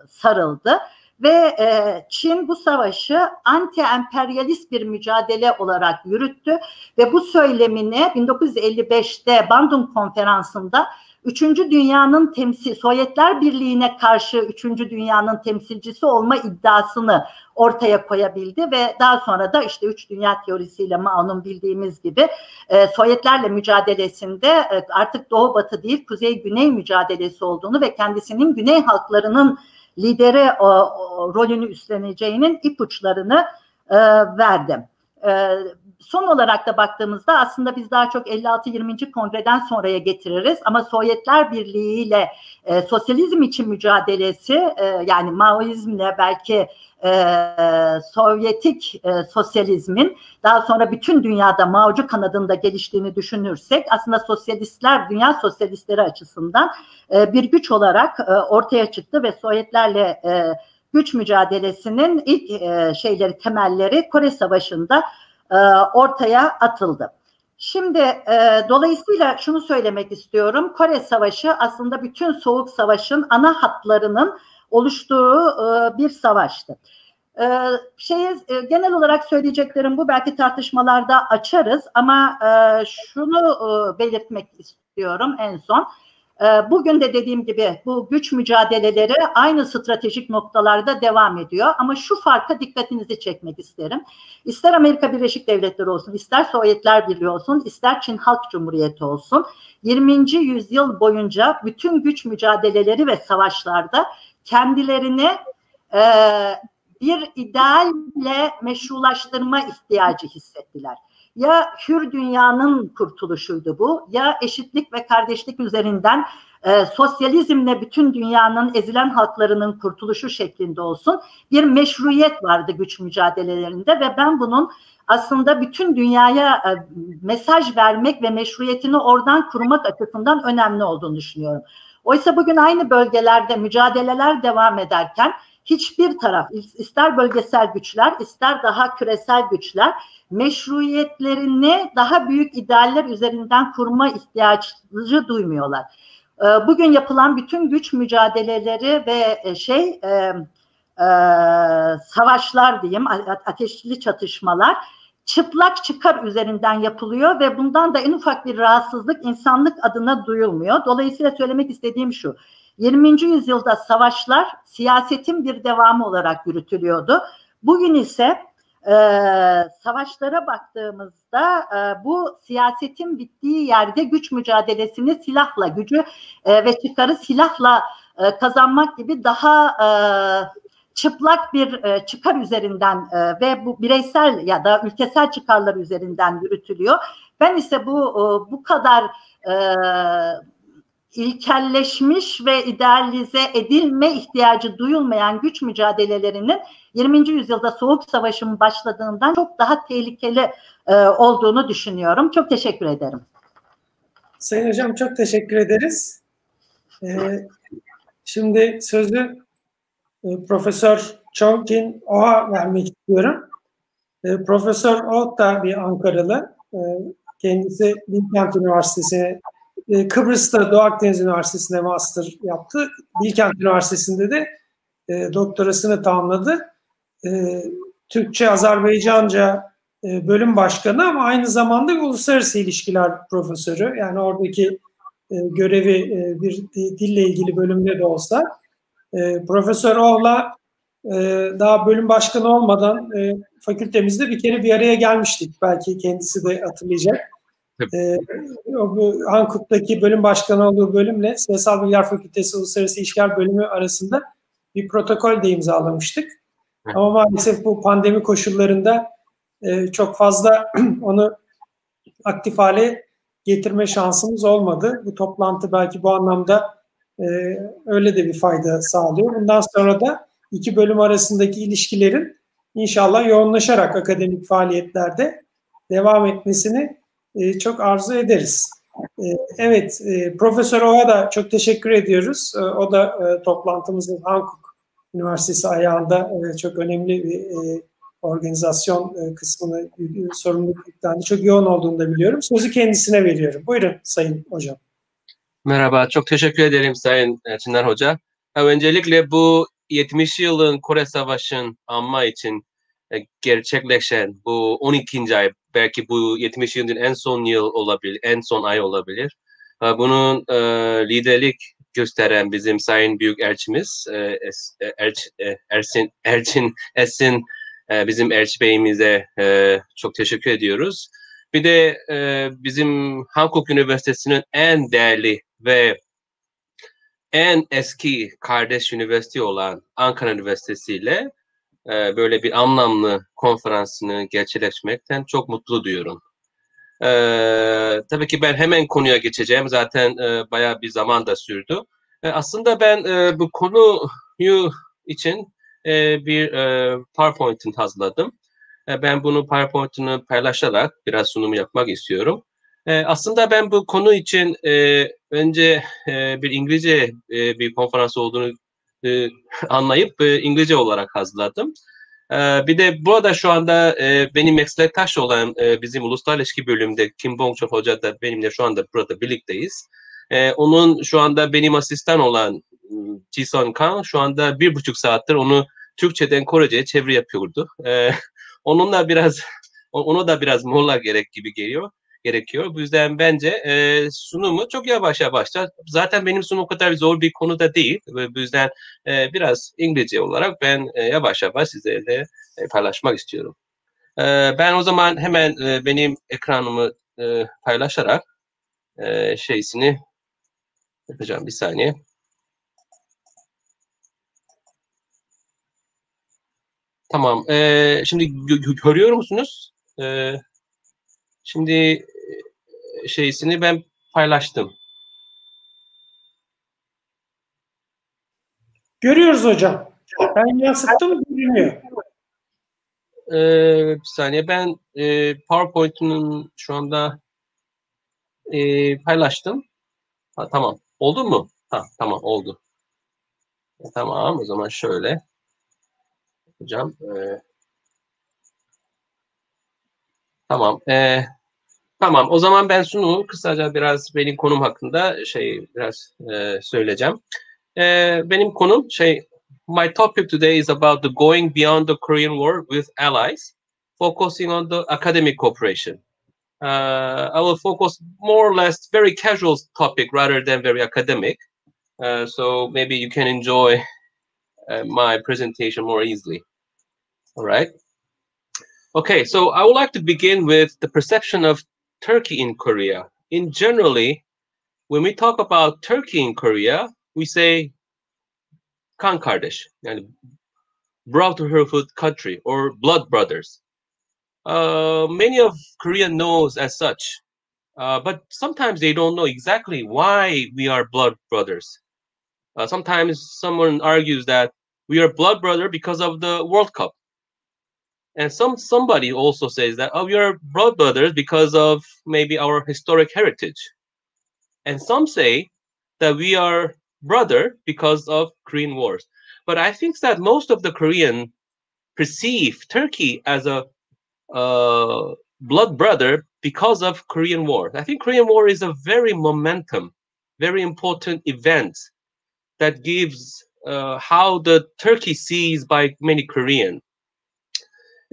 sarıldı ve e, Çin bu savaşı anti-emperyalist bir mücadele olarak yürüttü ve bu söylemini 1955'te Bandung Konferansı'nda Üçüncü dünyanın temsil, Sovyetler Birliği'ne karşı üçüncü dünyanın temsilcisi olma iddiasını ortaya koyabildi ve daha sonra da işte üç dünya teorisiyle Mao'nun bildiğimiz gibi e, Sovyetlerle mücadelesinde e, artık Doğu Batı değil Kuzey Güney mücadelesi olduğunu ve kendisinin Güney halklarının lideri o, o, rolünü üstleneceğinin ipuçlarını e, verdi. E, son olarak da baktığımızda aslında biz daha çok 56-20. kongreden sonraya getiririz ama Sovyetler Birliği ile e, sosyalizm için mücadelesi e, yani Maoizmle belki e, Sovyetik e, sosyalizmin daha sonra bütün dünyada Maocu kanadında geliştiğini düşünürsek aslında sosyalistler dünya sosyalistleri açısından e, bir güç olarak e, ortaya çıktı ve Sovyetlerle e, güç mücadelesinin ilk e, şeyleri temelleri Kore Savaşı'nda e, ortaya atıldı. Şimdi e, dolayısıyla şunu söylemek istiyorum. Kore Savaşı aslında bütün Soğuk Savaş'ın ana hatlarının oluştuğu e, bir savaştı. E, şeye, e, genel olarak söyleyeceklerim bu. Belki tartışmalarda açarız ama e, şunu e, belirtmek istiyorum en son. Ee, bugün de dediğim gibi bu güç mücadeleleri aynı stratejik noktalarda devam ediyor. Ama şu farka dikkatinizi çekmek isterim. İster Amerika Birleşik Devletleri olsun, ister Sovyetler Birliği olsun, ister Çin Halk Cumhuriyeti olsun. 20. yüzyıl boyunca bütün güç mücadeleleri ve savaşlarda kendilerini e, bir idealle meşrulaştırma ihtiyacı hissettiler. Ya hür dünyanın kurtuluşuydu bu ya eşitlik ve kardeşlik üzerinden e, sosyalizmle bütün dünyanın ezilen halklarının kurtuluşu şeklinde olsun bir meşruiyet vardı güç mücadelelerinde ve ben bunun aslında bütün dünyaya e, mesaj vermek ve meşruiyetini oradan kurmak açısından önemli olduğunu düşünüyorum. Oysa bugün aynı bölgelerde mücadeleler devam ederken hiçbir taraf ister bölgesel güçler ister daha küresel güçler meşruiyetlerini daha büyük idealler üzerinden kurma ihtiyacı duymuyorlar. Ee, bugün yapılan bütün güç mücadeleleri ve e, şey e, e, savaşlar diyeyim ateşli çatışmalar çıplak çıkar üzerinden yapılıyor ve bundan da en ufak bir rahatsızlık insanlık adına duyulmuyor. Dolayısıyla söylemek istediğim şu. 20. yüzyılda savaşlar siyasetin bir devamı olarak yürütülüyordu. Bugün ise e, savaşlara baktığımızda e, bu siyasetin bittiği yerde güç mücadelesini silahla, gücü e, ve çıkarı silahla e, kazanmak gibi daha e, çıplak bir e, çıkar üzerinden e, ve bu bireysel ya da ülkesel çıkarlar üzerinden yürütülüyor. Ben ise bu e, bu kadar e, ilkelleşmiş ve idealize edilme ihtiyacı duyulmayan güç mücadelelerinin 20. yüzyılda Soğuk Savaş'ın başladığından çok daha tehlikeli e, olduğunu düşünüyorum. Çok teşekkür ederim. Sayın Hocam çok teşekkür ederiz. Ee, şimdi sözü e, Profesör Chongqing Oha vermek istiyorum. E, Profesör O da bir Ankaralı. E, kendisi Bilkent Üniversitesi, e, Kıbrıs'ta Doğu Akdeniz Üniversitesi'nde master yaptı. Bilkent Üniversitesi'nde de e, doktorasını tamamladı. E, Türkçe, Azerbaycanca e, bölüm başkanı ama aynı zamanda uluslararası ilişkiler profesörü. Yani oradaki e, görevi e, bir dille ilgili bölümde de olsa. E, Profesör Oğla e, daha bölüm başkanı olmadan e, fakültemizde bir kere bir araya gelmiştik. Belki kendisi de hatırlayacak. E, o bu Hankuk'taki bölüm başkanı olduğu bölümle Siyasal Bilgiler Fakültesi Uluslararası İlişkiler Bölümü arasında bir protokol de imzalamıştık. Ama maalesef bu pandemi koşullarında e, çok fazla onu aktif hale getirme şansımız olmadı. Bu toplantı belki bu anlamda e, öyle de bir fayda sağlıyor. Bundan sonra da iki bölüm arasındaki ilişkilerin inşallah yoğunlaşarak akademik faaliyetlerde devam etmesini e, çok arzu ederiz. E, evet, e, Profesör Oğa da çok teşekkür ediyoruz. E, o da e, toplantımızın Hankook Üniversitesi ayağında e, çok önemli bir e, organizasyon e, kısmını e, sorumluluk. Çok yoğun olduğunu da biliyorum. Sözü kendisine veriyorum. Buyurun Sayın Hocam. Merhaba, çok teşekkür ederim Sayın e, Çınar Hoca. Öncelikle bu 70 yılın Kore Savaşı'nın anma için gerçekleşen bu 12. ay, belki bu 70 yılın en son yıl olabilir, en son ay olabilir. Bunun e, liderlik gösteren bizim Sayın Büyükelçimiz e, Erç, Ersin, Erçin Esin e, bizim Elçi Bey'imize e, çok teşekkür ediyoruz. Bir de e, bizim Hankook Üniversitesi'nin en değerli ve en eski kardeş üniversite olan Ankara Üniversitesi ile e, böyle bir anlamlı konferansını gerçekleşmekten çok mutlu duyuyorum. E, tabii ki ben hemen konuya geçeceğim. Zaten e, bayağı bir zaman da sürdü. E, aslında ben e, bu konuyu için e, bir e, PowerPoint'in hazırladım. E, ben bunu PowerPoint'ını paylaşarak biraz sunum yapmak istiyorum. E, aslında ben bu konu için e, önce e, bir İngilizce e, bir konferans olduğunu e, anlayıp e, İngilizce olarak hazırladım. E, bir de burada şu anda e, benim meslektaş olan e, bizim uluslararası ilişki bölümünde Kim Bongchul Hoca da benimle şu anda burada birlikteyiz. E, onun şu anda benim asistan olan Jisun Kang şu anda bir buçuk saattir onu Türkçeden Korece'ye çeviri yapıyordu. E, onunla biraz onu da biraz mola gerek gibi geliyor gerekiyor. Bu yüzden bence e, sunumu çok yavaş yavaş. Zaten benim sunum o kadar zor bir konu da değil. Bu yüzden e, biraz İngilizce olarak ben e, yavaş yavaş sizlerle e, paylaşmak istiyorum. E, ben o zaman hemen e, benim ekranımı e, paylaşarak e, şeysini yapacağım bir saniye. Tamam. Ee, şimdi görüyor musunuz? Ee, şimdi şeysini ben paylaştım. Görüyoruz hocam. Ben yansıttım görünüyor. Ee, bir saniye ben e, PowerPoint'un şu anda e, paylaştım. Ha, tamam. Oldu mu? Ha, tamam oldu. E, tamam o zaman şöyle hocam. E, tamam. E, tamam. O zaman ben sunumu kısaca biraz benim konum hakkında şey biraz e, söyleyeceğim. E, benim konum şey My topic today is about the going beyond the Korean War with allies, focusing on the academic cooperation. Uh, I will focus more or less very casual topic rather than very academic. Uh, so maybe you can enjoy uh, my presentation more easily. All right. Okay, so I would like to begin with the perception of Turkey in Korea. In generally, when we talk about Turkey in Korea, we say kan kardeş, yani brotherhood country or blood brothers. Uh, many of Korea knows as such uh, but sometimes they don't know exactly why we are blood brothers. Uh, sometimes someone argues that we are blood brother because of the World Cup, and some somebody also says that oh we are blood brothers because of maybe our historic heritage, and some say that we are brother because of Korean wars. But I think that most of the Korean perceive Turkey as a uh, blood brother because of Korean War. I think Korean War is a very momentum, very important event that gives uh, how the Turkey sees by many Korean,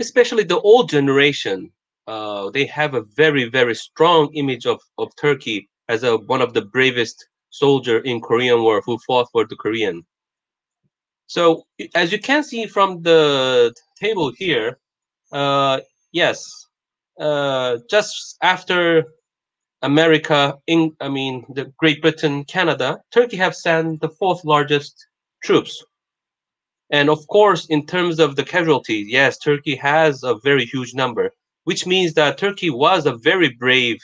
especially the old generation. Uh, they have a very very strong image of, of Turkey as a one of the bravest soldier in Korean War who fought for the Korean. So as you can see from the table here, uh, yes, uh, just after America, in, I mean, the Great Britain, Canada, Turkey have sent the fourth largest troops. And of course, in terms of the casualties, yes, Turkey has a very huge number, which means that Turkey was a very brave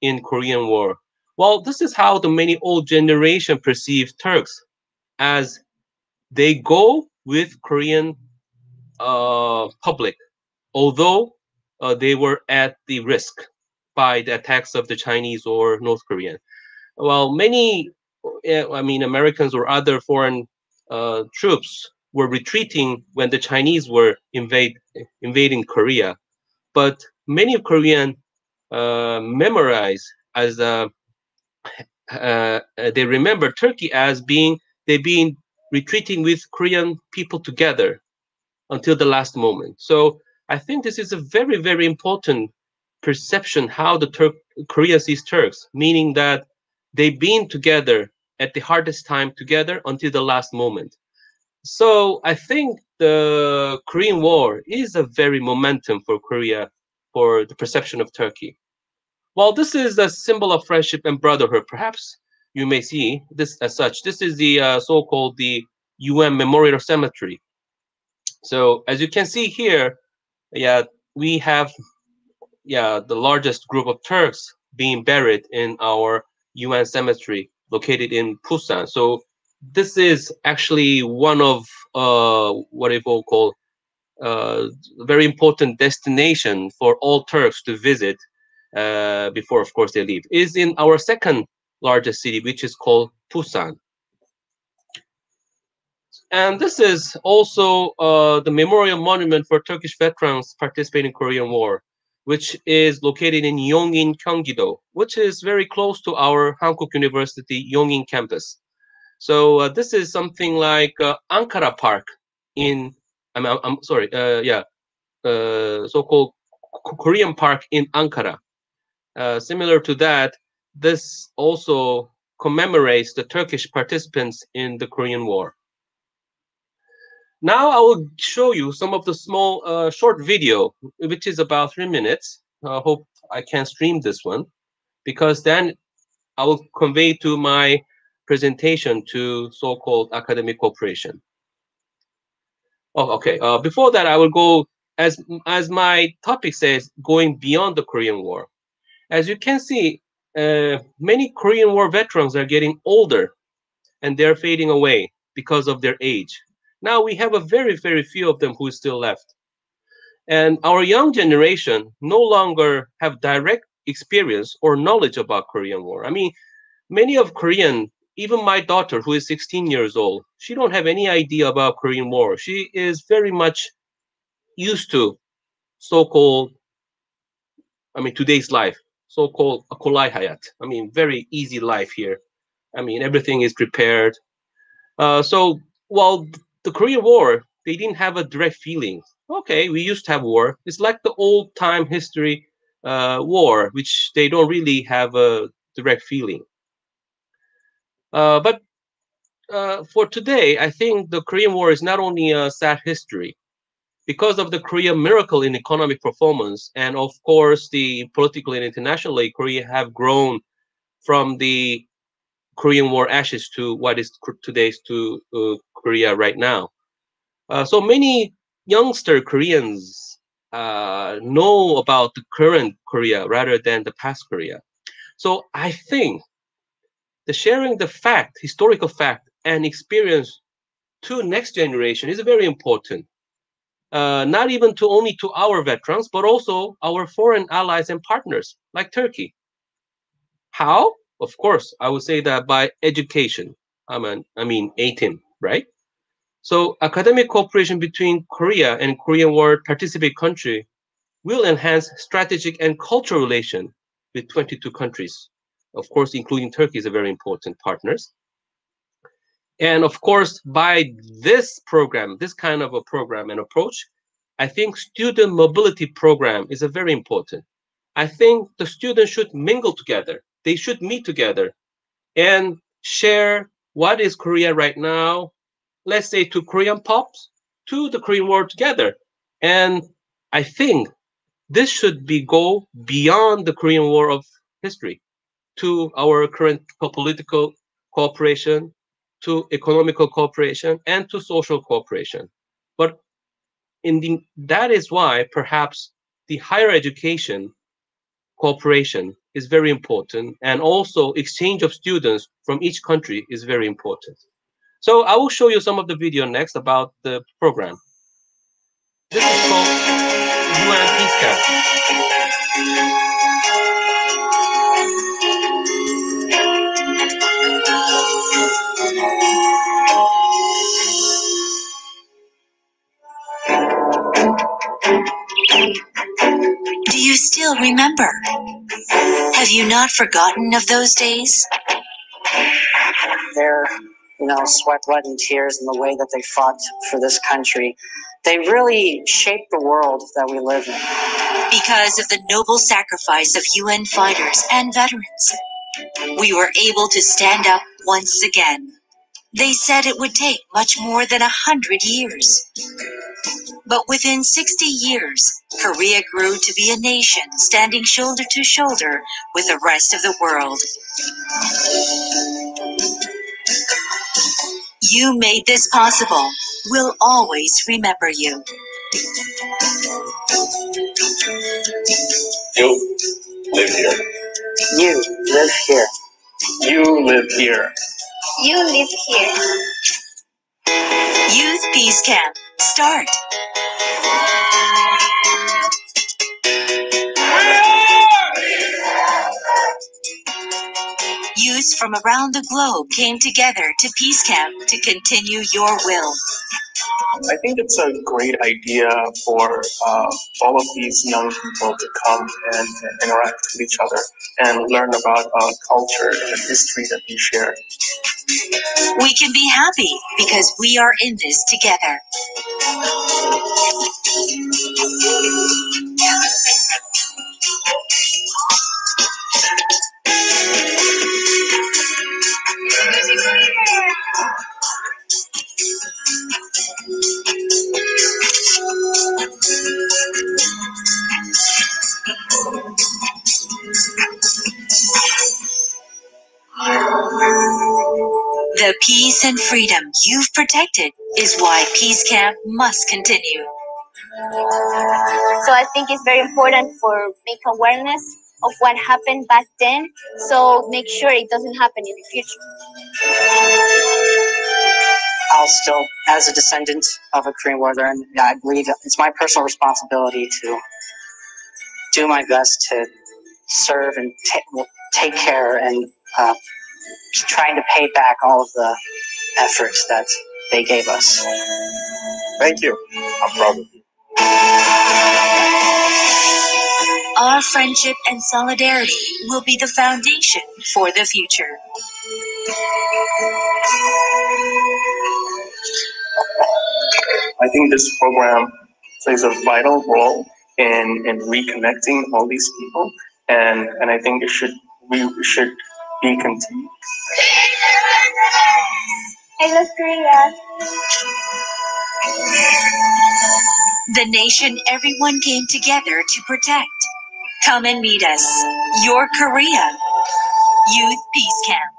in Korean War. Well, this is how the many old generation perceive Turks as they go with Korean uh, public, although uh, they were at the risk by the attacks of the Chinese or North Korean. Well, many, eh, I mean, Americans or other foreign uh, troops were retreating when the Chinese were invade invading Korea, but many of Korean uh, memorize as uh, uh, they remember Turkey as being they being retreating with Korean people together until the last moment. So I think this is a very, very important perception how the Turk Korea sees Turks, meaning that they've been together at the hardest time together until the last moment. So I think the Korean War is a very momentum for Korea for the perception of Turkey. While this is a symbol of friendship and brotherhood, perhaps you may see this as such. This is the uh, so-called the UN Memorial Cemetery. So as you can see here, yeah, we have yeah the largest group of Turks being buried in our UN cemetery located in Busan. So this is actually one of uh, what I will call uh, very important destination for all Turks to visit uh, before, of course, they leave. Is in our second largest city, which is called Busan. And this is also uh, the memorial monument for Turkish veterans participating in Korean War, which is located in Yongin, Gyeonggi-do, which is very close to our Hankuk University Yongin campus. So uh, this is something like uh, Ankara Park in, I'm, I'm, I'm sorry, uh, yeah, uh, so-called Korean Park in Ankara. Uh, similar to that, this also commemorates the Turkish participants in the Korean War. Now I will show you some of the small uh, short video, which is about three minutes. I hope I can stream this one because then I will convey to my presentation to so-called academic cooperation. Oh, okay. Uh, before that, I will go as as my topic says, going beyond the Korean War. As you can see, uh, many Korean War veterans are getting older and they're fading away because of their age. Now we have a very, very few of them who is still left. And our young generation no longer have direct experience or knowledge about Korean War. I mean, many of Korean, even my daughter who is 16 years old, she don't have any idea about Korean War. She is very much used to so-called, I mean, today's life so-called Akolai Hayat. I mean, very easy life here. I mean, everything is prepared. Uh, so while the Korean War, they didn't have a direct feeling. Okay, we used to have war. It's like the old time history uh, war, which they don't really have a direct feeling. Uh, but uh, for today, I think the Korean War is not only a sad history, because of the Korean miracle in economic performance, and of course the politically and internationally, Korea have grown from the Korean War ashes to what is today's to uh, Korea right now. Uh, so many youngster Koreans uh, know about the current Korea rather than the past Korea. So I think the sharing the fact, historical fact, and experience to next generation is very important. Uh, not even to only to our veterans, but also our foreign allies and partners like Turkey. How? Of course, I would say that by education. I mean, I mean, ATIM, right? So academic cooperation between Korea and Korean War participant country will enhance strategic and cultural relation with 22 countries. Of course, including Turkey is a very important partners. And of course, by this program, this kind of a program and approach, I think student mobility program is a very important. I think the students should mingle together. They should meet together and share what is Korea right now, let's say to Korean pops, to the Korean war together. And I think this should be go beyond the Korean War of history to our current political cooperation, to economical cooperation, and to social cooperation. But in the, that is why perhaps the higher education cooperation is very important, and also exchange of students from each country is very important. So I will show you some of the video next about the program. This is called UN Peace Camp. Still remember? Have you not forgotten of those days? Their, you know, sweat, blood, and tears and the way that they fought for this country, they really shaped the world that we live in. Because of the noble sacrifice of UN fighters and veterans, we were able to stand up once again. They said it would take much more than a hundred years. But within 60 years, Korea grew to be a nation standing shoulder to shoulder with the rest of the world. You made this possible. We'll always remember you. You live here. You live here. You live here. You live here. Youth Peace Camp. Start. Youths from around the globe came together to Peace Camp to continue your will. I think it's a great idea for uh, all of these young people to come and interact with each other and learn about our culture and history that we share. We can be happy because we are in this together. And freedom you've protected is why Peace Camp must continue. So I think it's very important for make awareness of what happened back then. So make sure it doesn't happen in the future. I'll still, as a descendant of a Korean War veteran, I believe it's my personal responsibility to do my best to serve and ta- take care and uh, trying to pay back all of the efforts that they gave us. Thank you. I'm proud of you. Our friendship and solidarity will be the foundation for the future. I think this program plays a vital role in, in reconnecting all these people, and, and I think it should we should be continued. I love Korea. The nation everyone came together to protect. Come and meet us. Your Korea. Youth Peace Camp.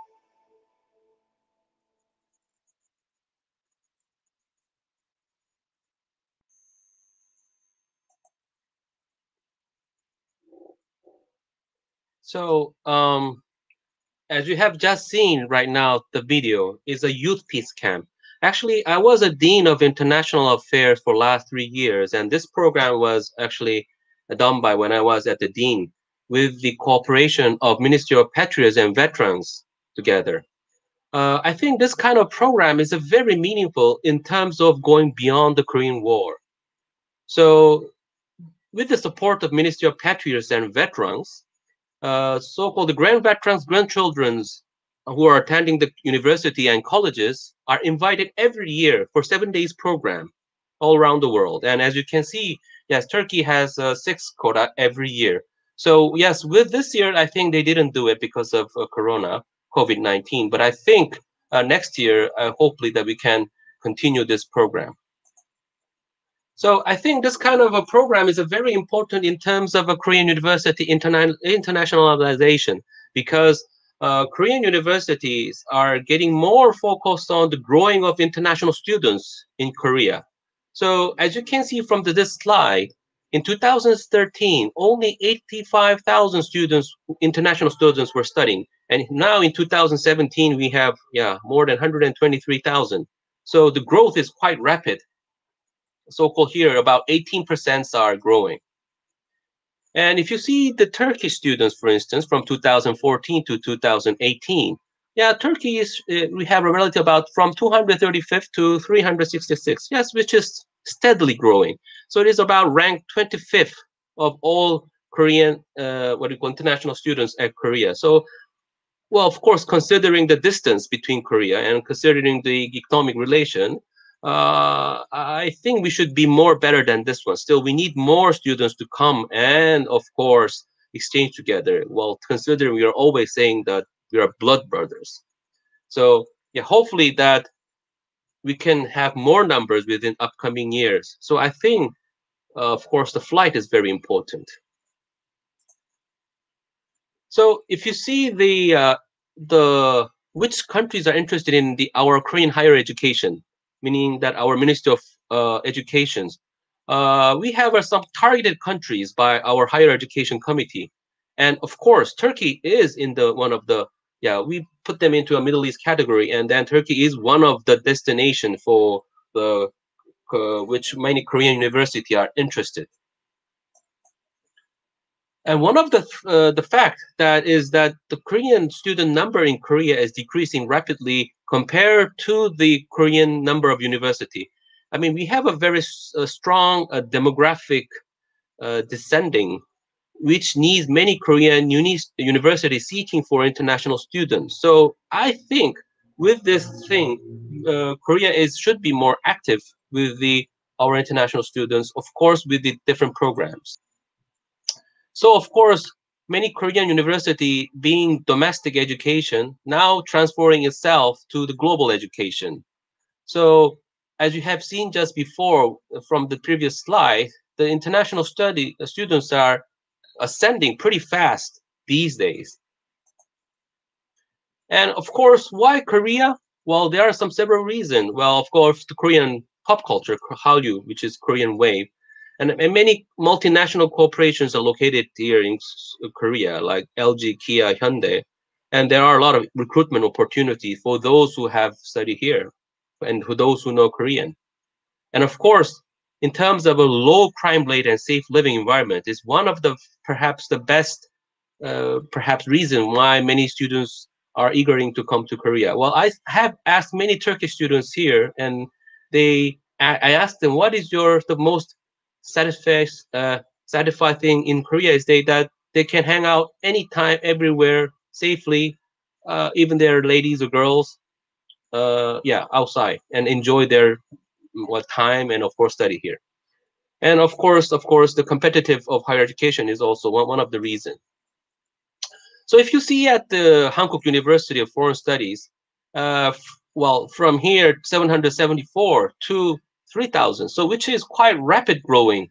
So, um, as you have just seen right now, the video is a youth peace camp. Actually, I was a dean of international affairs for last three years, and this program was actually done by when I was at the dean with the cooperation of Ministry of Patriots and Veterans together. Uh, I think this kind of program is a very meaningful in terms of going beyond the Korean War. So, with the support of Ministry of Patriots and Veterans, uh, so-called grand veterans, grandchildren's who are attending the university and colleges are invited every year for seven days program all around the world. And as you can see, yes, Turkey has uh, six quota every year. So yes, with this year, I think they didn't do it because of uh, Corona, COVID-19. But I think uh, next year, uh, hopefully that we can continue this program. So I think this kind of a program is a very important in terms of a Korean university interna internationalization because uh, Korean universities are getting more focused on the growing of international students in Korea. So as you can see from the, this slide, in 2013, only 85,000 students, international students were studying. And now in 2017, we have yeah more than 123,000. So the growth is quite rapid. So-called here, about 18% are growing. And if you see the Turkish students, for instance, from 2014 to 2018, yeah, Turkey is, uh, we have a relative about from 235th to 366, yes, which is steadily growing. So it is about ranked 25th of all Korean, uh, what do you call international students at Korea. So, well, of course, considering the distance between Korea and considering the economic relation, uh, I think we should be more better than this one. Still, we need more students to come and, of course, exchange together. Well, considering we are always saying that we are blood brothers. So, yeah, hopefully that we can have more numbers within upcoming years. So I think, uh, of course, the flight is very important. So if you see the uh, the which countries are interested in the our Korean higher education, meaning that our Ministry of uh, Education, uh, we have uh, some targeted countries by our higher education committee, and of course, Turkey is in the one of the yeah we put them into a Middle East category, and then Turkey is one of the destination for the uh, which many Korean university are interested. And one of the uh, the fact that is that the Korean student number in Korea is decreasing rapidly compared to the Korean number of university. I mean, we have a very uh, strong uh, demographic uh, descending which needs many Korean uni universities seeking for international students. So I think with this thing, uh, Korea is should be more active with the our international students, of course, with the different programs. So of course, many Korean university being domestic education now transferring itself to the global education. So as you have seen just before from the previous slide, the international study uh, students are ascending pretty fast these days. And of course, why Korea? Well, there are some several reasons. Well, of course, the Korean pop culture, Hallyu, which is Korean wave, and, and many multinational corporations are located here in Korea, like LG, Kia, Hyundai, and there are a lot of recruitment opportunities for those who have studied here, and for those who know Korean. And of course, in terms of a low crime rate and safe living environment is one of the perhaps the best uh, perhaps reason why many students are eagering to come to Korea. Well, I have asked many Turkish students here, and they I asked them, what is your the most satisfied uh, thing in Korea is they that they can hang out anytime, everywhere, safely, uh, even their ladies or girls, uh, yeah, outside and enjoy their what time and of course study here. And of course of course the competitive of higher education is also one, one of the reasons so if you see at the Hankuk University of Foreign Studies uh, well from here 774 to 3000 so which is quite rapid growing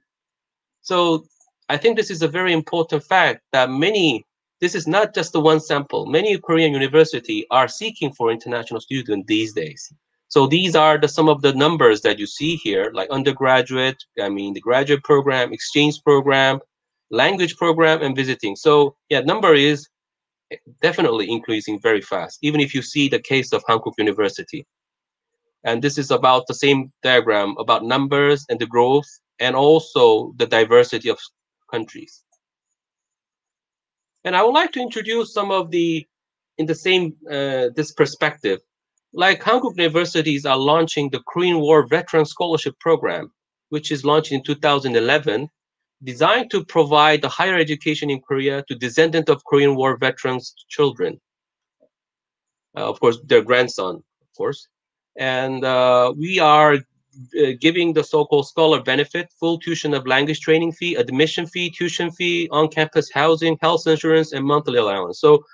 so I think this is a very important fact that many this is not just the one sample many Korean university are seeking for international students these days so these are the some of the numbers that you see here, like undergraduate, I mean the graduate program, exchange program, language program, and visiting. So yeah, number is definitely increasing very fast, even if you see the case of Hankook University. And this is about the same diagram about numbers and the growth and also the diversity of countries. And I would like to introduce some of the, in the same, uh, this perspective, like Hankook universities are launching the Korean War Veteran Scholarship Program, which is launched in 2011, designed to provide the higher education in Korea to descendants of Korean War veterans' children. Uh, of course, their grandson, of course. And uh, we are uh, giving the so-called scholar benefit, full tuition of language training fee, admission fee, tuition fee, on-campus housing, health insurance, and monthly allowance. So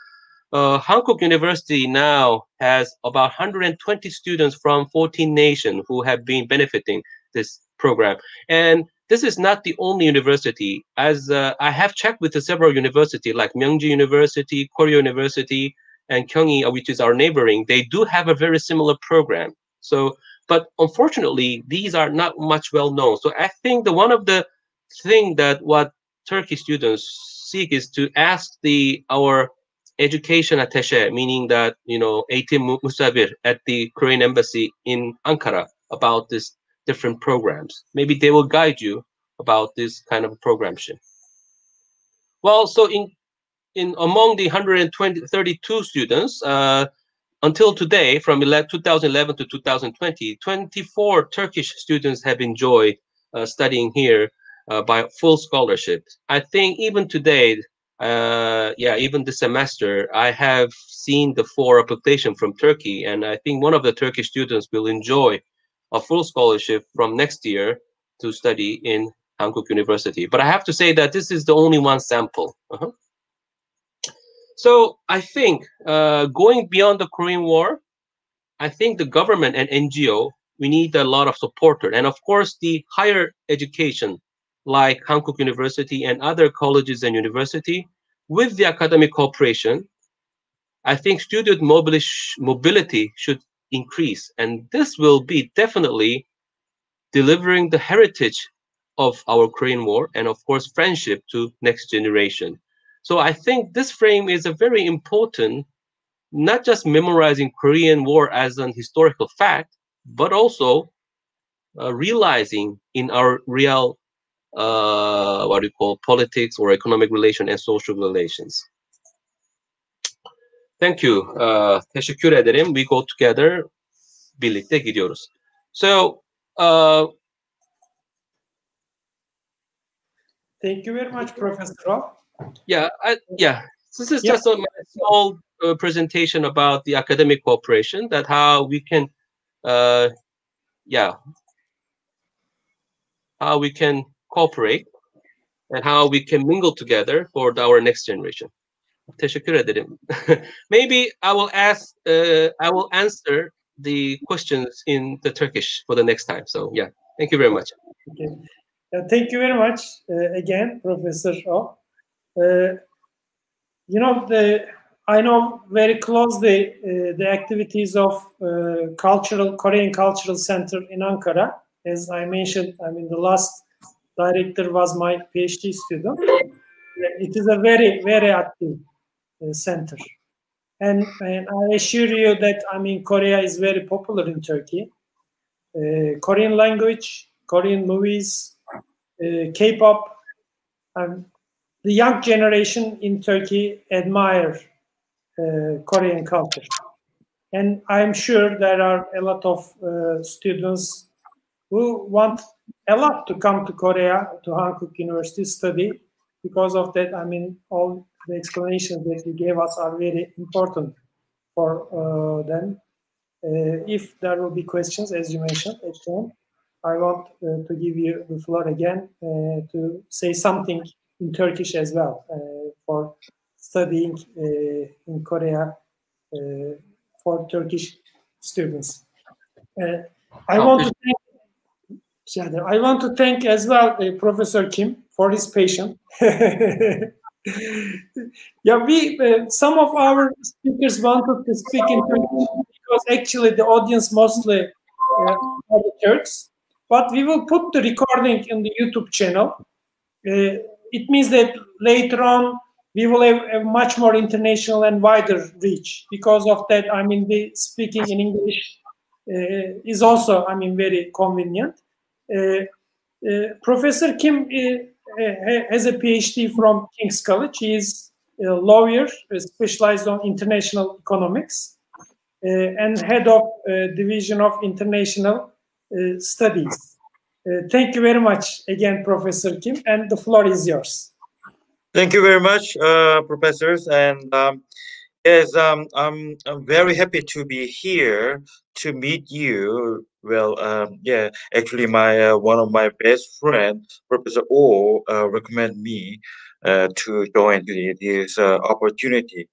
uh, Hankook University now has about 120 students from 14 nations who have been benefiting this program. And this is not the only university. As uh, I have checked with several universities like Myungji University, Korea University, and Kyunghee, uh, which is our neighboring, they do have a very similar program. So, but unfortunately, these are not much well known. So I think the one of the thing that what Turkey students seek is to ask the our education attaché, meaning that you know Eğitim Musavir at the Korean embassy in Ankara about this different programs. Maybe they will guide you about this kind of program Well, so in in among the 132 students, uh, until today, from 2011 to 2020, 24 Turkish students have enjoyed uh, studying here uh, by full scholarship. I think even today, uh, yeah, even this semester, I have seen the four application from Turkey, and I think one of the Turkish students will enjoy a full scholarship from next year to study in Hankook University. But I have to say that this is the only one sample. Uh -huh. So I think uh, going beyond the Korean War, I think the government and NGO, we need a lot of supporter. And of course, the higher education like Hankook University and other colleges and university with the academic cooperation, I think student mobility should increase. And this will be definitely delivering the heritage of our Korean War and of course friendship to next generation. So I think this frame is a very important, not just memorizing Korean War as an historical fact, but also uh, realizing in our real uh, what do you call politics or economic relation and social relations. Thank you. Uh, teşekkür ederim. We go together. Birlikte gidiyoruz. So, uh, Thank you very much, Professor. Yeah, I, yeah. This is just a small uh, presentation about the academic cooperation, that how we can, uh, yeah, how we can cooperate and how we can mingle together for our next generation. Teşekkür ederim. Maybe I will ask, uh, I will answer the questions in the Turkish for the next time. So yeah, thank you very much. Okay. Uh, thank you very much uh, again, Professor O. Uh, you know, the I know very closely uh, the activities of uh, cultural Korean Cultural Center in Ankara. As I mentioned, I mean the last director was my PhD student. It is a very very active center. And, and I assure you that I mean Korea is very popular in Turkey. Uh, Korean language, Korean movies, uh, K-pop, um, the young generation in Turkey admire uh, Korean culture. And I'm sure there are a lot of uh, students who want a lot to come to Korea, to Hankook University study. Because of that, I mean, all the explanations that you gave us are very important for uh, them. Uh, if there will be questions, as you mentioned at home, I want uh, to give you the floor again uh, to say something in Turkish as well uh, for studying uh, in Korea for Turkish students. I want to thank, I want to thank as well Professor Kim for his patience. yeah, we uh, some of our speakers wanted to speak in Turkish because actually the audience mostly uh, are the Turks. But we will put the recording in the YouTube channel. Uh, it means that later on we will have a much more international and wider reach. Because of that, I mean, the speaking in English uh, is also, I mean, very convenient. Uh, uh, Professor Kim has a PhD from King's College. He is a lawyer specialized on international economics and head of Division of International Studies. Thank you very much again, Professor Kim, and the floor is yours. Thank you very much, uh, professors. And um, yes, um, I'm, I'm very happy to be here to meet you. Well, um, yeah, actually, my uh, one of my best friends, Professor O, uh, recommend me uh, to join this uh, opportunity.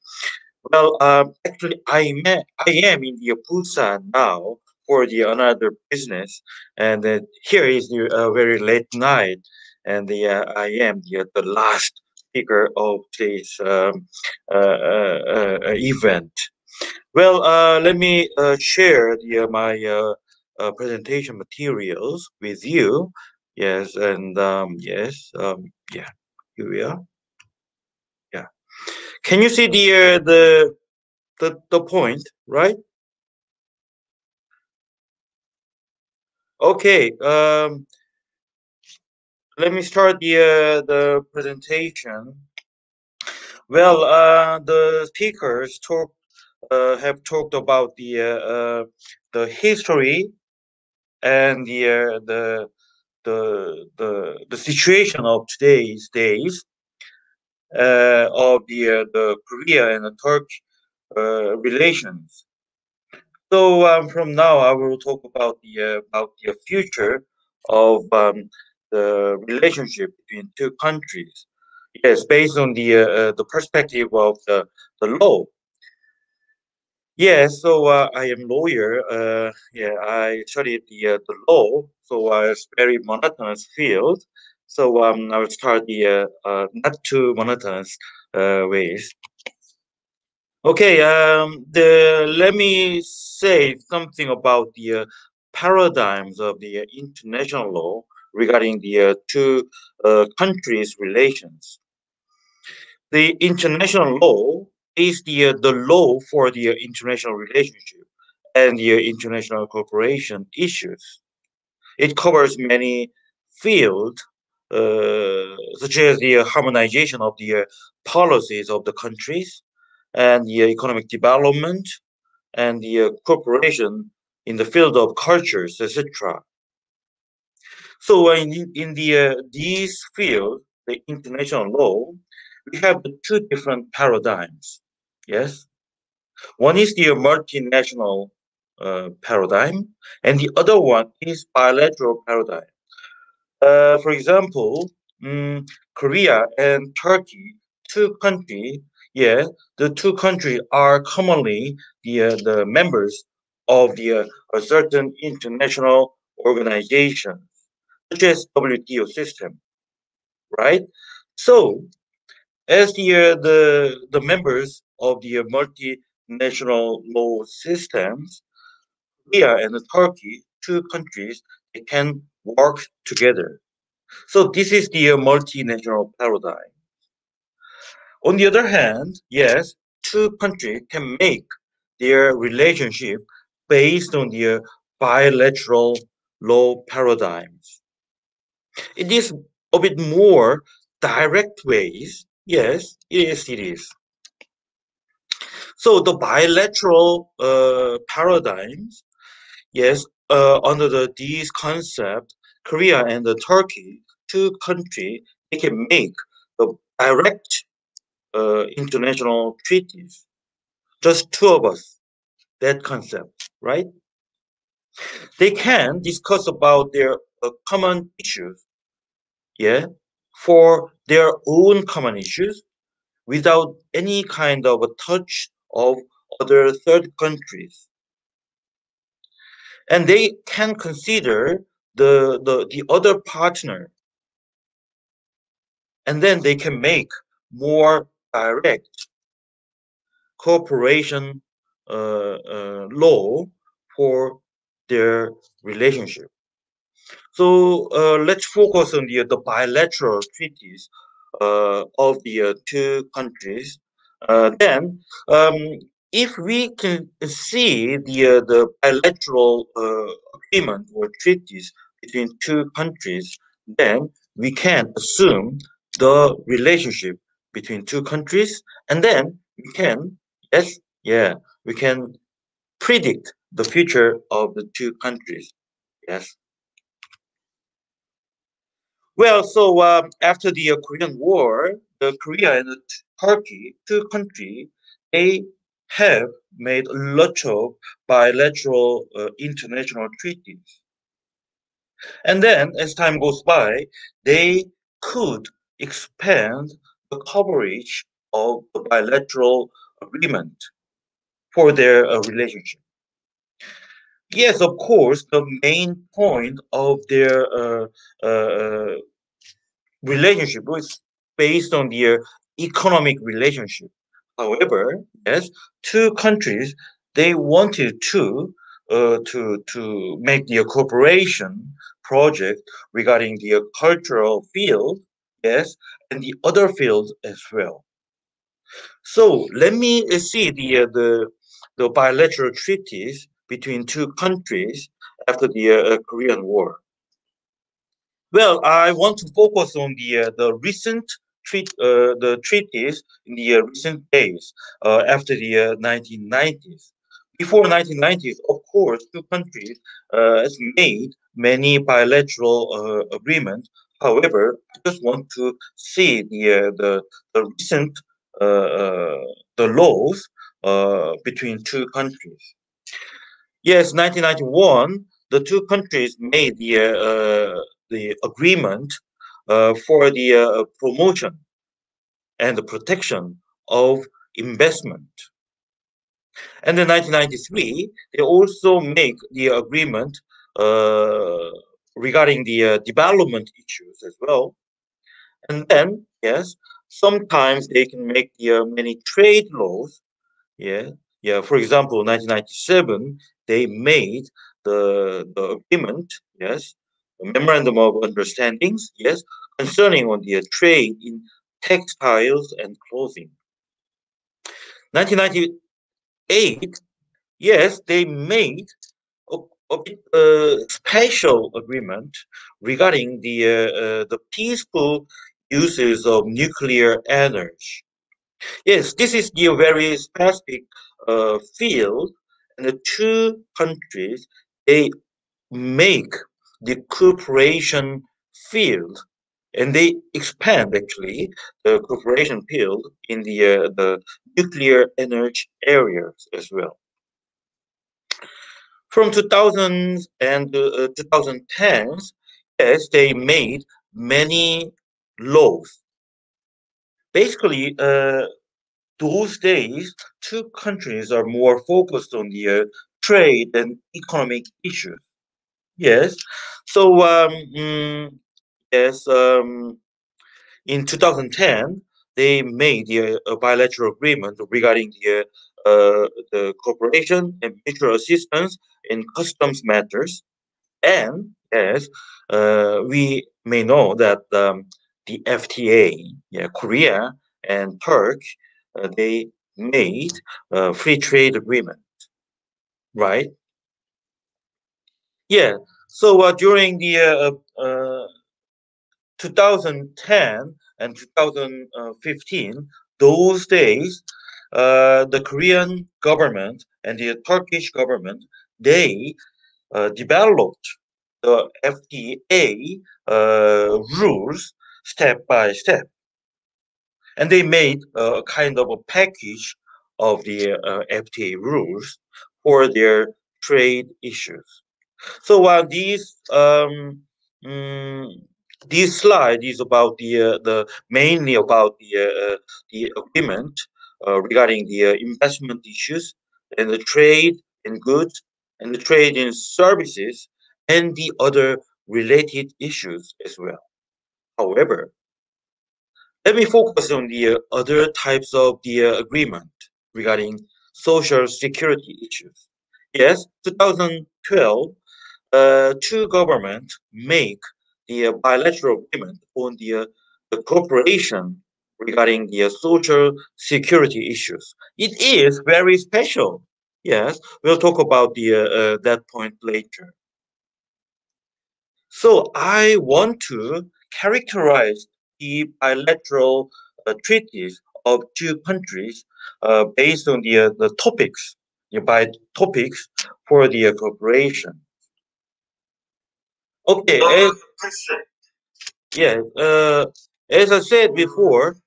Well, um, actually, I met, I am in the Busan now for the another business, and uh, here is the uh, very late night, and the uh, I am the, the last speaker of this um, uh, uh, uh, event. Well, let me share the, my presentation materials with you. Yes, and um, yes, um, yeah, here we are. Yeah, can you see the the the the point, right? Okay. Um, let me start the uh, the presentation. Well, uh, the speakers talk uh, have talked about the uh, uh, the history and the uh, the the the the situation of today's days of the the Korea and the Turkey relations. So um, from now, I will talk about the about the future of um, the relationship between two countries. Yes, based on the uh, uh, the perspective of the, the law. Yes, so uh, I am lawyer. Uh, yeah, I studied the uh, the law, so uh, it's very monotonous field. So um, I will start the not too monotonous ways. Okay, um, the let me say something about the paradigms of the international law regarding the uh, two uh, countries' relations. The international law is the, uh, the law for the international relationship and the international cooperation issues. It covers many fields, uh, such as the harmonization of the policies of the countries and the economic development and the cooperation in the field of cultures, etc. So in, in the uh, these fields, the international law, we have two different paradigms. Yes, one is the multinational uh, paradigm, and the other one is bilateral paradigm. Uh, for example, um, Korea and Turkey, two countries, yeah, the two countries are commonly the uh, the members of the uh, a certain international organization such as WTO system, right? So, as the uh, the the members of the multinational law systems, Korea and Turkey, two countries, they can work together. So this is the uh, multinational paradigm. On the other hand, yes, two countries can make their relationship based on the uh, bilateral law paradigms. It is a bit more direct ways. Yes, it is. It is. So the bilateral uh, paradigms, yes, uh, under the these concepts, Korea and the Turkey, two countries, they can make the direct uh, international treaties. Just two of us, that concept, right? They can discuss about their uh, common issues yeah, for their own common issues without any kind of a touch of other third countries. And they can consider the, the, the other partner. And then they can make more direct cooperation uh, uh, law for their relationship. So uh, let's focus on the, the bilateral treaties of the two countries, then um, if we can see the the bilateral agreement or treaties between two countries, then we can assume the relationship between two countries, and then we can yes yeah we can predict the future of the two countries. Yes. Well, so uh, after the uh, Korean War, the Korea and the Turkey, two countries, they have made a lot of bilateral uh, international treaties. And then, as time goes by, they could expand the coverage of the bilateral agreement for their uh, relationship. Yes, of course, the main point of their uh, uh, relationship was based on their economic relationship. However, yes, two countries they wanted to uh, to to make the cooperation project regarding the cultural field, yes, and the other fields as well. So let me see the the the bilateral treaties between two countries after the uh, Korean War. Well, I want to focus on the uh, the recent treat uh, the treaties in the uh, recent days uh, after the 1990s. Uh, Before 1990s, of course, two countries has made many bilateral agreements. However, I just want to see the the, the recent the laws between two countries. Yes, 1991, the two countries made the uh, the agreement uh, for the uh, promotion and the protection of investment. And in 1993, they also make the agreement uh, regarding the uh, development issues as well. And then, yes, sometimes they can make the uh, many trade laws. Yeah, yeah. For example, 1997, they made the, the agreement, yes, a memorandum of understandings, yes, concerning on the trade in textiles and clothing. 1998, yes, they made a, a special agreement regarding the uh, uh, the peaceful uses of nuclear energy. Yes, this is the very specific uh, field and the two countries they make the cooperation field and they expand actually the cooperation field in the uh, the nuclear energy areas as well. From 2000 and uh, 2010s, yes, they made many laws. Basically, uh, those days, two countries are more focused on the uh, trade and economic issues. Yes. So, um, mm, yes, um, in 2010, they made uh, a bilateral agreement regarding the, uh, the cooperation and mutual assistance in customs matters. And yes, uh, we may know that um, the FTA, yeah, Korea and Turk, uh, they made a free trade agreement, right? Yeah. So uh, during the uh, 2010 and 2015, those days, uh, the Korean government and the Turkish government, they uh, developed the FTA uh, rules step by step and they made a kind of a package of the uh, FTA rules for their trade issues. So uh, these um, mm, this slide is about the uh, the mainly about the uh, the agreement uh, regarding the uh, investment issues and the trade in goods and the trade in services and the other related issues as well. However, let me focus on the uh, other types of the uh, agreement regarding social security issues. Yes, 2012, uh, two governments make the uh, bilateral agreement on the uh, the cooperation regarding the social security issues. It is very special. Yes, we'll talk about the uh, that point later. So I want to characterize the bilateral uh, treaties of two countries uh, based on the uh, the topics by topics for the cooperation. Okay, as, yeah, uh, as I said before,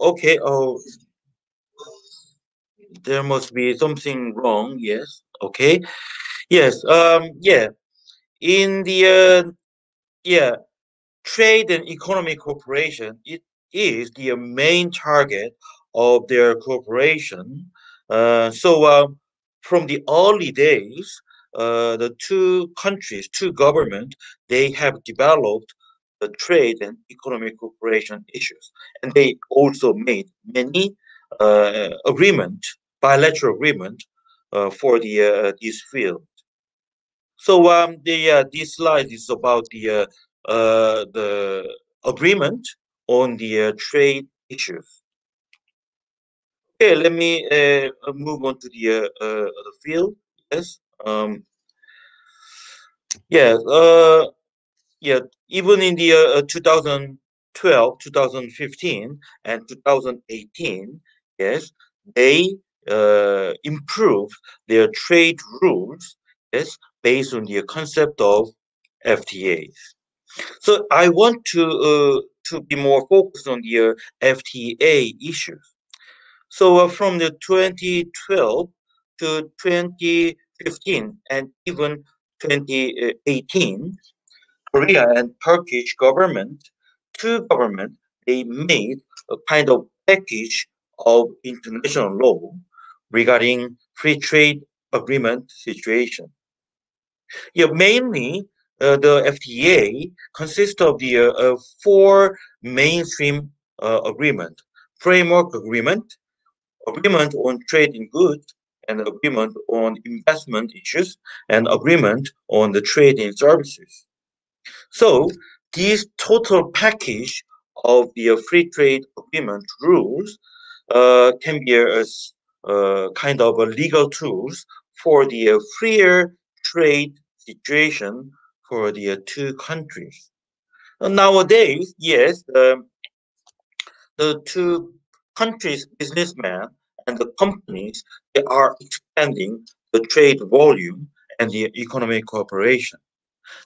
okay, oh, there must be something wrong. Yes, okay, yes, um, yeah, in the uh, yeah, trade and economic cooperation, it is the main target of their cooperation. Uh, so uh, from the early days, uh, the two countries, two governments, they have developed the trade and economic cooperation issues, and they also made many uh, agreement, bilateral agreement, uh, for the uh, this field. So um, the this slide is about the the agreement on the trade issues. Okay, let me uh, move on to the uh, uh, field. Yes. Um, yeah. Uh, yeah. Even in the uh, 2012, 2015, and 2018, yes, they uh, improved their trade rules. Yes, based on the concept of FTAs. So I want to uh, to be more focused on the uh, FTA issues. So uh, from the 2012 to 2015 and even 2018, Korea and Turkish government, two government, they made a kind of package of international law regarding free trade agreement situation. Yeah, mainly uh, the FTA consists of the uh, four mainstream uh, agreement: framework agreement, agreement on trade in goods, and agreement on investment issues, and agreement on the trade in services. So this total package of the free trade agreement rules uh, can be a, a, kind of a legal tools for the freer trade situation for the two countries. Nowadays, yes, the two countries' businessmen and the companies they are expanding the trade volume and the economic cooperation,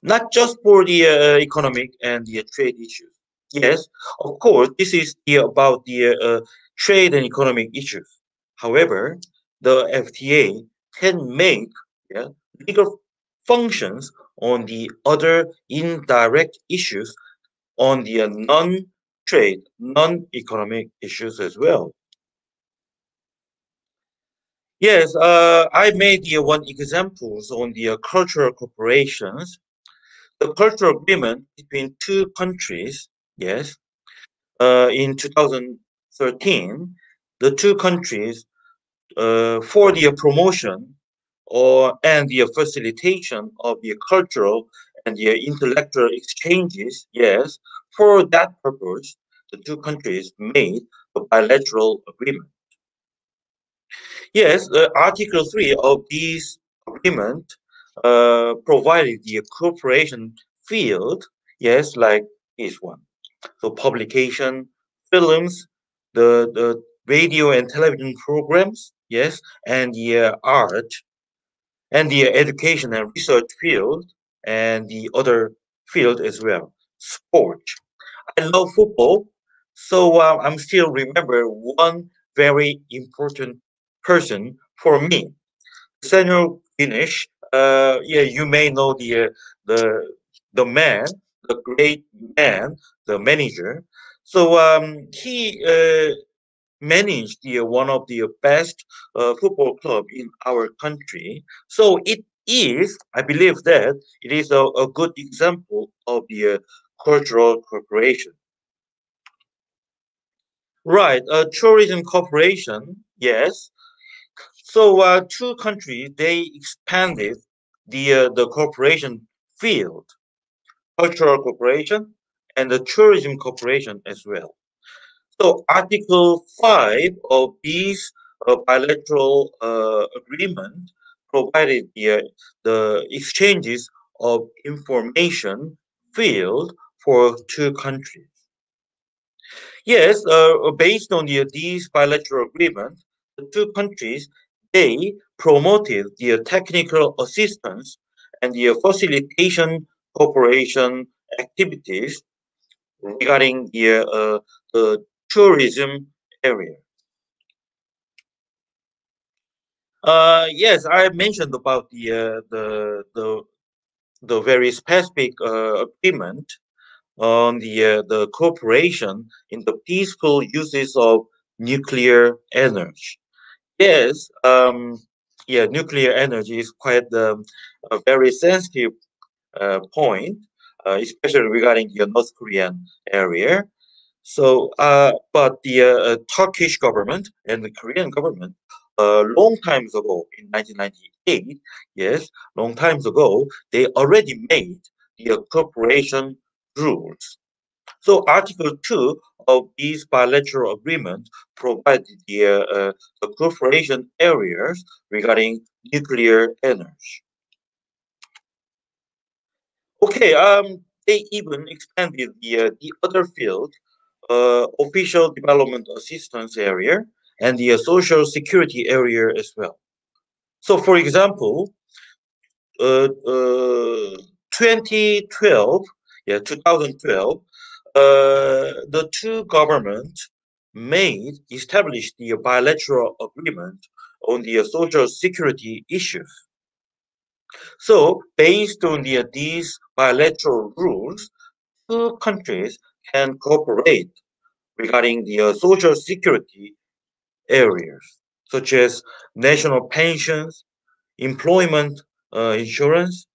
not just for the uh, economic and the trade issues. Yes, of course, this is the, about the uh, trade and economic issues. However, the FTA can make yeah, legal functions on the other indirect issues on the non-trade, non-economic issues as well. Yes, uh, I made the one examples on the uh, cultural corporations. The cultural agreement between two countries, yes, uh, in 2013, the two countries uh, for the promotion or and the facilitation of the cultural and the intellectual exchanges, yes, for that purpose, the two countries made a bilateral agreement. Yes, uh, Article 3 of this agreement uh, provided the cooperation field, yes, like this one. So publication, films, the, the radio and television programs, yes, and the uh, art, and the education and research field, and the other field as well, sport. I love football, so uh, I'm still remember one very important person for me. Samuel Finish, uh, yeah, you may know the uh, the the man, the great man, the manager. So um, he uh, managed the one of the best uh, football club in our country. So it is, I believe that it is a, a good example of the uh, cultural cooperation. Right, uh, tourism cooperation, yes. So uh, two countries they expanded the uh, the cooperation field, cultural cooperation and the tourism cooperation as well. So Article 5 of these uh, bilateral uh, agreement provided the, the exchanges of information field for two countries. Yes, uh, based on the, these bilateral agreements, the two countries, they promoted their technical assistance and their facilitation cooperation activities regarding their uh, tourism area. Uh, yes, I mentioned about the uh, the the the very specific uh, agreement on the uh, the cooperation in the peaceful uses of nuclear energy. Yes, um, yeah, nuclear energy is quite um, a very sensitive uh, point, uh, especially regarding the North Korean area. So, uh, but the uh, Turkish government and the Korean government, uh, long times ago in 1998, yes, long times ago, they already made the cooperation rules. So, Article 2 of these bilateral agreements provide the, uh, the cooperation areas regarding nuclear energy. Okay, um, they even expanded the, uh, the other field uh, official development assistance area and the uh, social security area as well. So, for example, uh, 2012, yeah, 2012, uh, the two governments made established the bilateral agreement on the social security issues. So, based on the, these bilateral rules, two countries can cooperate regarding the uh, social security areas, such as national pensions, employment uh, insurance,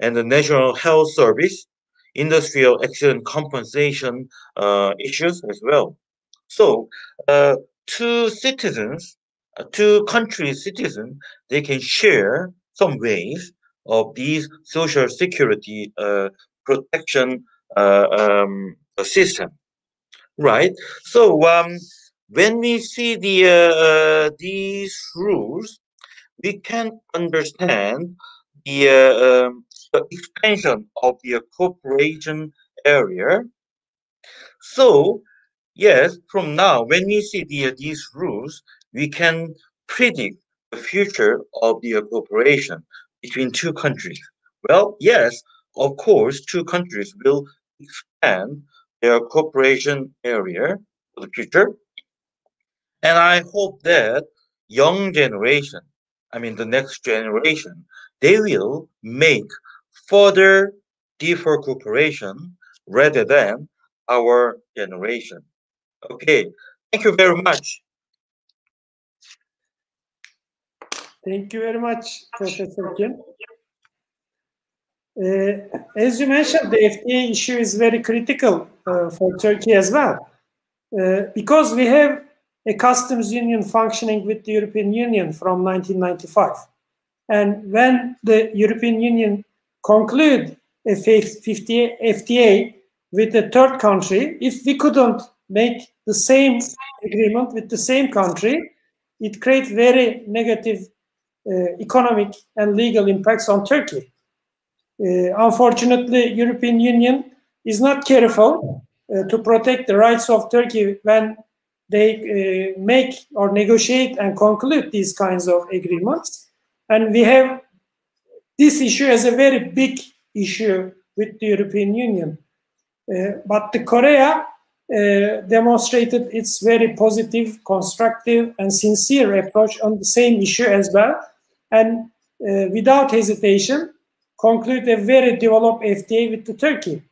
and the national health service, industrial accident compensation uh, issues as well. So, uh, two citizens, uh, two countries' citizens, they can share some ways of these social security protection um, system, right? So um, when we see the these rules, we can understand the, uh, um, the expansion of the cooperation area. So yes, from now, when we see the, these rules, we can predict the future of the cooperation between two countries. Well, yes, of course, two countries will expand their cooperation area for the future. And I hope that young generation, I mean the next generation, they will make further deeper cooperation rather than our generation. Okay, thank you very much. Thank you very much, Professor Kim. Uh, as you mentioned, the FTA issue is very critical uh, for Turkey as well, uh, because we have a customs union functioning with the European Union from 1995. And when the European Union conclude a FTA with a third country, if we couldn't make the same agreement with the same country, it creates very negative uh, economic and legal impacts on Turkey. Uh, unfortunately, European Union is not careful uh, to protect the rights of Turkey when they make or negotiate and conclude these kinds of agreements. And we have this issue is a very big issue with the European Union. Uh, but the Korea uh, demonstrated its very positive, constructive, and sincere approach on the same issue as well. And uh, without hesitation, conclude a very developed FTA with the Turkey.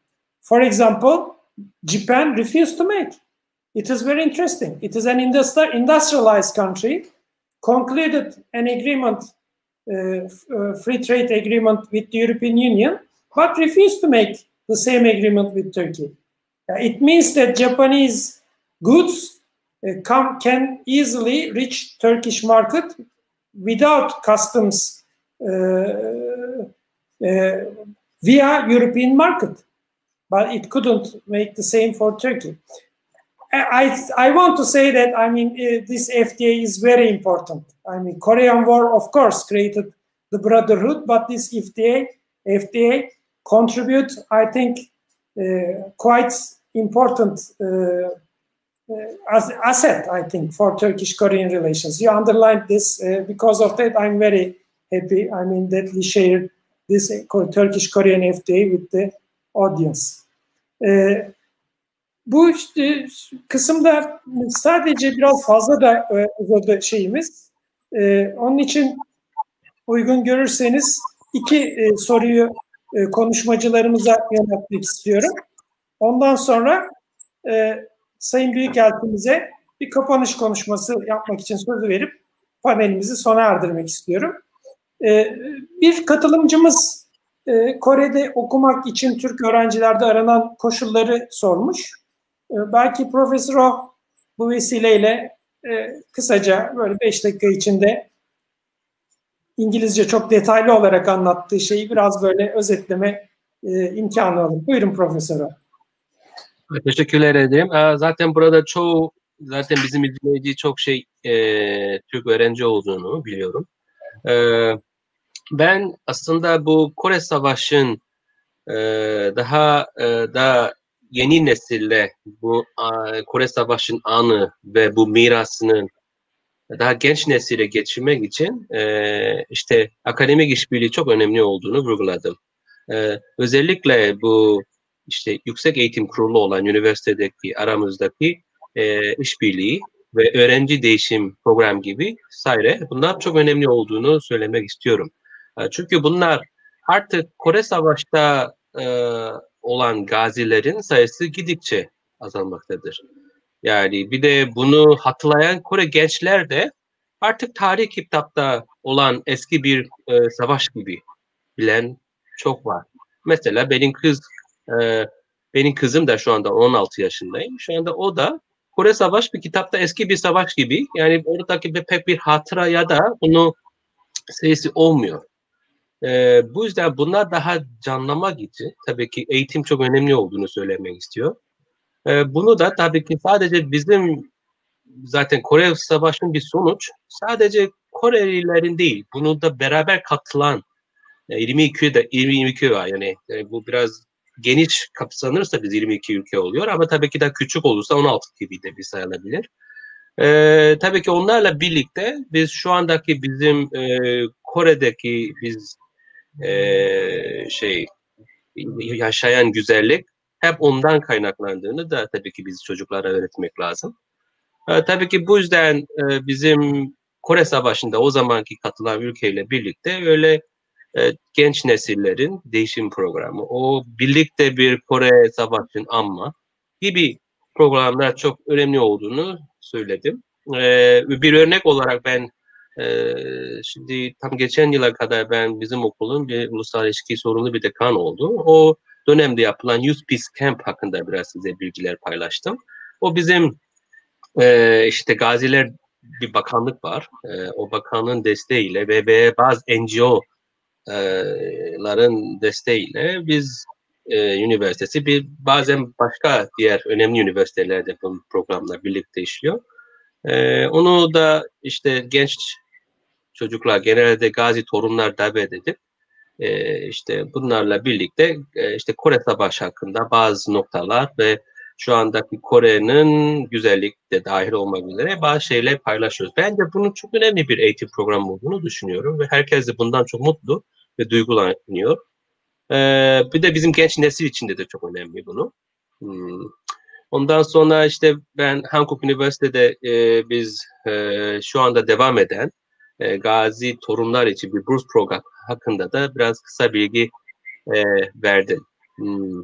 For example, Japan refused to make. It is very interesting. It is an industri industrialized country, concluded an agreement, free trade agreement with the European Union, but refused to make the same agreement with Turkey. Uh, it means that Japanese goods uh, come, can easily reach Turkish market without customs uh, uh, via European market. but it couldn't make the same for Turkey. I, I want to say that I mean uh, this FTA is very important. I mean Korean War of course created the brotherhood, but this FTA FTA contribute I think uh, quite important uh, as asset I think for Turkish-Korean relations. You underlined this because of that. I'm very happy. I mean that we share this Turkish-Korean FTA with the audience. Bu işte kısımda sadece biraz fazla da uzadı şeyimiz. onun için uygun görürseniz iki soruyu konuşmacılarımıza yöneltmek istiyorum. Ondan sonra e, Sayın Büyükelçimize bir kapanış konuşması yapmak için sözü verip panelimizi sona erdirmek istiyorum. E, bir katılımcımız e, Kore'de okumak için Türk öğrencilerde aranan koşulları sormuş. E, belki Profesör O bu vesileyle e, kısaca böyle beş dakika içinde İngilizce çok detaylı olarak anlattığı şeyi biraz böyle özetleme e, imkanı alın. Buyurun Profesör Teşekkürler ederim. Zaten burada çoğu zaten bizim izleyici çok şey e, Türk öğrenci olduğunu biliyorum. E, ben aslında bu Kore Savaşı'nın e, daha e, daha yeni nesille bu Kore Savaşı'nın anı ve bu mirasının daha genç nesile geçirmek için e, işte akademik işbirliği çok önemli olduğunu vurguladım. E, özellikle bu işte yüksek eğitim kurulu olan üniversitedeki aramızdaki e, işbirliği ve öğrenci değişim program gibi sayre bunlar çok önemli olduğunu söylemek istiyorum. E, çünkü bunlar artık Kore Savaş'ta e, olan gazilerin sayısı gidikçe azalmaktadır. Yani bir de bunu hatırlayan Kore gençler de artık tarih kitapta olan eski bir e, savaş gibi bilen çok var. Mesela benim kız e, benim kızım da şu anda 16 yaşındayım. Şu anda o da Kore Savaş bir kitapta eski bir savaş gibi. Yani oradaki bir, pek bir hatıra ya da bunu sayısı olmuyor. E, bu yüzden bunlar daha canlamak için tabii ki eğitim çok önemli olduğunu söylemek istiyor. E, bunu da tabii ki sadece bizim zaten Kore Savaşı'nın bir sonuç sadece Korelilerin değil bunu da beraber katılan 22 de 22 var yani, yani bu biraz geniş kapsanırsa biz 22 ülke oluyor ama tabii ki de küçük olursa 16 gibi de bir sayılabilir. Ee, tabii ki onlarla birlikte biz şu andaki bizim e, Kore'deki biz e, şey yaşayan güzellik hep ondan kaynaklandığını da tabii ki biz çocuklara öğretmek lazım. E, tabii ki bu yüzden e, bizim Kore Savaşı'nda o zamanki katılan ülkeyle birlikte öyle e, genç nesillerin değişim programı, o birlikte bir Kore Savaşı'nın ama gibi programlar çok önemli olduğunu söyledim. E, bir örnek olarak ben şimdi tam geçen yıla kadar ben bizim okulun bir ulusal ilişki sorumlu bir dekan oldu. O dönemde yapılan Youth Peace Camp hakkında biraz size bilgiler paylaştım. O bizim e, işte gaziler bir bakanlık var. E, o bakanlığın desteğiyle ve bazı NGO'ların desteğiyle biz e, üniversitesi bir bazen başka diğer önemli üniversitelerde bu programla birlikte işliyor. E, onu da işte genç çocuklar genelde gazi torunlar davet edip e, işte bunlarla birlikte e, işte Kore Savaşı hakkında bazı noktalar ve şu andaki Kore'nin güzellik de dahil olmak üzere bazı şeyler paylaşıyoruz. Bence bunun çok önemli bir eğitim programı olduğunu düşünüyorum ve herkes de bundan çok mutlu ve duygulanıyor. Ee, bir de bizim genç nesil içinde de çok önemli bunu. Hmm. Ondan sonra işte ben Hankook Üniversitede e, biz e, şu anda devam eden e, gazi torunlar için bir burs program hakkında da biraz kısa bilgi e, verdim. Hmm.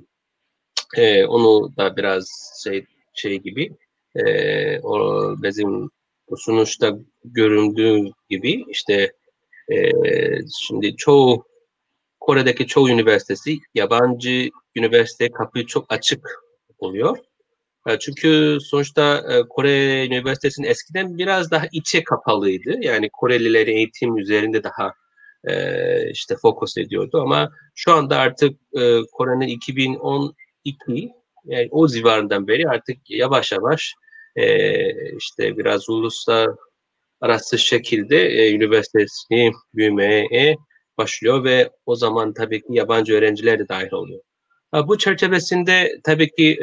E, onu da biraz şey şey gibi e, o bizim sonuçta göründüğü gibi işte e, şimdi çoğu Kore'deki çoğu üniversitesi yabancı üniversite kapıyı çok açık oluyor. E, çünkü sonuçta e, Kore Üniversitesi'nin eskiden biraz daha içe kapalıydı. Yani Korelilerin eğitim üzerinde daha e, işte fokus ediyordu ama şu anda artık Kore'nin 2010 2002 yani o civarından beri artık yavaş yavaş işte biraz uluslararası şekilde üniversitesini büyümeye başlıyor ve o zaman tabii ki yabancı öğrenciler de dahil oluyor. Bu çerçevesinde tabii ki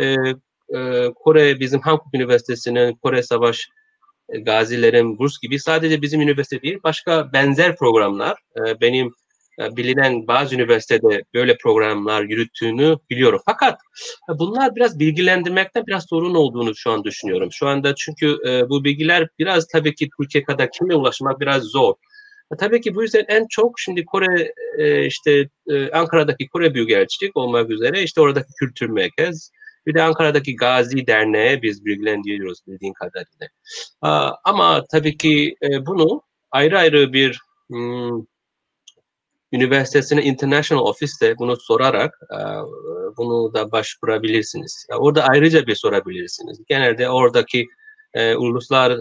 e, Kore bizim Hankook Üniversitesi'nin Kore Savaş e, gazilerin burs gibi sadece bizim üniversite değil başka benzer programlar e, benim e, bilinen bazı üniversitede böyle programlar yürüttüğünü biliyorum. Fakat e, bunlar biraz bilgilendirmekten biraz sorun olduğunu şu an düşünüyorum. Şu anda çünkü bu bilgiler biraz tabii ki Türkiye kadar kime ulaşmak biraz zor. Tabii ki bu yüzden en çok şimdi Kore işte Ankara'daki Kore Büyükelçilik olmak üzere işte oradaki kültür merkez bir de Ankara'daki Gazi Derneği biz bilgilendiriyoruz bildiğin kadarıyla. Ama tabii ki e, bunu ayrı ayrı bir hmm, üniversitesine international ofiste bunu sorarak e, bunu da başvurabilirsiniz. Orada ayrıca bir sorabilirsiniz. Genelde oradaki e, uluslar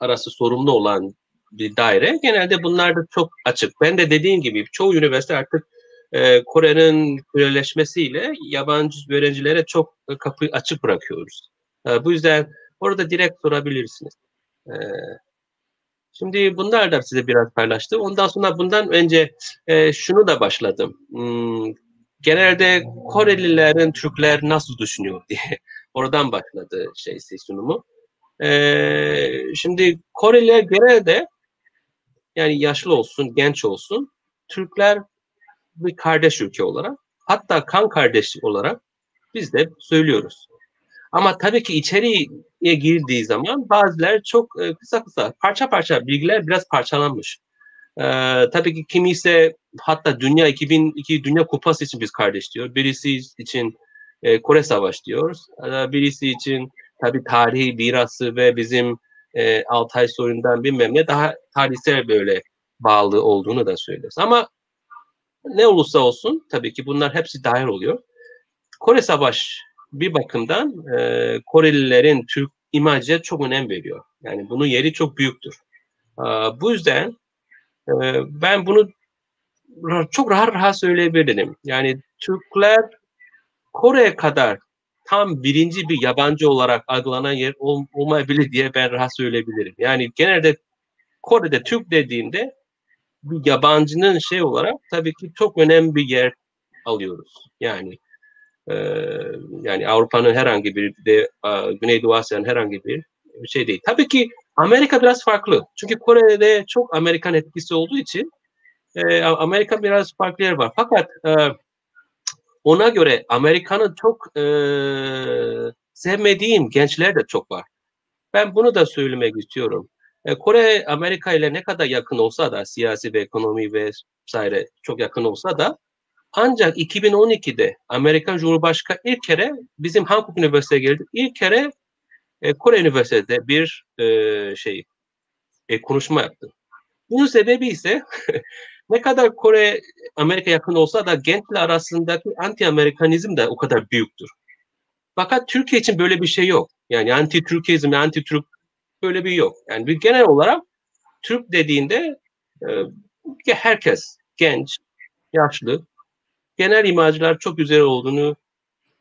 arası sorumlu olan bir daire genelde bunlar da çok açık. Ben de dediğim gibi çoğu üniversite artık e, Kore'nin köleleşmesiyle yabancı öğrencilere çok kapı açık bırakıyoruz. E, bu yüzden orada direkt sorabilirsiniz. E, şimdi bunlar da size biraz paylaştım. Ondan sonra bundan önce e, şunu da başladım. Hmm, genelde Korelilerin Türkler nasıl düşünüyor diye oradan başladı şey sunumu. E, şimdi Koreliler genelde yani yaşlı olsun, genç olsun Türkler bir kardeş ülke olarak hatta kan kardeş olarak biz de söylüyoruz. Ama tabii ki içeriye girdiği zaman bazıları çok e, kısa kısa parça parça bilgiler biraz parçalanmış. Ee, tabii ki kimi ise hatta dünya 2002 Dünya Kupası için biz kardeş diyor. Birisi için e, Kore Savaşı diyoruz. Ee, birisi için tabii tarihi mirası ve bizim e, Altay soyundan bilmem ne daha tarihsel böyle bağlı olduğunu da söylüyoruz. Ama ne olursa olsun tabii ki bunlar hepsi dahil oluyor. Kore Savaş bir bakımdan e, Korelilerin Türk imajı çok önem veriyor. Yani bunun yeri çok büyüktür. E, bu yüzden e, ben bunu çok rahat rahat söyleyebilirim. Yani Türkler Kore'ye kadar tam birinci bir yabancı olarak algılanan yer ol, olmayabilir diye ben rahat söyleyebilirim. Yani genelde Kore'de Türk dediğinde bir yabancının şey olarak tabii ki çok önemli bir yer alıyoruz. Yani e, yani Avrupa'nın herhangi bir de e, Güneydoğu Asya'nın herhangi bir şey değil. Tabii ki Amerika biraz farklı. Çünkü Kore'de çok Amerikan etkisi olduğu için e, Amerika biraz farklı yer var. Fakat e, ona göre Amerika'nın çok e, sevmediğim gençler de çok var. Ben bunu da söylemek istiyorum. E, Kore Amerika ile ne kadar yakın olsa da siyasi ve ekonomi ve vesaire çok yakın olsa da ancak 2012'de Amerikan Cumhurbaşkanı ilk kere bizim Hankook Üniversitesi'ne geldi. İlk kere e, Kore Üniversitesi'de bir e, şey e, konuşma yaptı. Bunun sebebi ise ne kadar Kore Amerika yakın olsa da gençler arasındaki anti-Amerikanizm de o kadar büyüktür. Fakat Türkiye için böyle bir şey yok. Yani anti-Türkizm, anti-Türk böyle bir yok. Yani bir genel olarak Türk dediğinde e, herkes genç, yaşlı, genel imajlar çok güzel olduğunu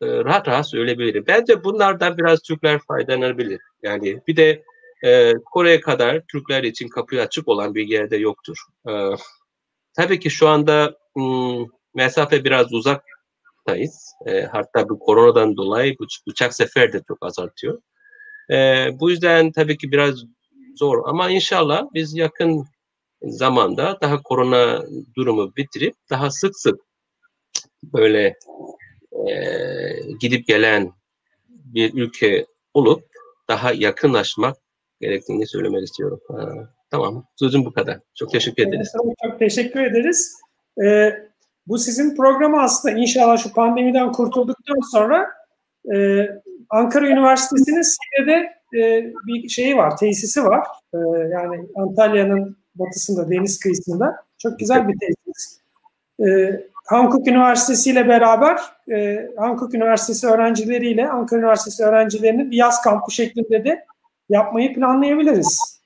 e, rahat rahat söyleyebilirim. Bence bunlardan biraz Türkler faydalanabilir. Yani bir de e, Kore'ye kadar Türkler için kapıyı açık olan bir yerde yoktur. E, tabii ki şu anda m, mesafe biraz uzaktayız. E, hatta bu koronadan dolayı bu uçak sefer de çok azaltıyor. E, bu yüzden tabii ki biraz zor ama inşallah biz yakın zamanda daha korona durumu bitirip daha sık sık böyle e, gidip gelen bir ülke olup daha yakınlaşmak gerektiğini söylemek istiyorum. Ha, tamam, sözüm bu kadar. Çok teşekkür ederiz. Çok teşekkür ederiz. Ee, bu sizin programı aslında inşallah şu pandemiden kurtulduktan sonra e, Ankara Üniversitesi'nin Side'de e, bir şeyi var, tesisi var. E, yani Antalya'nın batısında, deniz kıyısında. Çok güzel bir tesis. E, Hankook Üniversitesi ile beraber e, Hankook Üniversitesi öğrencileriyle Ankara Üniversitesi öğrencilerinin bir yaz kampı şeklinde de yapmayı planlayabiliriz.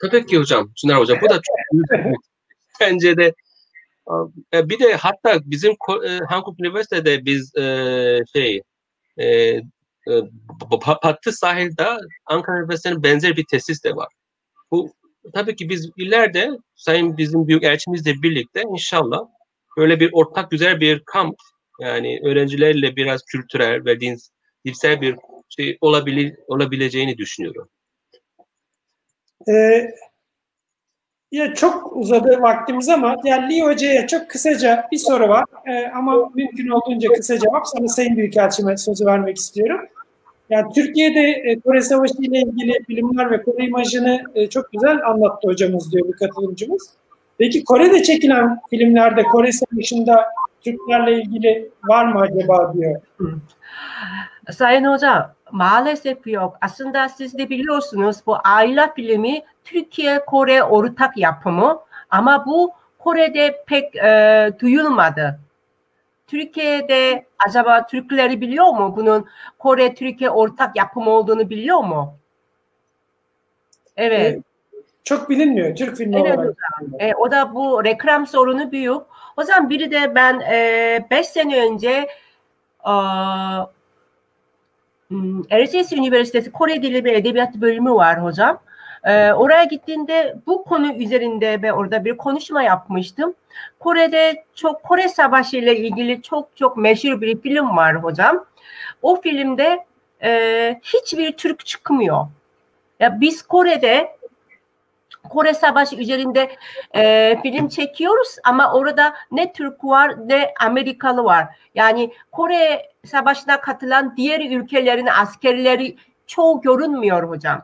Tabii ki hocam, Çınar hocam. Bu da çok büyük. Bence de e, bir de hatta bizim e, Hankook Üniversitede biz e, şey e, e, Batı sahilde Ankara Üniversitesi'nin benzer bir tesis de var. Bu tabii ki biz ileride Sayın bizim büyük elçimizle birlikte inşallah böyle bir ortak güzel bir kamp yani öğrencilerle biraz kültürel ve din, dilsel bir şey olabilir, olabileceğini düşünüyorum. Ee, ya çok uzadı vaktimiz ama yani Lee Hoca'ya çok kısaca bir soru var. Ee, ama mümkün olduğunca kısa cevap. Sana Sayın Büyükelçime sözü vermek istiyorum. Yani Türkiye'de e, Kore Savaşı ile ilgili bilimler ve Kore imajını e, çok güzel anlattı hocamız diyor bir katılımcımız. Peki Kore'de çekilen filmlerde Kore Savaşı'nda Türklerle ilgili var mı acaba diyor. Sayın Hoca maalesef yok. Aslında siz de biliyorsunuz bu Ayla filmi Türkiye-Kore ortak yapımı ama bu Kore'de pek e, duyulmadı. Türkiye'de acaba Türkleri biliyor mu bunun Kore-Türkiye ortak yapımı olduğunu biliyor mu? Evet. Çok bilinmiyor Türk filmi evet, olarak. E, o da bu reklam sorunu büyük. O zaman biri de ben 5 e, sene önce e, Erciyes Üniversitesi Kore Dili ve Edebiyatı bölümü var hocam. E, oraya gittiğinde bu konu üzerinde ve orada bir konuşma yapmıştım. Kore'de çok Kore Savaşı ile ilgili çok çok meşhur bir film var hocam. O filmde e, hiçbir Türk çıkmıyor. Ya biz Kore'de Kore Savaşı üzerinde e, film çekiyoruz ama orada ne Türk var ne Amerikalı var. Yani Kore Savaşı'na katılan diğer ülkelerin askerleri çoğu görünmüyor hocam.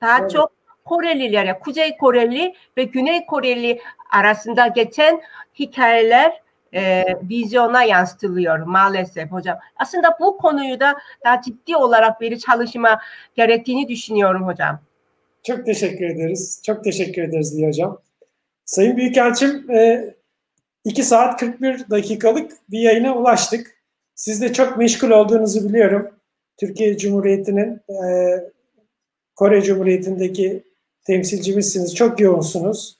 Daha evet. çok Korelilere, Kuzey Koreli ve Güney Koreli arasında geçen hikayeler e, vizyona yansıtılıyor maalesef hocam. Aslında bu konuyu da daha ciddi olarak bir çalışma gerektiğini düşünüyorum hocam. Çok teşekkür ederiz. Çok teşekkür ederiz diye hocam. Sayın Büyükelçim 2 saat 41 dakikalık bir yayına ulaştık. Siz de çok meşgul olduğunuzu biliyorum. Türkiye Cumhuriyeti'nin Kore Cumhuriyeti'ndeki temsilcimizsiniz. Çok yoğunsunuz.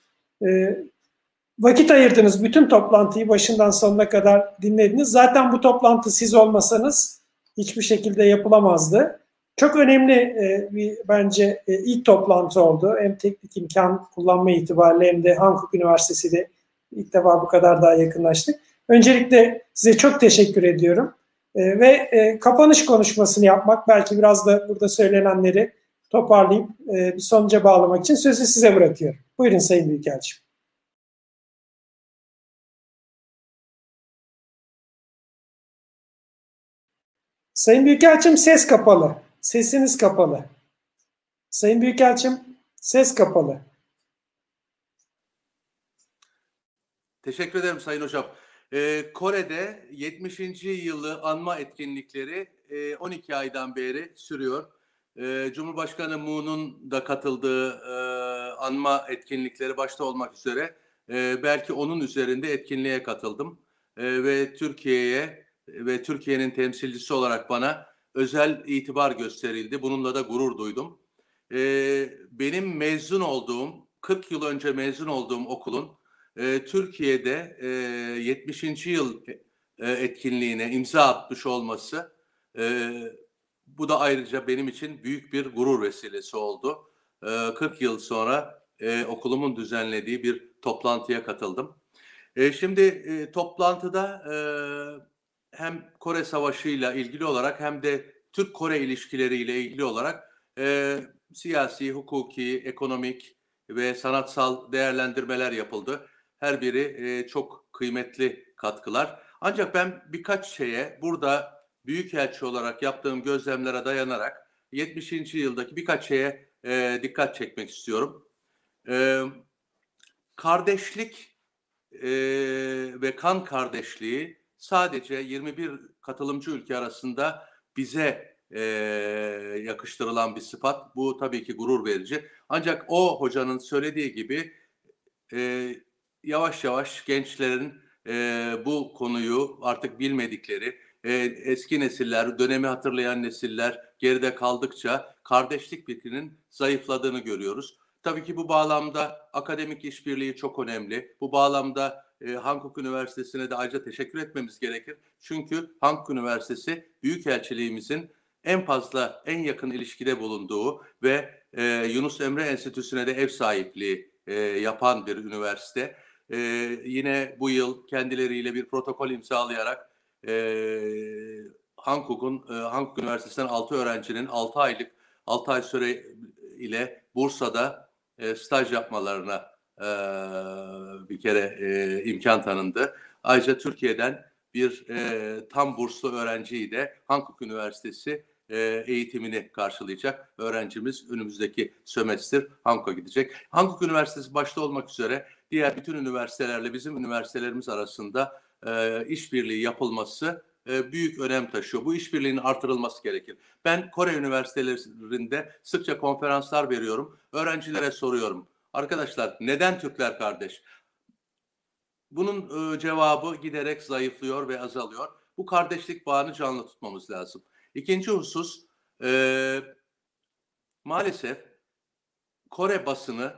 Vakit ayırdınız. Bütün toplantıyı başından sonuna kadar dinlediniz. Zaten bu toplantı siz olmasanız hiçbir şekilde yapılamazdı. Çok önemli e, bir bence e, ilk toplantı oldu. Hem teknik imkan kullanma itibariyle hem de Hankook Üniversitesi ile ilk defa bu kadar daha yakınlaştık. Öncelikle size çok teşekkür ediyorum. E, ve e, kapanış konuşmasını yapmak, belki biraz da burada söylenenleri toparlayıp e, bir sonuca bağlamak için sözü size bırakıyorum. Buyurun Sayın Büyükelçim. Sayın Büyükelçim ses kapalı. Sesiniz kapalı. Sayın Büyükelçim ses kapalı. Teşekkür ederim Sayın Hocam. Ee, Kore'de 70. yılı anma etkinlikleri e, 12 aydan beri sürüyor. Ee, Cumhurbaşkanı Moon'un da katıldığı e, anma etkinlikleri başta olmak üzere e, belki onun üzerinde etkinliğe katıldım. E, ve Türkiye'ye ve Türkiye'nin temsilcisi olarak bana özel itibar gösterildi. Bununla da gurur duydum. Ee, benim mezun olduğum, 40 yıl önce mezun olduğum okulun e, Türkiye'de e, 70. yıl e, etkinliğine imza atmış olması, e, bu da ayrıca benim için büyük bir gurur vesilesi oldu. E, 40 yıl sonra e, okulumun düzenlediği bir toplantıya katıldım. E, şimdi e, toplantıda e, hem Kore Savaşı ile ilgili olarak hem de Türk-Kore ilişkileriyle ilgili olarak e, siyasi, hukuki, ekonomik ve sanatsal değerlendirmeler yapıldı. Her biri e, çok kıymetli katkılar. Ancak ben birkaç şeye burada büyükelçi olarak yaptığım gözlemlere dayanarak 70. yıldaki birkaç şeye e, dikkat çekmek istiyorum. E, kardeşlik e, ve kan kardeşliği sadece 21 katılımcı ülke arasında bize e, yakıştırılan bir sıfat. Bu tabii ki gurur verici. Ancak o hocanın söylediği gibi e, yavaş yavaş gençlerin e, bu konuyu artık bilmedikleri, e, eski nesiller, dönemi hatırlayan nesiller geride kaldıkça kardeşlik fikrinin zayıfladığını görüyoruz. Tabii ki bu bağlamda akademik işbirliği çok önemli. Bu bağlamda e, Üniversitesi'ne de ayrıca teşekkür etmemiz gerekir. Çünkü Hankook Üniversitesi Büyükelçiliğimizin en fazla, en yakın ilişkide bulunduğu ve e, Yunus Emre Enstitüsü'ne de ev sahipliği e, yapan bir üniversite. E, yine bu yıl kendileriyle bir protokol imzalayarak e, Hankook'un, e, Hankook Üniversitesi'nden 6 öğrencinin 6 aylık, 6 ay süre ile Bursa'da e, staj yapmalarına bir kere e, imkan tanındı. Ayrıca Türkiye'den bir e, tam burslu öğrenciyi de Hankook Üniversitesi e, eğitimini karşılayacak öğrencimiz önümüzdeki sömestr Hankook'a gidecek. Hankook Üniversitesi başta olmak üzere diğer bütün üniversitelerle bizim üniversitelerimiz arasında e, işbirliği yapılması e, büyük önem taşıyor. Bu işbirliğinin artırılması gerekir. Ben Kore üniversitelerinde sıkça konferanslar veriyorum. Öğrencilere soruyorum. Arkadaşlar neden Türkler kardeş? Bunun e, cevabı giderek zayıflıyor ve azalıyor. Bu kardeşlik bağını canlı tutmamız lazım. İkinci husus e, maalesef Kore basını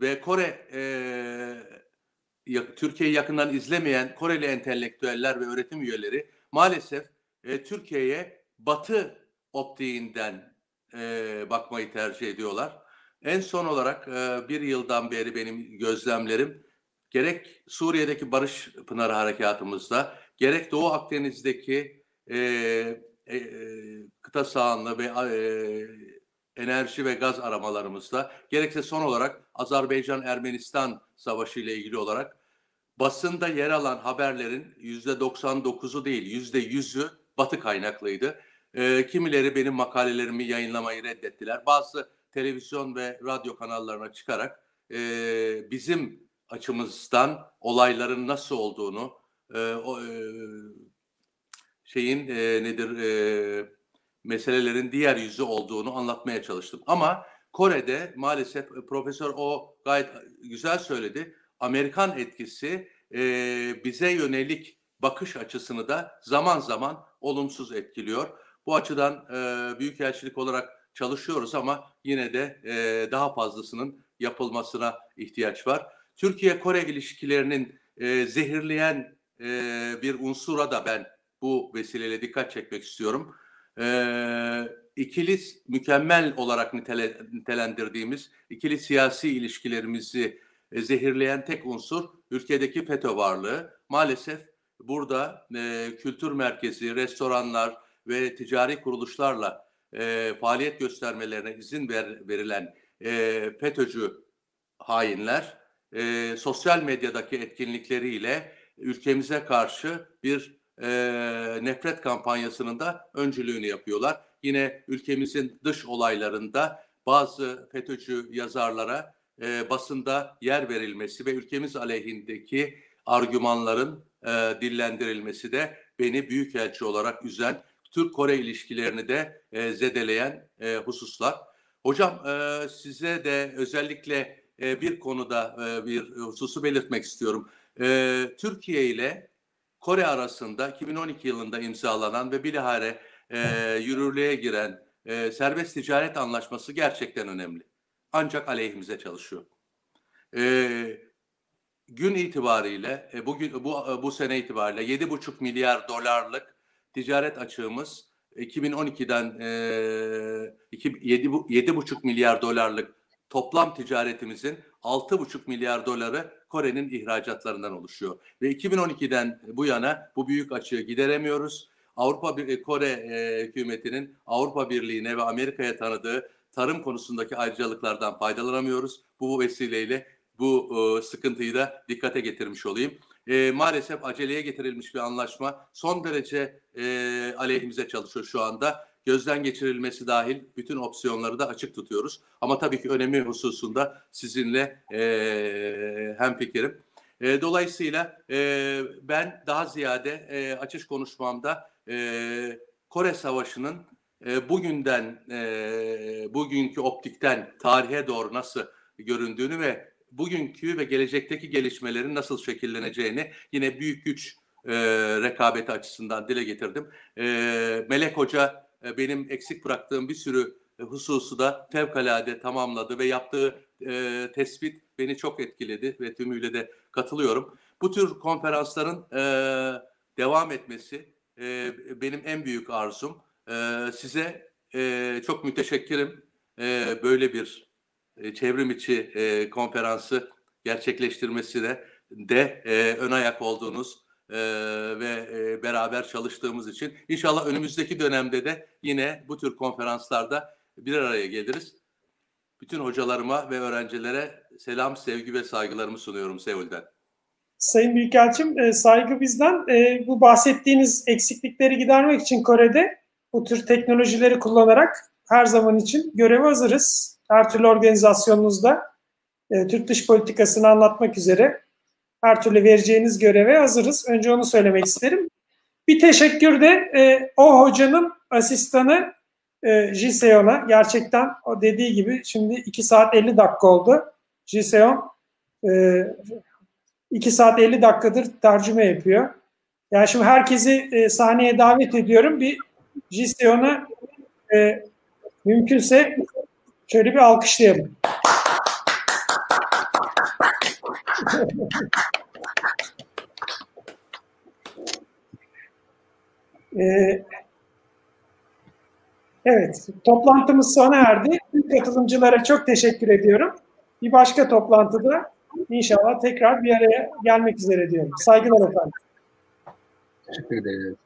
ve Kore e, Türkiye'yi yakından izlemeyen Koreli entelektüeller ve öğretim üyeleri maalesef e, Türkiye'ye Batı optiğinden e, bakmayı tercih ediyorlar. En son olarak e, bir yıldan beri benim gözlemlerim gerek Suriye'deki Barış Pınarı Harekatımızda gerek Doğu Akdeniz'deki e, e, kıta sahanlığı ve e, enerji ve gaz aramalarımızda gerekse son olarak Azerbaycan-Ermenistan savaşı ile ilgili olarak basında yer alan haberlerin yüzde 99'u değil yüzde yüzü batı kaynaklıydı. E, kimileri benim makalelerimi yayınlamayı reddettiler. Bazı televizyon ve radyo kanallarına çıkarak e, bizim açımızdan olayların nasıl olduğunu e, o, e, şeyin e, nedir e, meselelerin diğer yüzü olduğunu anlatmaya çalıştım. Ama Kore'de maalesef Profesör O gayet güzel söyledi. Amerikan etkisi e, bize yönelik bakış açısını da zaman zaman olumsuz etkiliyor. Bu açıdan e, büyükelçilik olarak çalışıyoruz ama yine de e, daha fazlasının yapılmasına ihtiyaç var. Türkiye-Kore ilişkilerinin e, zehirleyen e, bir unsura da ben bu vesileyle dikkat çekmek istiyorum. E, ikili mükemmel olarak nitele, nitelendirdiğimiz ikili siyasi ilişkilerimizi e, zehirleyen tek unsur ülkedeki FETÖ varlığı. Maalesef burada e, kültür merkezi, restoranlar ve ticari kuruluşlarla e, faaliyet göstermelerine izin ver, verilen e, FETÖ'cü hainler e, sosyal medyadaki etkinlikleriyle ülkemize karşı bir e, nefret kampanyasının da öncülüğünü yapıyorlar. Yine ülkemizin dış olaylarında bazı FETÖ'cü yazarlara e, basında yer verilmesi ve ülkemiz aleyhindeki argümanların e, dillendirilmesi de beni büyükelçi olarak üzen, Türk-Kore ilişkilerini de e, zedeleyen e, hususlar. Hocam e, size de özellikle e, bir konuda e, bir hususu belirtmek istiyorum. E, Türkiye ile Kore arasında 2012 yılında imzalanan ve bilahare e, yürürlüğe giren e, serbest ticaret anlaşması gerçekten önemli. Ancak aleyhimize çalışıyor. E, gün itibariyle e, bugün bu bu sene itibariyle 7,5 milyar dolarlık ticaret açığımız 2012'den e, 7,5 milyar dolarlık toplam ticaretimizin 6,5 milyar doları Kore'nin ihracatlarından oluşuyor. Ve 2012'den bu yana bu büyük açığı gideremiyoruz. Avrupa Kore e, hükümetinin Avrupa Birliği'ne ve Amerika'ya tanıdığı tarım konusundaki ayrıcalıklardan faydalanamıyoruz. Bu vesileyle bu e, sıkıntıyı da dikkate getirmiş olayım. E, maalesef aceleye getirilmiş bir anlaşma son derece e, aleyhimize çalışıyor şu anda. Gözden geçirilmesi dahil bütün opsiyonları da açık tutuyoruz. Ama tabii ki önemi hususunda sizinle e, hem fikrim. E, dolayısıyla e, ben daha ziyade e, açış konuşmamda e, Kore Savaşı'nın e, bugünden, e, bugünkü optikten tarihe doğru nasıl göründüğünü ve bugünkü ve gelecekteki gelişmelerin nasıl şekilleneceğini yine büyük güç e, rekabeti açısından dile getirdim. E, Melek Hoca e, benim eksik bıraktığım bir sürü hususu da fevkalade tamamladı ve yaptığı e, tespit beni çok etkiledi ve tümüyle de katılıyorum. bu tür konferansların e, devam etmesi e, benim en büyük arzum. E, size e, çok müteşekkirim. E, böyle bir e, çevrim içi e, konferansı gerçekleştirmesine de e, ön ayak olduğunuz e, ve e, beraber çalıştığımız için inşallah önümüzdeki dönemde de yine bu tür konferanslarda bir araya geliriz. Bütün hocalarıma ve öğrencilere selam, sevgi ve saygılarımı sunuyorum Seul'den. Sayın Büyükelçim e, saygı bizden. E, bu bahsettiğiniz eksiklikleri gidermek için Kore'de bu tür teknolojileri kullanarak her zaman için göreve hazırız. Her türlü organizasyonunuzda e, Türk dış politikasını anlatmak üzere her türlü vereceğiniz göreve hazırız. Önce onu söylemek isterim. Bir teşekkür de e, o hocanın asistanı e, Jiseon'a gerçekten o dediği gibi şimdi 2 saat 50 dakika oldu. Jiseon e, 2 saat 50 dakikadır tercüme yapıyor. Yani şimdi herkesi e, sahneye davet ediyorum. Bir Jiseon'a e, mümkünse şöyle bir alkışlayalım. Ee, evet, toplantımız sona erdi. Katılımcılara çok teşekkür ediyorum. Bir başka toplantıda inşallah tekrar bir araya gelmek üzere diyorum. Saygılar efendim. Teşekkür ederiz.